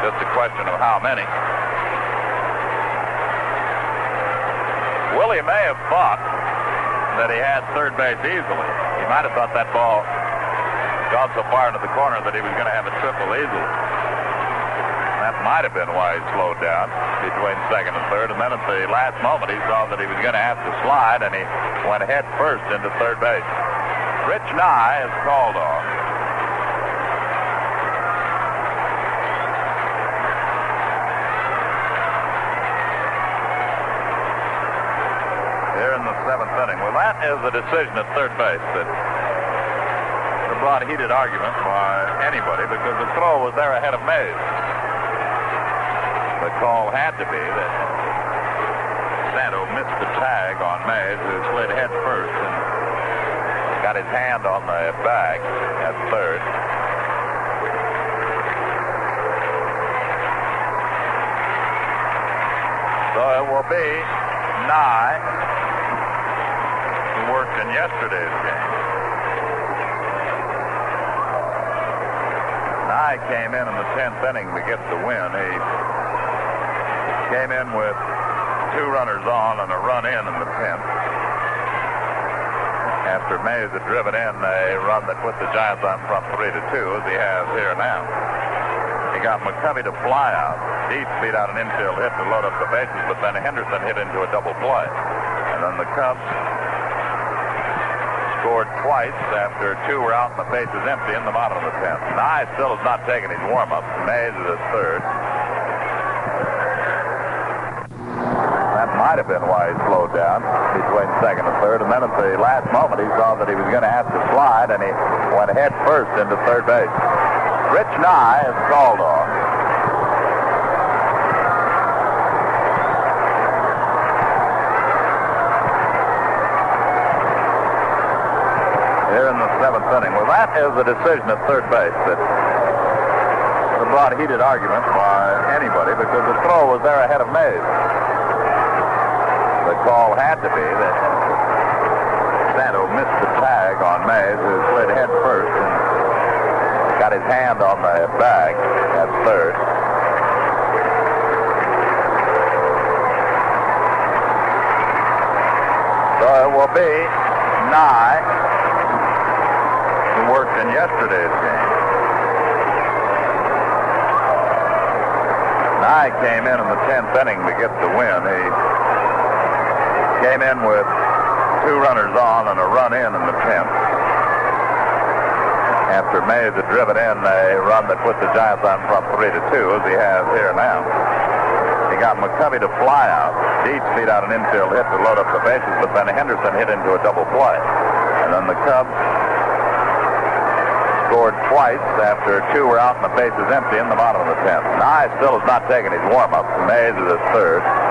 Just a question of how many. Willie may have thought that he had third base easily. He might have thought that ball gone so far into the corner that he was going to have a triple easily. That might have been why he slowed down between second and third. And then at the last moment, he saw that he was going to have to slide, and he went head first into third base. Rich Nye is called on. Here in the seventh inning. Well, that is the decision at third base that brought heated argument by anybody because the throw was there ahead of Mays. The call had to be that Santo missed the tag on Mays, who slid head first and got his hand on the bag at third. So it will be Nye, who worked in yesterday's game. Nye came in in the 10th inning to get the win. He came in with two runners on and a run in in the 10th. After Mays had driven in a run that put the Giants on front 3 to 2, as he has here now. He got McCovey to fly out. Dietz beat out an infield hit to load up the bases, but then Henderson hit into a double play. And then the Cubs scored twice after two were out and the bases empty in the bottom of the 10th. Nye still has not taken his warm-up. Mays is at third. That might have been why he slowed down between second and third. And then at the last moment, he saw that he was going to have to slide, and he went head first into third base. Rich Nye is called on. Here in the seventh inning. Well, that is the decision at third base that brought heated argument by anybody because the throw was there ahead of Mays. The call had to be that Santo missed the tag on Mays, who slid head first and got his hand on the bag at third. So it will be Nye, worked in yesterday's game. Nye came in in the 10th inning to get the win. He came in with two runners on and a run in in the 10th. After Mays had driven in a run that put the Giants on front 3 to 2, as he has here now. He got McCovey to fly out. Dietz beat out an infield hit to load up the bases, but then Henderson hit into a double play. And then the Cubs twice after two were out and the bases empty in the bottom of the 10th. Nye still has not taken his warm-up. Mays is at third.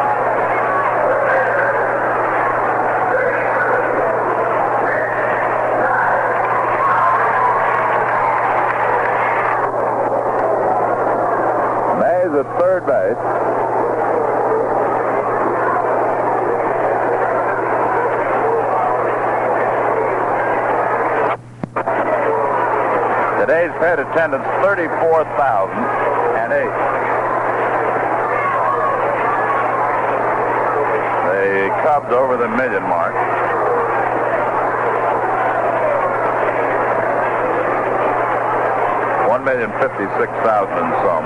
56,000 some.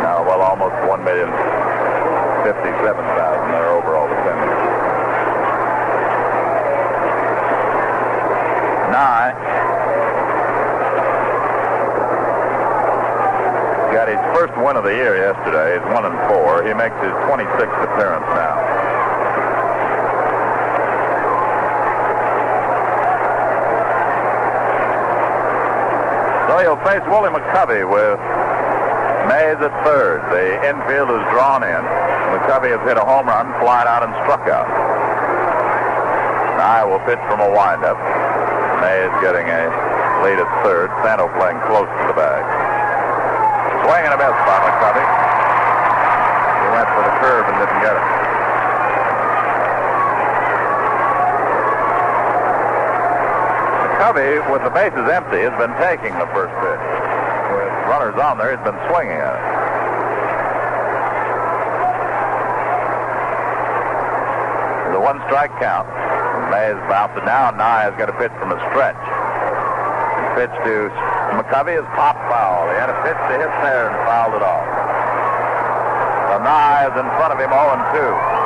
Now, well, almost 1 million 57,000 their overall attendance. Nye got his first win of the year yesterday. He's 1 and 4. He makes his 26th appearance now. He'll face Willie McCovey with Mays at third. The infield is drawn in. McCovey has hit a home run, flied out, and struck out. Nye will pitch from a windup. Mays getting a lead at third. Santo playing close to the bag. Swing and a miss by McCovey. He went for the curve and didn't get it. McCovey, with the bases empty, has been taking the first pitch. With runners on there, he's been swinging at it. A one strike count. Mays bounced it now. Nye has got to pitch from a stretch. Pitch to McCovey is pop foul. He had a pitch to hit there and fouled it off. So Nye is in front of him 0 and 2.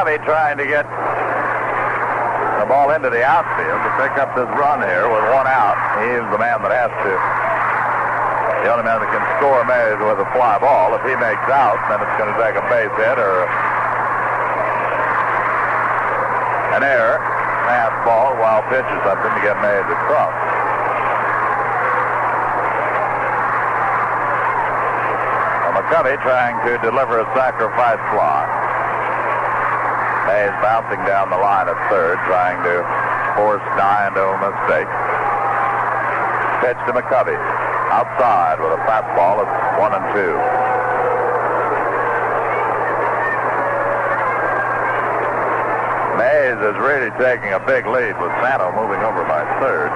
McCovey trying to get the ball into the outfield to pick up this run here with one out. He's the man that has to the only man that can score Mays with a fly ball. If he makes out, then it's going to take a base hit or an error, pass ball, wild pitch or something to get Mays across. McCovey trying to deliver a sacrifice fly. Mays bouncing down the line at third, trying to force Nye into a mistake. Pitch to McCovey outside with a fastball at one and two. Mays is really taking a big lead with Santo moving over by third.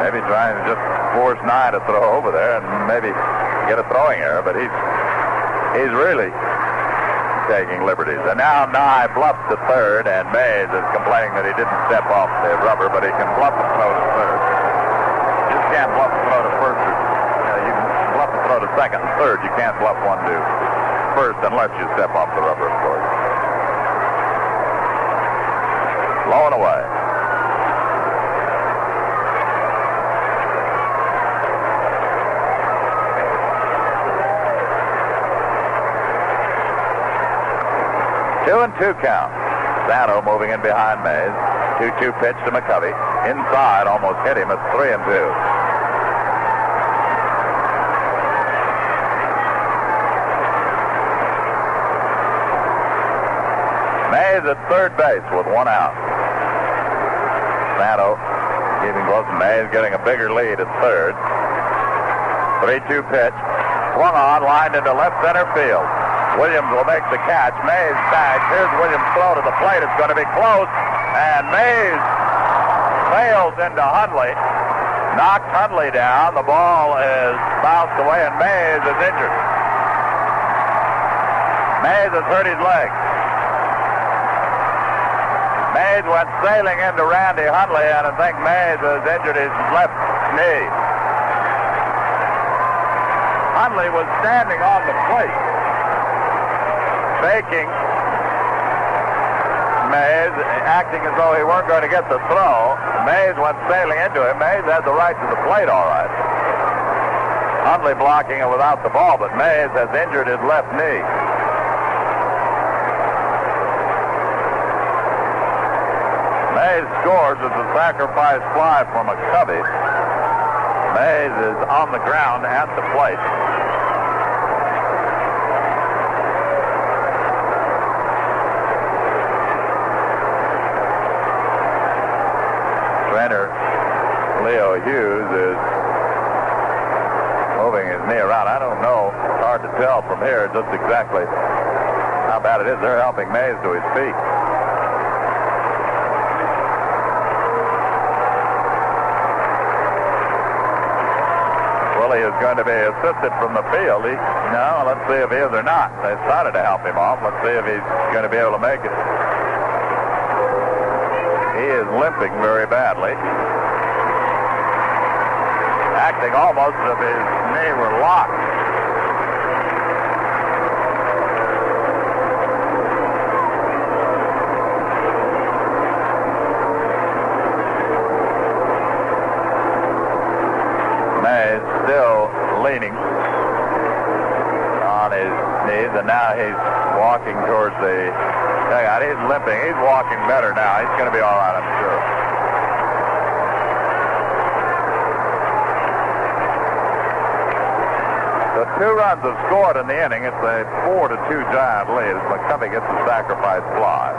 Maybe trying to just force Nye to throw over there and maybe get a throwing error, but he's he's really taking liberties. And now Nye bluffs to third, and Mays is complaining that he didn't step off the rubber, but he can bluff and throw to third. You just can't bluff and throw to first. Or, you, you can bluff and throw to second and third. You can't bluff one to first unless you step off the rubber, of course. Low and away. Two and two count. Santo moving in behind Mays. 2-2 pitch to McCovey. Inside, almost hit him at three and two. Mays at third base with one out. Santo keeping close. Mays getting a bigger lead at third. 3-2 pitch. Swung on, lined into left center field. Williams will make the catch. Mays bags. Here's Williams' throw to the plate. It's going to be close. And Mays sails into Hundley. Knocked Hundley down. The ball is bounced away, and Mays is injured. Mays has hurt his leg. Mays went sailing into Randy Hundley, and I think Mays has injured his left knee. Hundley was standing on the plate faking Mays, acting as though he weren't going to get the throw. Mays went sailing into him. Mays had the right to the plate, all right. Hundley blocking it without the ball, but Mays has injured his left knee. Mays scores as a sacrifice fly for McCovey. Mays is on the ground at the plate. trainer Leo Hughes is moving his knee around. I don't know. It's hard to tell from here just exactly how bad it is. They're helping Mays to his feet. Willie is going to be assisted from the field. He, no, let's see if he is or not. They started to help him off. Let's see if he's going to be able to make it. He is limping very badly. Acting almost as if his knee were locked. May is still leaning on his knees, and now he's walking towards the dugout. He's limping. He's walking better now. He's going to be all right, I'm sure. Runs have scored in the inning. It's a four to two giant lead McCovey gets a sacrifice fly.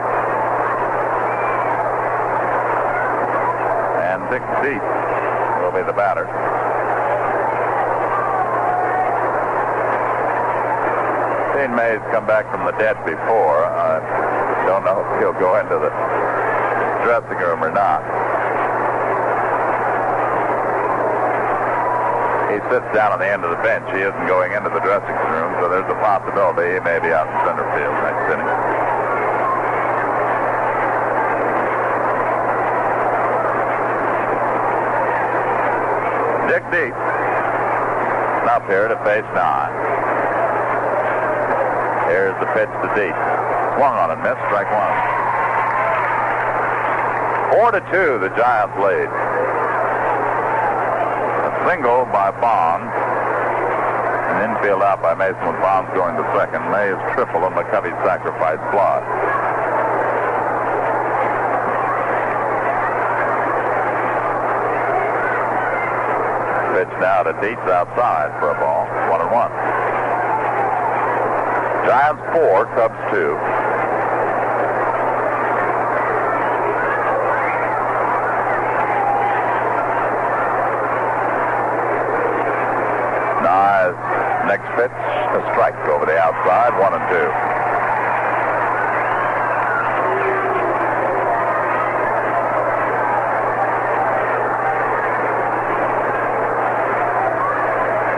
And Dick Dietz will be the batter. Seen Mays come back from the dead before. I don't know if he'll go into the dressing room or not. He sits down on the end of the bench. He isn't going into the dressing room, so there's a possibility he may be out in center field next inning. Dick Dietz up here to face Nye. Here's the pitch to Dietz. Swung on and missed, strike one. Four to two, the Giants lead. Single by Bonds. An infield out by Mason with Bonds going to second. Mays triple and McCovey sacrifice fly. Pitch now to Dietz outside for a ball. One and one. Giants four, Cubs two. Nice. Next pitch, a strike over the outside, one and two.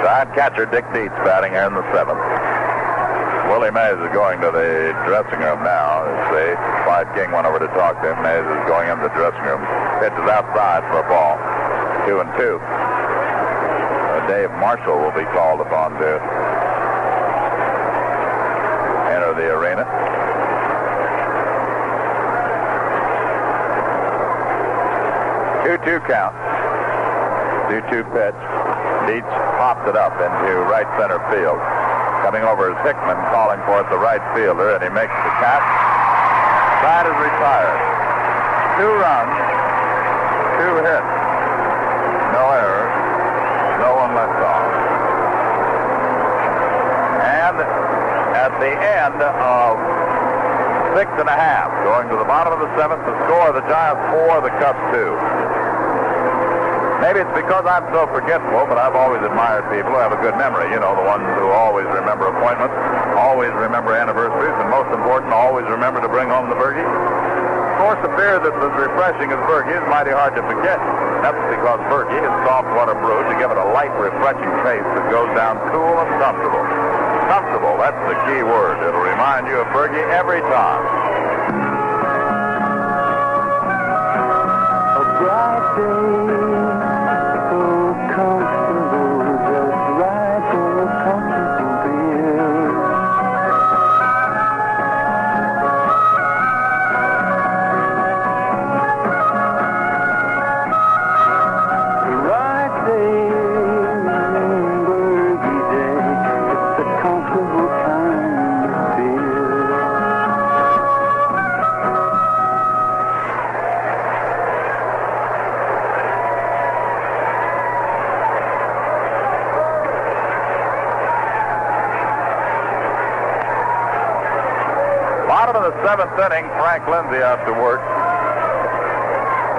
Giant catcher Dick Dietz batting in the seventh. Willie Mays is going to the dressing room now. The Clyde King went over to talk to him, Mays is going into the dressing room. Pitch is outside for a ball. Two and two. Uh, Dave Marshall will be called upon to Two-two count. Two-two pitch. Dietz popped it up into right center field. Coming over is Hickman calling for it, the right fielder, and he makes the catch. Side is retired. Two runs, two hits, no errors, no one left off. And at the end of six and a half, going to the bottom of the seventh, the score of the Giants four, the Cubs two. Maybe it's because I'm so forgetful, but I've always admired people who have a good memory. You know, the ones who always remember appointments, always remember anniversaries, and most important, always remember to bring home the burgie. Of course, a beer that's as refreshing as burgie is mighty hard to forget. That's because burgie is soft water brewed to give it a light, refreshing taste that goes down cool and comfortable. Comfortable, that's the key word. It'll remind you of burgie every time. A bright day, inning, Frank Linzy out to work.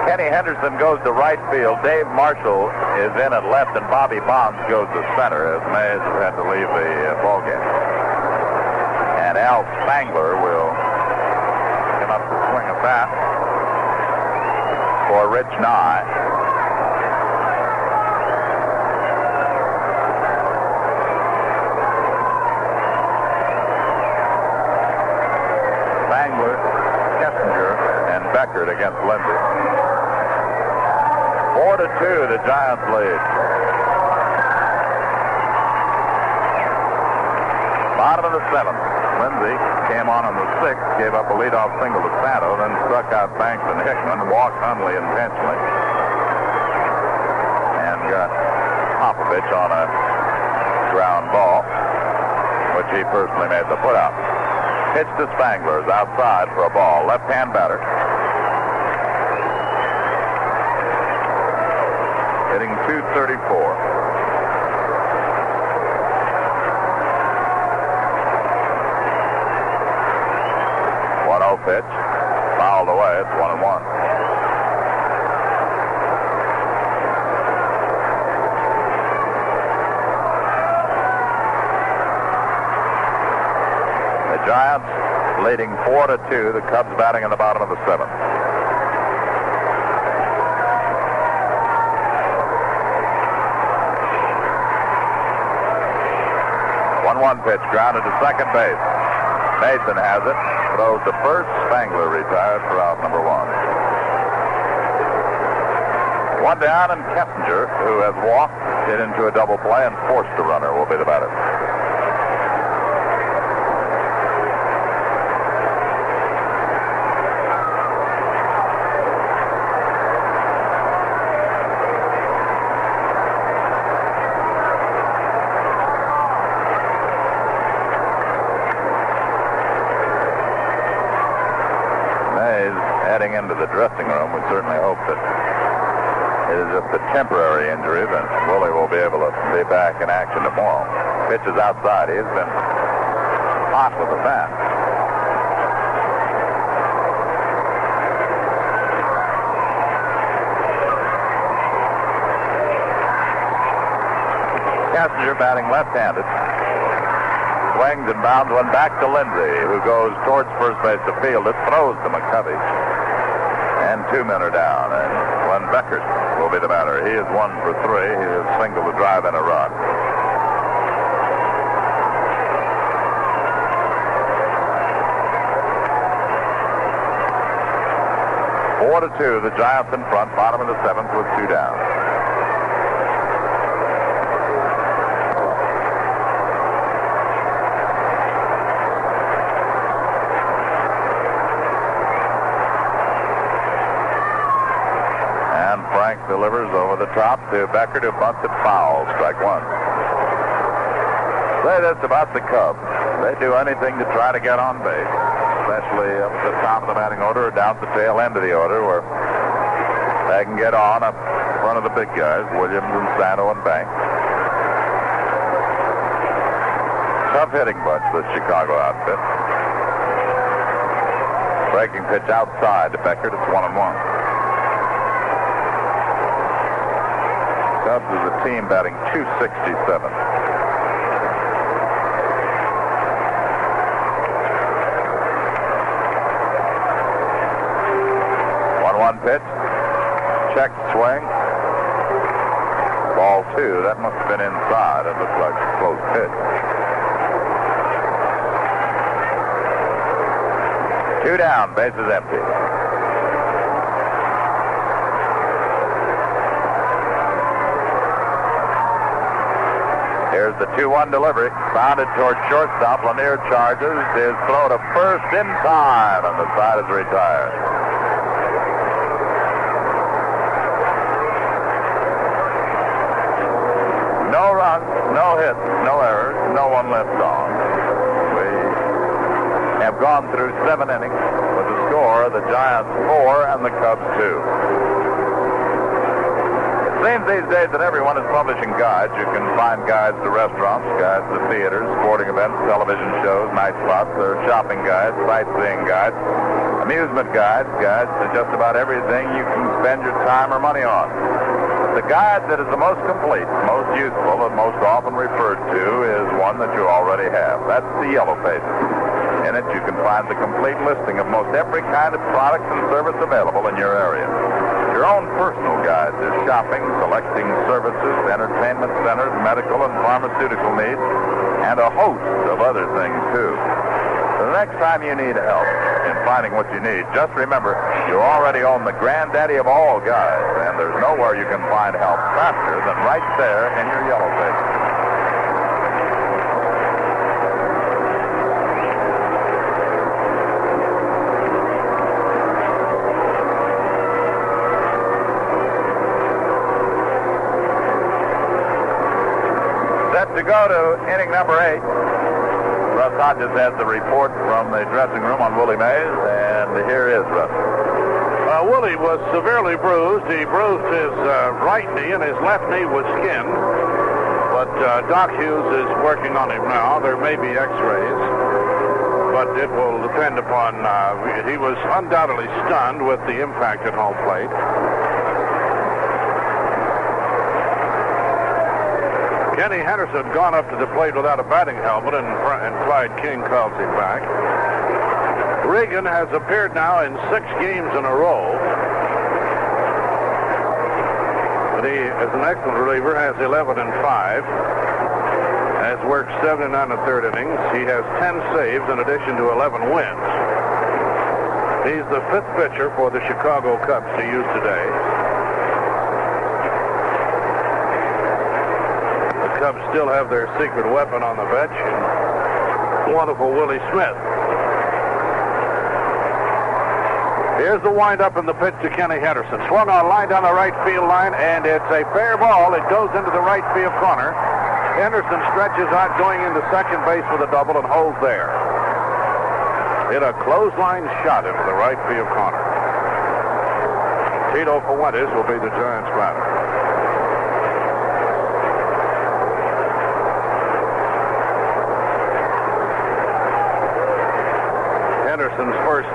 Kenny Henderson goes to right field. Dave Marshall is in at left, and Bobby Bonds goes to center as Mays has had to leave the uh, ball game. And Al Spangler will come up to swing a bat for Rich Nye. Spangler, Kessinger, Beckert against Linzy. Four to two, the Giants lead. Bottom of the seventh. Linzy came on in the sixth, gave up a leadoff single to Santo, then struck out Banks and Hickman, walked Hundley intentionally, and got Popovich on a ground ball, which he personally made the put out. Pitch to Spangler's outside for a ball. Left-hand batter. Hitting 234. One zero pitch, fouled away. It's one and one. The Giants leading four to two. The Cubs batting in the bottom of the seventh. One-one pitch grounded to second base. Mason has it. Throws to first. Spangler retired for out number one. One down, and Kessinger, who has walked, hit into a double play and forced the runner, will be the batter. Mays heading into the dressing room. We certainly hope that it is just a temporary injury, then Willie will be able to be back in action tomorrow. Pitch is outside. He has been hot with the fan. Kessinger batting left-handed. Swings and bounds one back to Linzy, who goes towards first base to field it, throws to McCovey. And two men are down, and Glenn Beckert will be the batter. He is one for three. He has singled to drive in a run. Four to two, the Giants in front, bottom of the seventh with two down. And Frank delivers over the top to Beckert who bunts it foul. Strike one. Say this about the Cubs. They do anything to try to get on base, especially up at the top of the batting order or down the tail end of the order where they can get on up front of the big guys, Williams and Santo and Banks. Tough hitting bunch, this Chicago outfit. Breaking pitch outside to Beckert. It's one and one. Cubs is a team batting 267. One-one pitch. Check swing. Ball two. That must have been inside. It looks like a close pitch. Two down. Bases empty. Here's the 2-1 delivery. Bounded toward shortstop. Lanier charges. His throw to first in time, and the side is retired. No runs, no hits, no errors, no one left on. We have gone through seven innings with the score, of the Giants four and the Cubs two. It seems these days that everyone is publishing guides. You can find guides to restaurants, guides to theaters, sporting events, television shows, night spots. There shopping guides, sightseeing guides, amusement guides, guides to just about everything you can spend your time or money on. The guide that is the most complete, most useful, and most often referred to is one that you already have. That's the Yellow Pages. In it, you can find the complete listing of most every kind of product and service available in your area. Your own personal guide to shopping, selecting services, entertainment centers, medical and pharmaceutical needs, and a host of other things, too. The next time you need help in finding what you need, just remember you already own the granddaddy of all guys, and there's nowhere you can find help faster than right there in your yellow pages. To go to inning number eight. Russ Hodges has the report from the dressing room on Willie Mays, and here is Russ. Uh, Willie was severely bruised. He bruised his uh, right knee, and his left knee was skinned. But uh, Doc Hughes is working on him now. There may be X-rays, but it will depend upon. Uh, he was undoubtedly stunned with the impact at home plate. Kenny Henderson gone up to the plate without a batting helmet, and, and Clyde King calls him back. Regan has appeared now in six games in a row. He is an excellent reliever, has 11 and 5. Has worked seven and a third innings. He has 10 saves in addition to 11 wins. He's the fifth pitcher for the Chicago Cubs to use today. Cubs still have their secret weapon on the bench, wonderful Willie Smith. Here's the windup and the pitch to Kenny Henderson. Swung on line down the right field line, and it's a fair ball. It goes into the right field corner. Henderson stretches out going into second base with a double and holds there. Hit a clothesline shot into the right field corner. Tito Fuentes will be the Giants batter. Henderson's first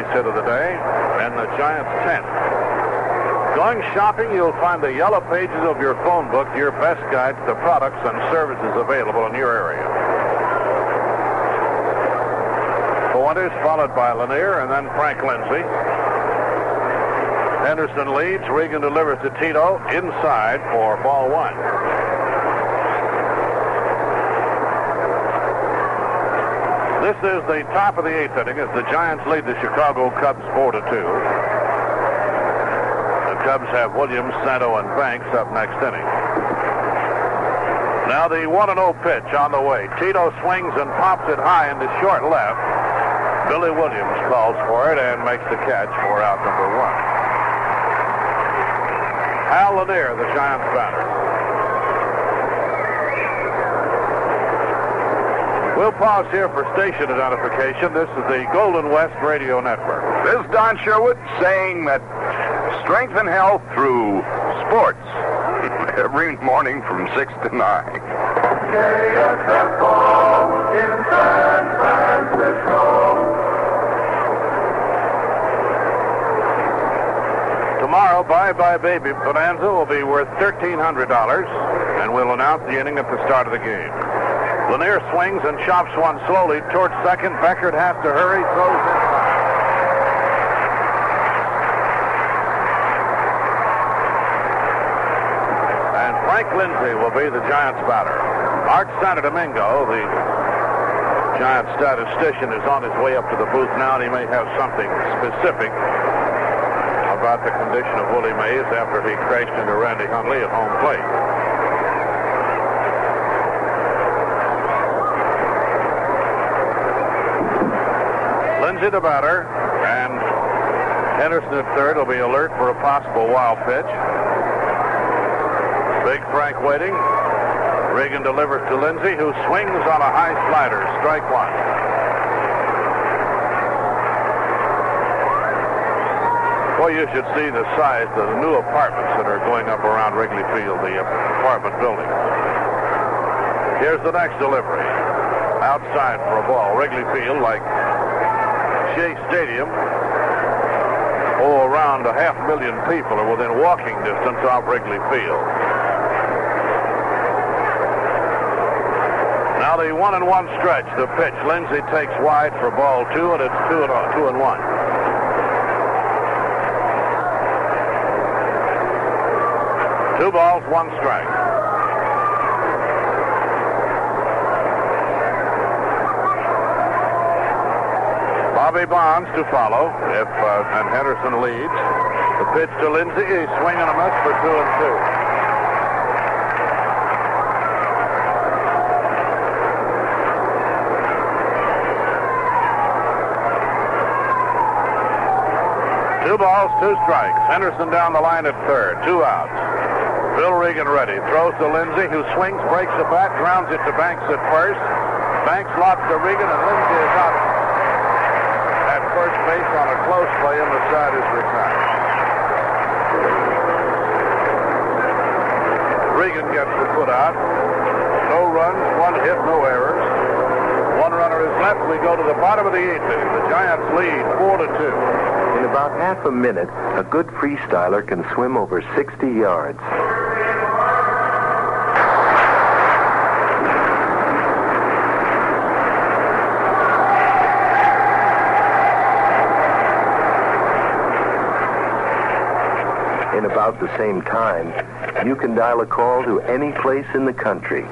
base hit of the day, and the Giants' 10th. Going shopping, you'll find the yellow pages of your phone book, your best guide to the products and services available in your area. Fuentes followed by Lanier and then Frank Linzy. Henderson leads. Regan delivers to Tito inside for ball one. This is the top of the eighth inning as the Giants lead the Chicago Cubs 4 to 2. The Cubs have Williams, Santo, and Banks up next inning. Now the 1 0 pitch on the way. Tito swings and pops it high into short left. Billy Williams calls for it and makes the catch for out number one. Hal Lanier, the Giants batter. We'll pause here for station identification. This is the Golden West Radio Network. This is Don Sherwood saying that strength and health through sports every morning from 6 to 9. Tomorrow, Bye Bye Baby Bonanza will be worth $1,300, and we'll announce the inning at the start of the game. Lanier swings and chops one slowly towards second. Beckert has to hurry, throws inside. And Frank Linzy will be the Giants batter. Art Santo Domingo, the Giants statistician, is on his way up to the booth now, and he may have something specific about the condition of Willie Mays after he crashed into Randy Hundley at home plate. Linzy the batter, and Henderson at third will be alert for a possible wild pitch. Big Frank waiting. Regan delivers to Linzy, who swings on a high slider. Strike one. Boy, you should see the size of the new apartments that are going up around Wrigley Field, the apartment building. Here's the next delivery. Outside for a ball. Wrigley Field, like Shea Stadium, Oh, around a half million people are within walking distance of Wrigley Field. Now the one and one stretch, the pitch. Linzy takes wide for ball two, and it's two and two and one. Two balls, one strike. Bobby Bonds to follow if uh, and Henderson leads. The pitch to Linzy, a swinging a miss for two and two. Two balls, two strikes. Henderson down the line at third. Two outs. Bill Regan ready. Throws to Linzy, who swings, breaks the bat, grounds it to Banks at first. Banks lobs to Regan, and Lindsay is out on a close play, and the side is retired. Regan gets the put out. No runs, one hit, no errors. One runner is left. We go to the bottom of the eighth inning. The Giants lead four to two. In about half a minute, a good freestyler can swim over 60 yards. About the same time, you can dial a call to any place in the country.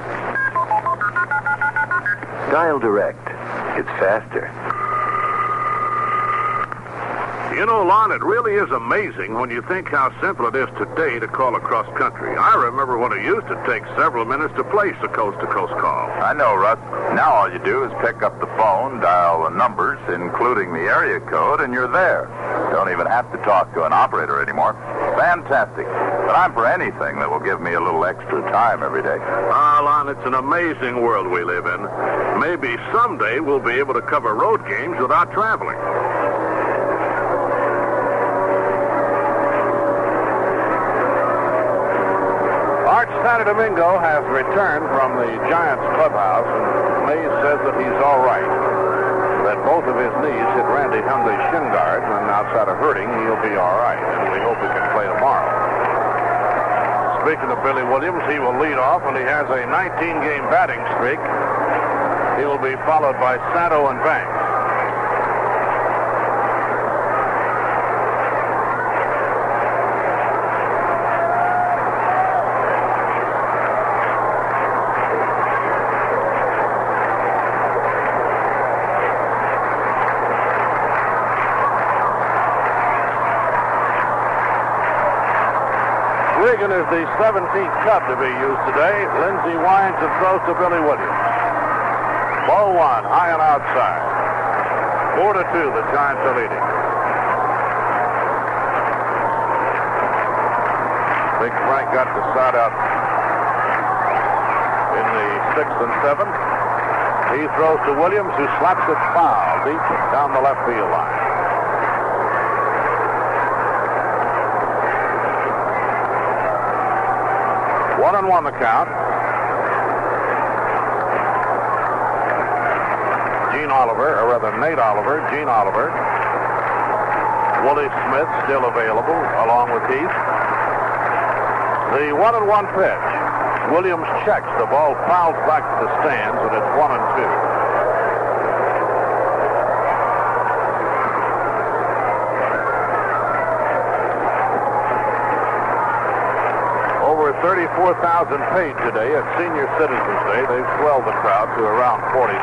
Dial direct. It's faster. You know, Lon, it really is amazing when you think how simple it is today to call across country. I remember when it used to take several minutes to place a coast-to-coast call. I know, Russ. Now all you do is pick up the phone, dial the numbers, including the area code, and you're there. Don't even have to talk to an operator anymore. Fantastic. But I'm for anything that will give me a little extra time every day. Ah, Lon, it's an amazing world we live in. Maybe someday we'll be able to cover road games without traveling. Art Santo Domingo has returned from the Giants clubhouse, and Mays says that he's all right. That both of his knees hit Randy Hundley's shin guard, and outside of hurting, he'll be all right, and we hope he can play tomorrow. Speaking of Billy Williams, he will lead off, and he has a 19-game batting streak. He will be followed by Santo and Banks. Is the 17th Cub to be used today. Linzy winds and throws to Billy Williams. Ball one, high and outside. Four to two, the Giants are leading. Big Frank got the side out in the sixth and seventh. He throws to Williams, who slaps it foul deep down the left field line. One and one the count. Gene Oliver, or rather Nate Oliver, Gene Oliver. Willie Smith still available along with Heath. The one and one pitch. Williams checks. The ball fouls back to the stands, and it's one and two. Over 34,000 paid today at Senior Citizens Day. They've swelled the crowd to around 40,000.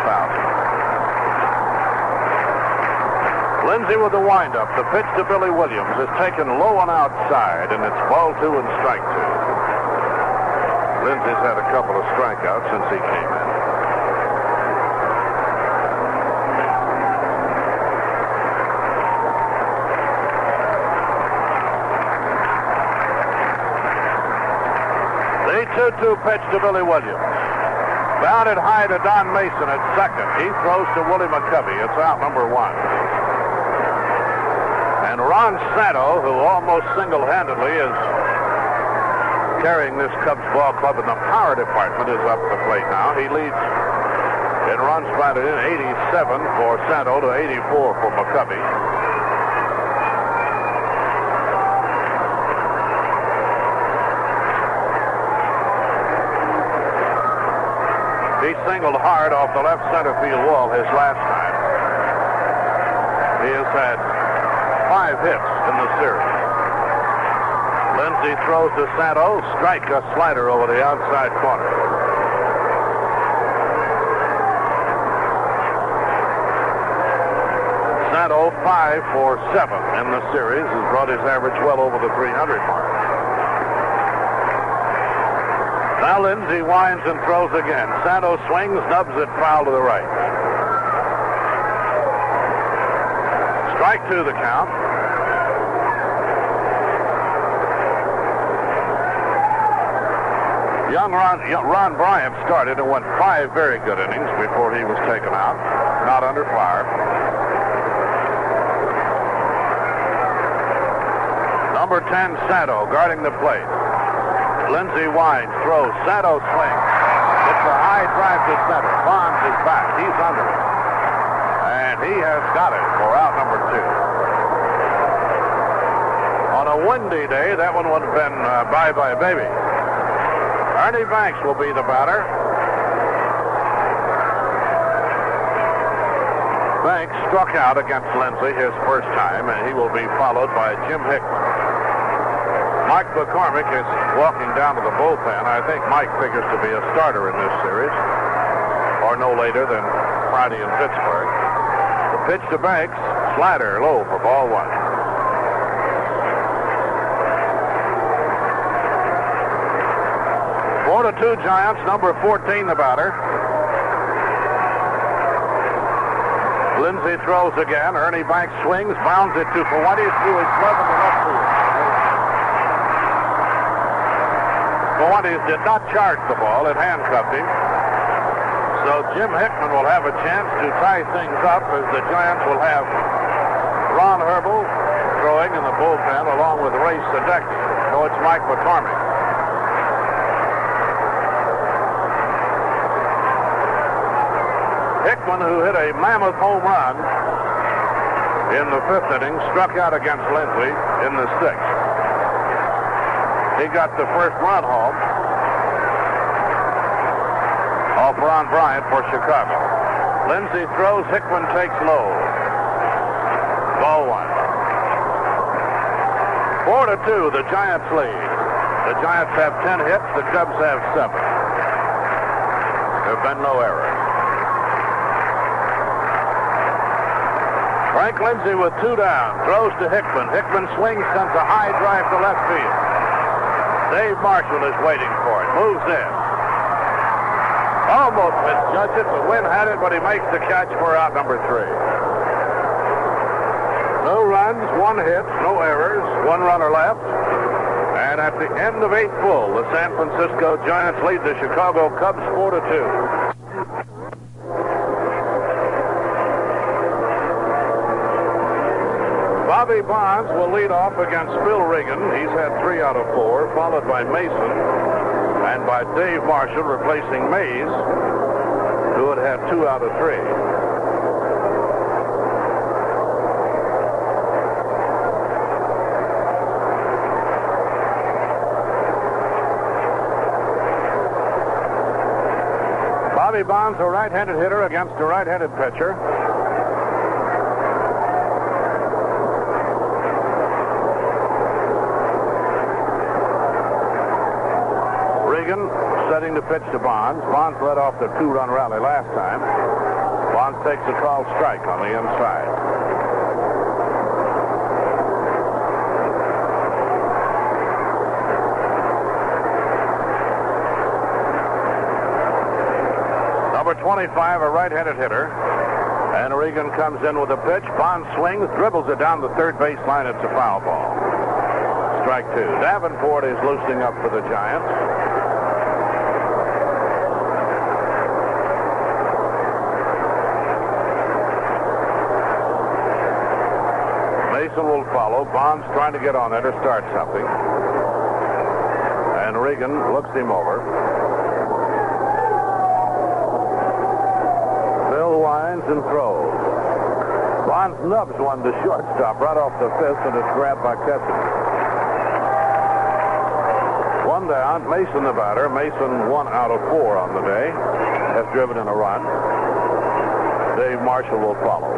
Linzy with the windup. The pitch to Billy Williams is taken low and outside, and it's ball two and strike two. Linzy's had a couple of strikeouts since he came in. The 2-2 pitch to Billy Williams. Bounded high to Don Mason at second. He throws to Willie McCovey. It's out number one. And Ron Santo, who almost single-handedly is carrying this Cubs ball club in the power department, is up the plate now. He leads in runs batted in 87 for Santo to 84 for McCovey. He singled hard off the left center field wall his last time. He has had five hits in the series. Linzy throws to Santo, strike a slider over the outside corner. Santo, five for seven in the series, has brought his average well over the 300 mark. Now Linzy winds and throws again. Santo swings, nubs it foul to the right. Strike two the count. Young Ron, Ron Bryant started and went five very good innings before he was taken out, not under fire. Number 10, Santo, guarding the plate. Linzy winds, throws, Santo swings. It's a high drive to center. Bonds is back. He's under it. And he has got it for out number two. On a windy day, that one would have been uh, bye-bye baby. Ernie Banks will be the batter. Banks struck out against Linzy his first time, and he will be followed by Jim Hickman. Mike McCormick is walking down to the bullpen. I think Mike figures to be a starter in this series, or no later than Friday in Pittsburgh. The pitch to Banks, slider low for ball one. Four to two Giants, number 14 the batter. Linzy throws again. Ernie Banks swings, bounds it to Fuentes through his glove in the left field. Fuentes did not charge the ball. It handcuffed him. So Jim Hickman will have a chance to tie things up as the Giants will have Ron Herbel throwing in the bullpen along with Ray Sadecki. So it's Mike McCormick. Hickman, who hit a mammoth home run in the fifth inning, struck out against Linzy in the sixth. He got the first run home off Ron Bryant for Chicago. Linzy throws, Hickman takes low. Ball one. Four to two, the Giants lead. The Giants have ten hits, the Cubs have seven. There have been no errors. Frank Linzy with two down, throws to Hickman. Hickman swings, sends a high drive to left field. Dave Marshall is waiting for it. Moves in. Almost misjudged it. The wind had it, but he makes the catch for out number three. No runs, one hit, no errors, one runner left. And at the end of eight full, the San Francisco Giants lead the Chicago Cubs four to two. Bobby Bonds will lead off against Bill Regan. He's had three out of four, followed by Mason and by Dave Marshall replacing Mays, who had had two out of three. Bobby Bonds, a right-handed hitter against a right-handed pitcher. Regan setting to pitch to Bonds. Bonds led off the two-run rally last time. Bonds takes a called strike on the inside. Number 25, a right-handed hitter. And Regan comes in with a pitch. Bonds swings, dribbles it down the third base line. It's a foul ball. Strike two. Davenport is loosening up for the Giants. Will follow. Bonds trying to get on there to start something. And Regan looks him over. Bill winds and throws. Bonds nubs one to shortstop right off the fifth, and it's grabbed by Kessin. One down. Mason the batter. Mason one out of four on the day. Has driven in a run. Dave Marshall will follow.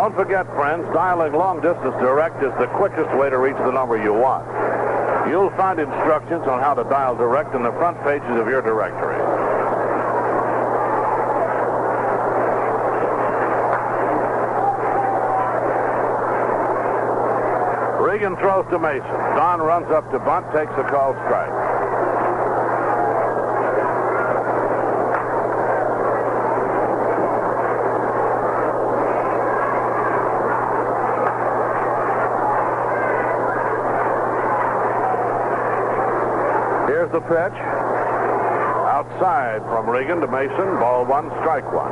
Don't forget, friends, dialing long distance direct is the quickest way to reach the number you want. You'll find instructions on how to dial direct in the front pages of your directory. Regan throws to Mason. Don runs up to bunt, takes a called strike. Here's the pitch. Outside from Regan to Mason. Ball one, strike one.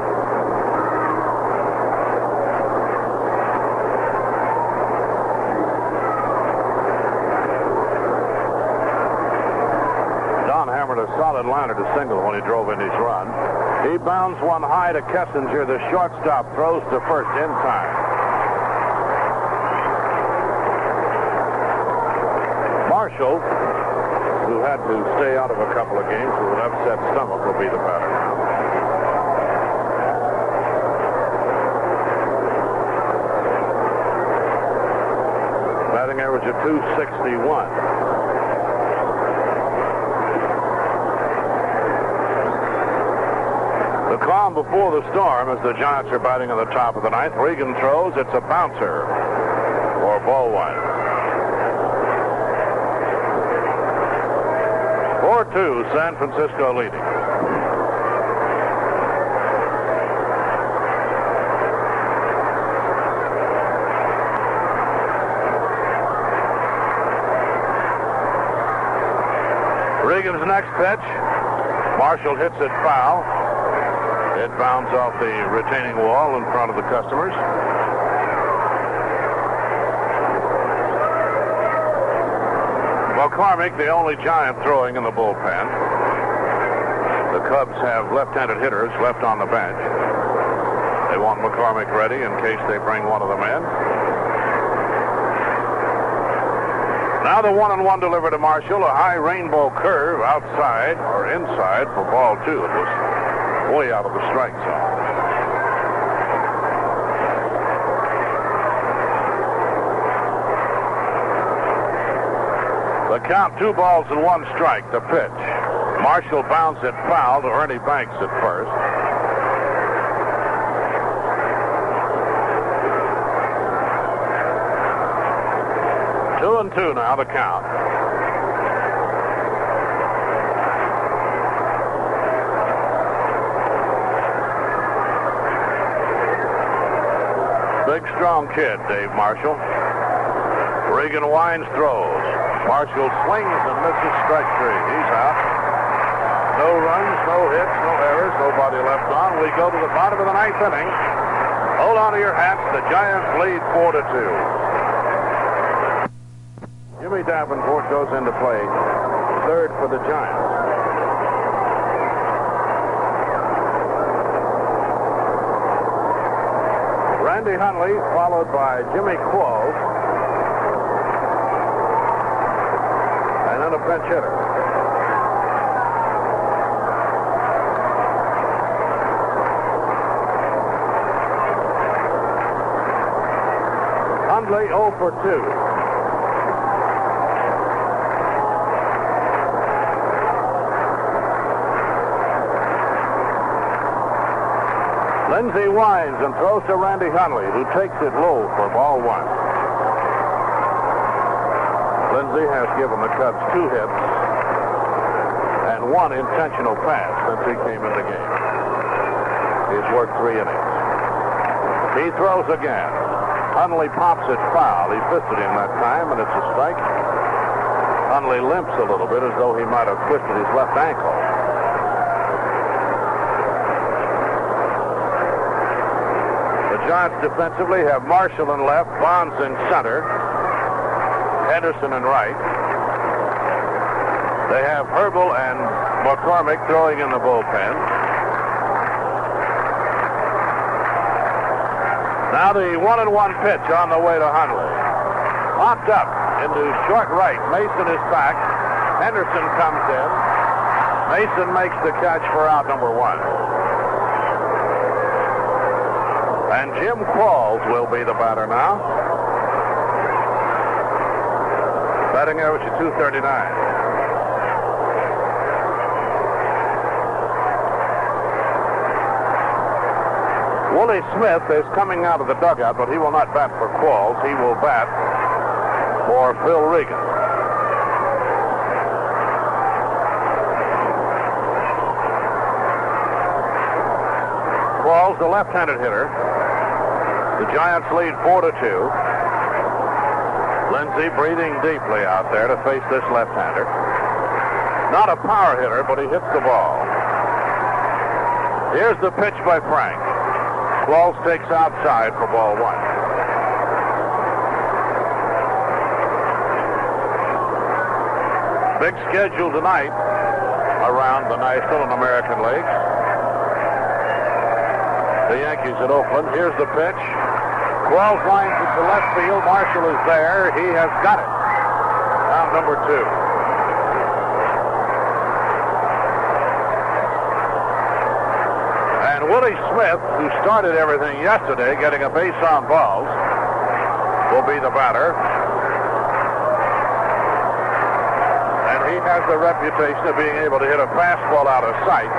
Don hammered a solid liner to single when he drove in his run. He bounds one high to Kessinger. The shortstop throws to first in time. Marshall, who had to stay out of a couple of games with an upset stomach, will be the batter now. Batting average of 261. The calm before the storm as the Giants are batting on the top of the ninth. Regan throws. It's a bouncer for ball one. 4-2, San Francisco leading. Regan's next pitch. Marshall hits it foul. It bounds off the retaining wall in front of the customers. McCormick, the only giant throwing in the bullpen. The Cubs have left-handed hitters left on the bench. They want McCormick ready in case they bring one of them in. Now the one and one delivered to Marshall, a high rainbow curve outside or inside for ball two. It was way out of the strike zone. The count, two balls and one strike, the pitch. Marshall bounds it foul to Ernie Banks at first. Two and two now, the count. Big, strong kid, Dave Marshall. Regan winds, throws. Marshall swings and misses strike three. He's out. No runs, no hits, no errors, nobody left on. We go to the bottom of the ninth inning. Hold on to your hats. The Giants lead four to two. Jimmy Davenport goes into play third for the Giants. Randy Hundley, followed by Jimmy Qualls, then hitter. Hundley 0 for 2. Linzy winds and throws to Randy Hundley, who takes it low for ball one. Linzy has given the Cubs two hits and one intentional pass since he came in the game. He's worked three innings. He throws again. Hundley pops it foul. He fisted him that time, and it's a strike. Hundley limps a little bit as though he might have twisted his left ankle. The Giants defensively have Marshall in left, Bonds in center, Henderson in right. They have Herbel and McCormick throwing in the bullpen. Now the one and one pitch on the way to Hundley. Popped up into short right. Mason is back. Henderson comes in. Mason makes the catch for out number one. And Jim Qualls will be the batter now. Batting average at 239. Willie Smith is coming out of the dugout, but he will not bat for Qualls. He will bat for Phil Regan. Qualls, the left-handed hitter. The Giants lead four to two. Linzy breathing deeply out there to face this left-hander. Not a power hitter, but he hits the ball. Here's the pitch by Frank. Qualls takes outside for ball one. Big schedule tonight around the National and American Leagues. The Yankees at Oakland. Here's the pitch. Qualls lines it to left field. Marshall is there. He has got it. Round number two. And Willie Smith, who started everything yesterday, getting a base on balls, will be the batter. And he has the reputation of being able to hit a fastball out of sight.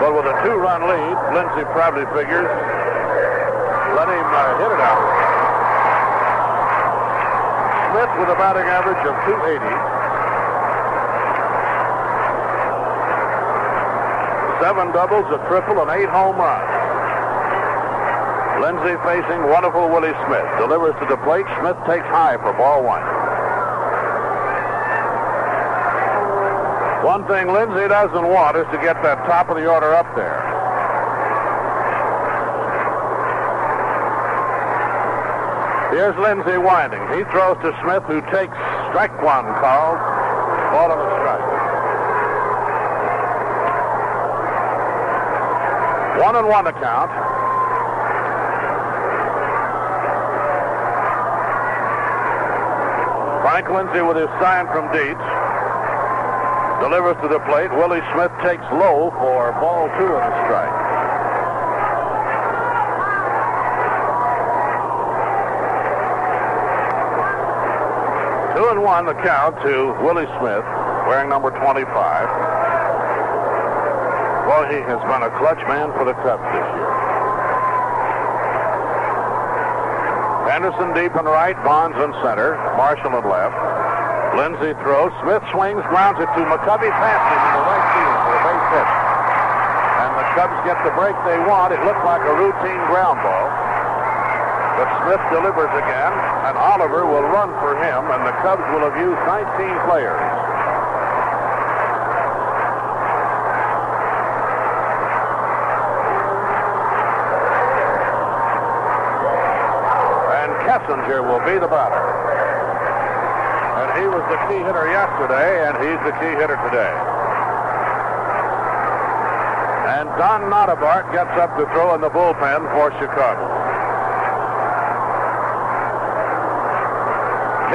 But with a two-run lead, Linzy probably figures let him uh, hit it out. Smith with a batting average of 280. Seven doubles, a triple, and eight home runs. Linzy facing wonderful Willie Smith. Delivers to the plate. Smith takes high for ball one. One thing Linzy doesn't want is to get that top of the order up there. Here's Linzy winding. He throws to Smith, who takes strike one called. Ball and a strike. One and one to count. Frank Linzy with his sign from Dietz. Delivers to the plate. Willie Smith takes low for ball two and a strike. Two and one the count to Willie Smith, wearing number 25. Well, he has been a clutch man for the Cubs this year. Henderson deep and right, Bonds in center, Marshall in left. Linzy throws. Smith swings, grounds it to McCovey, him in the right field for a base hit. And the Cubs get the break they want. It looked like a routine ground ball. Smith delivers again, and Oliver will run for him, and the Cubs will have used 19 players. And Kessinger will be the batter. And he was the key hitter yesterday, and he's the key hitter today. And Don Nottebart gets up to throw in the bullpen for Chicago.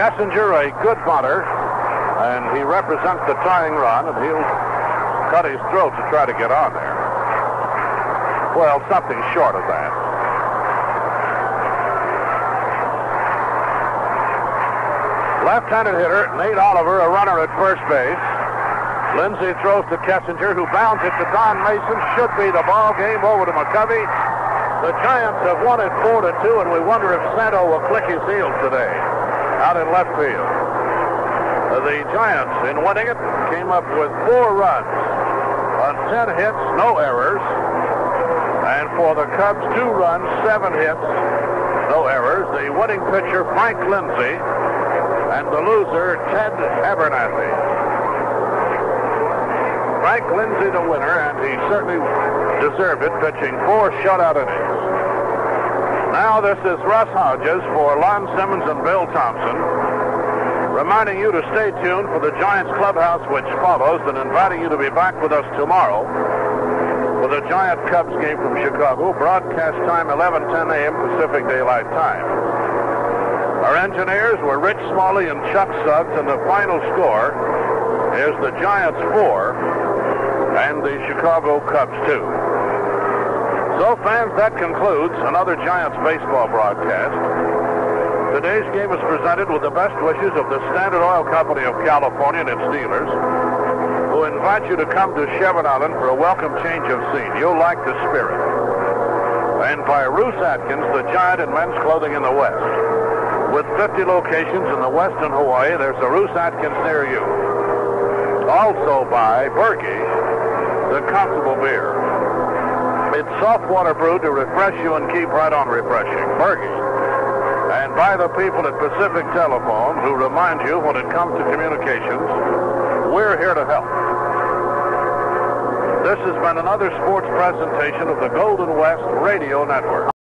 Kessinger, a good bunter, and he represents the tying run, and he'll cut his throat to try to get on there. Well, something short of that. Left-handed hitter, Nate Oliver, a runner at first base. Linzy throws to Kessinger, who bounds it to Don Mason. Should be the ball game over to McCovey. The Giants have won it 4 to 2, and we wonder if Santo will click his heels today out in left field. The Giants, in winning it, came up with four runs on 10 hits, no errors. And for the Cubs, two runs, seven hits, no errors. The winning pitcher, Frank Linzy, and the loser, Ted Abernathy. Frank Linzy, the winner, and he certainly deserved it, pitching four shutout innings. Now this is Russ Hodges for Lon Simmons and Bill Thompson, reminding you to stay tuned for the Giants clubhouse which follows and inviting you to be back with us tomorrow for the Giant Cubs game from Chicago, broadcast time 11:10 a.m. Pacific Daylight Time. Our engineers were Rich Smalley and Chuck Suggs, and the final score is the Giants four and the Chicago Cubs two. So, fans, that concludes another Giants baseball broadcast. Today's game is presented with the best wishes of the Standard Oil Company of California and its dealers, who invite you to come to Chevron Island for a welcome change of scene. You'll like the spirit. And by Roos Atkins, the giant in men's clothing in the West. With 50 locations in the West and Hawaii, there's a Roos Atkins near you. Also by Burgie, the Constable Beer. It's soft water brew to refresh you and keep right on refreshing. Burgie. And by the people at Pacific Telephone who remind you when it comes to communications, we're here to help. This has been another sports presentation of the Golden West Radio Network.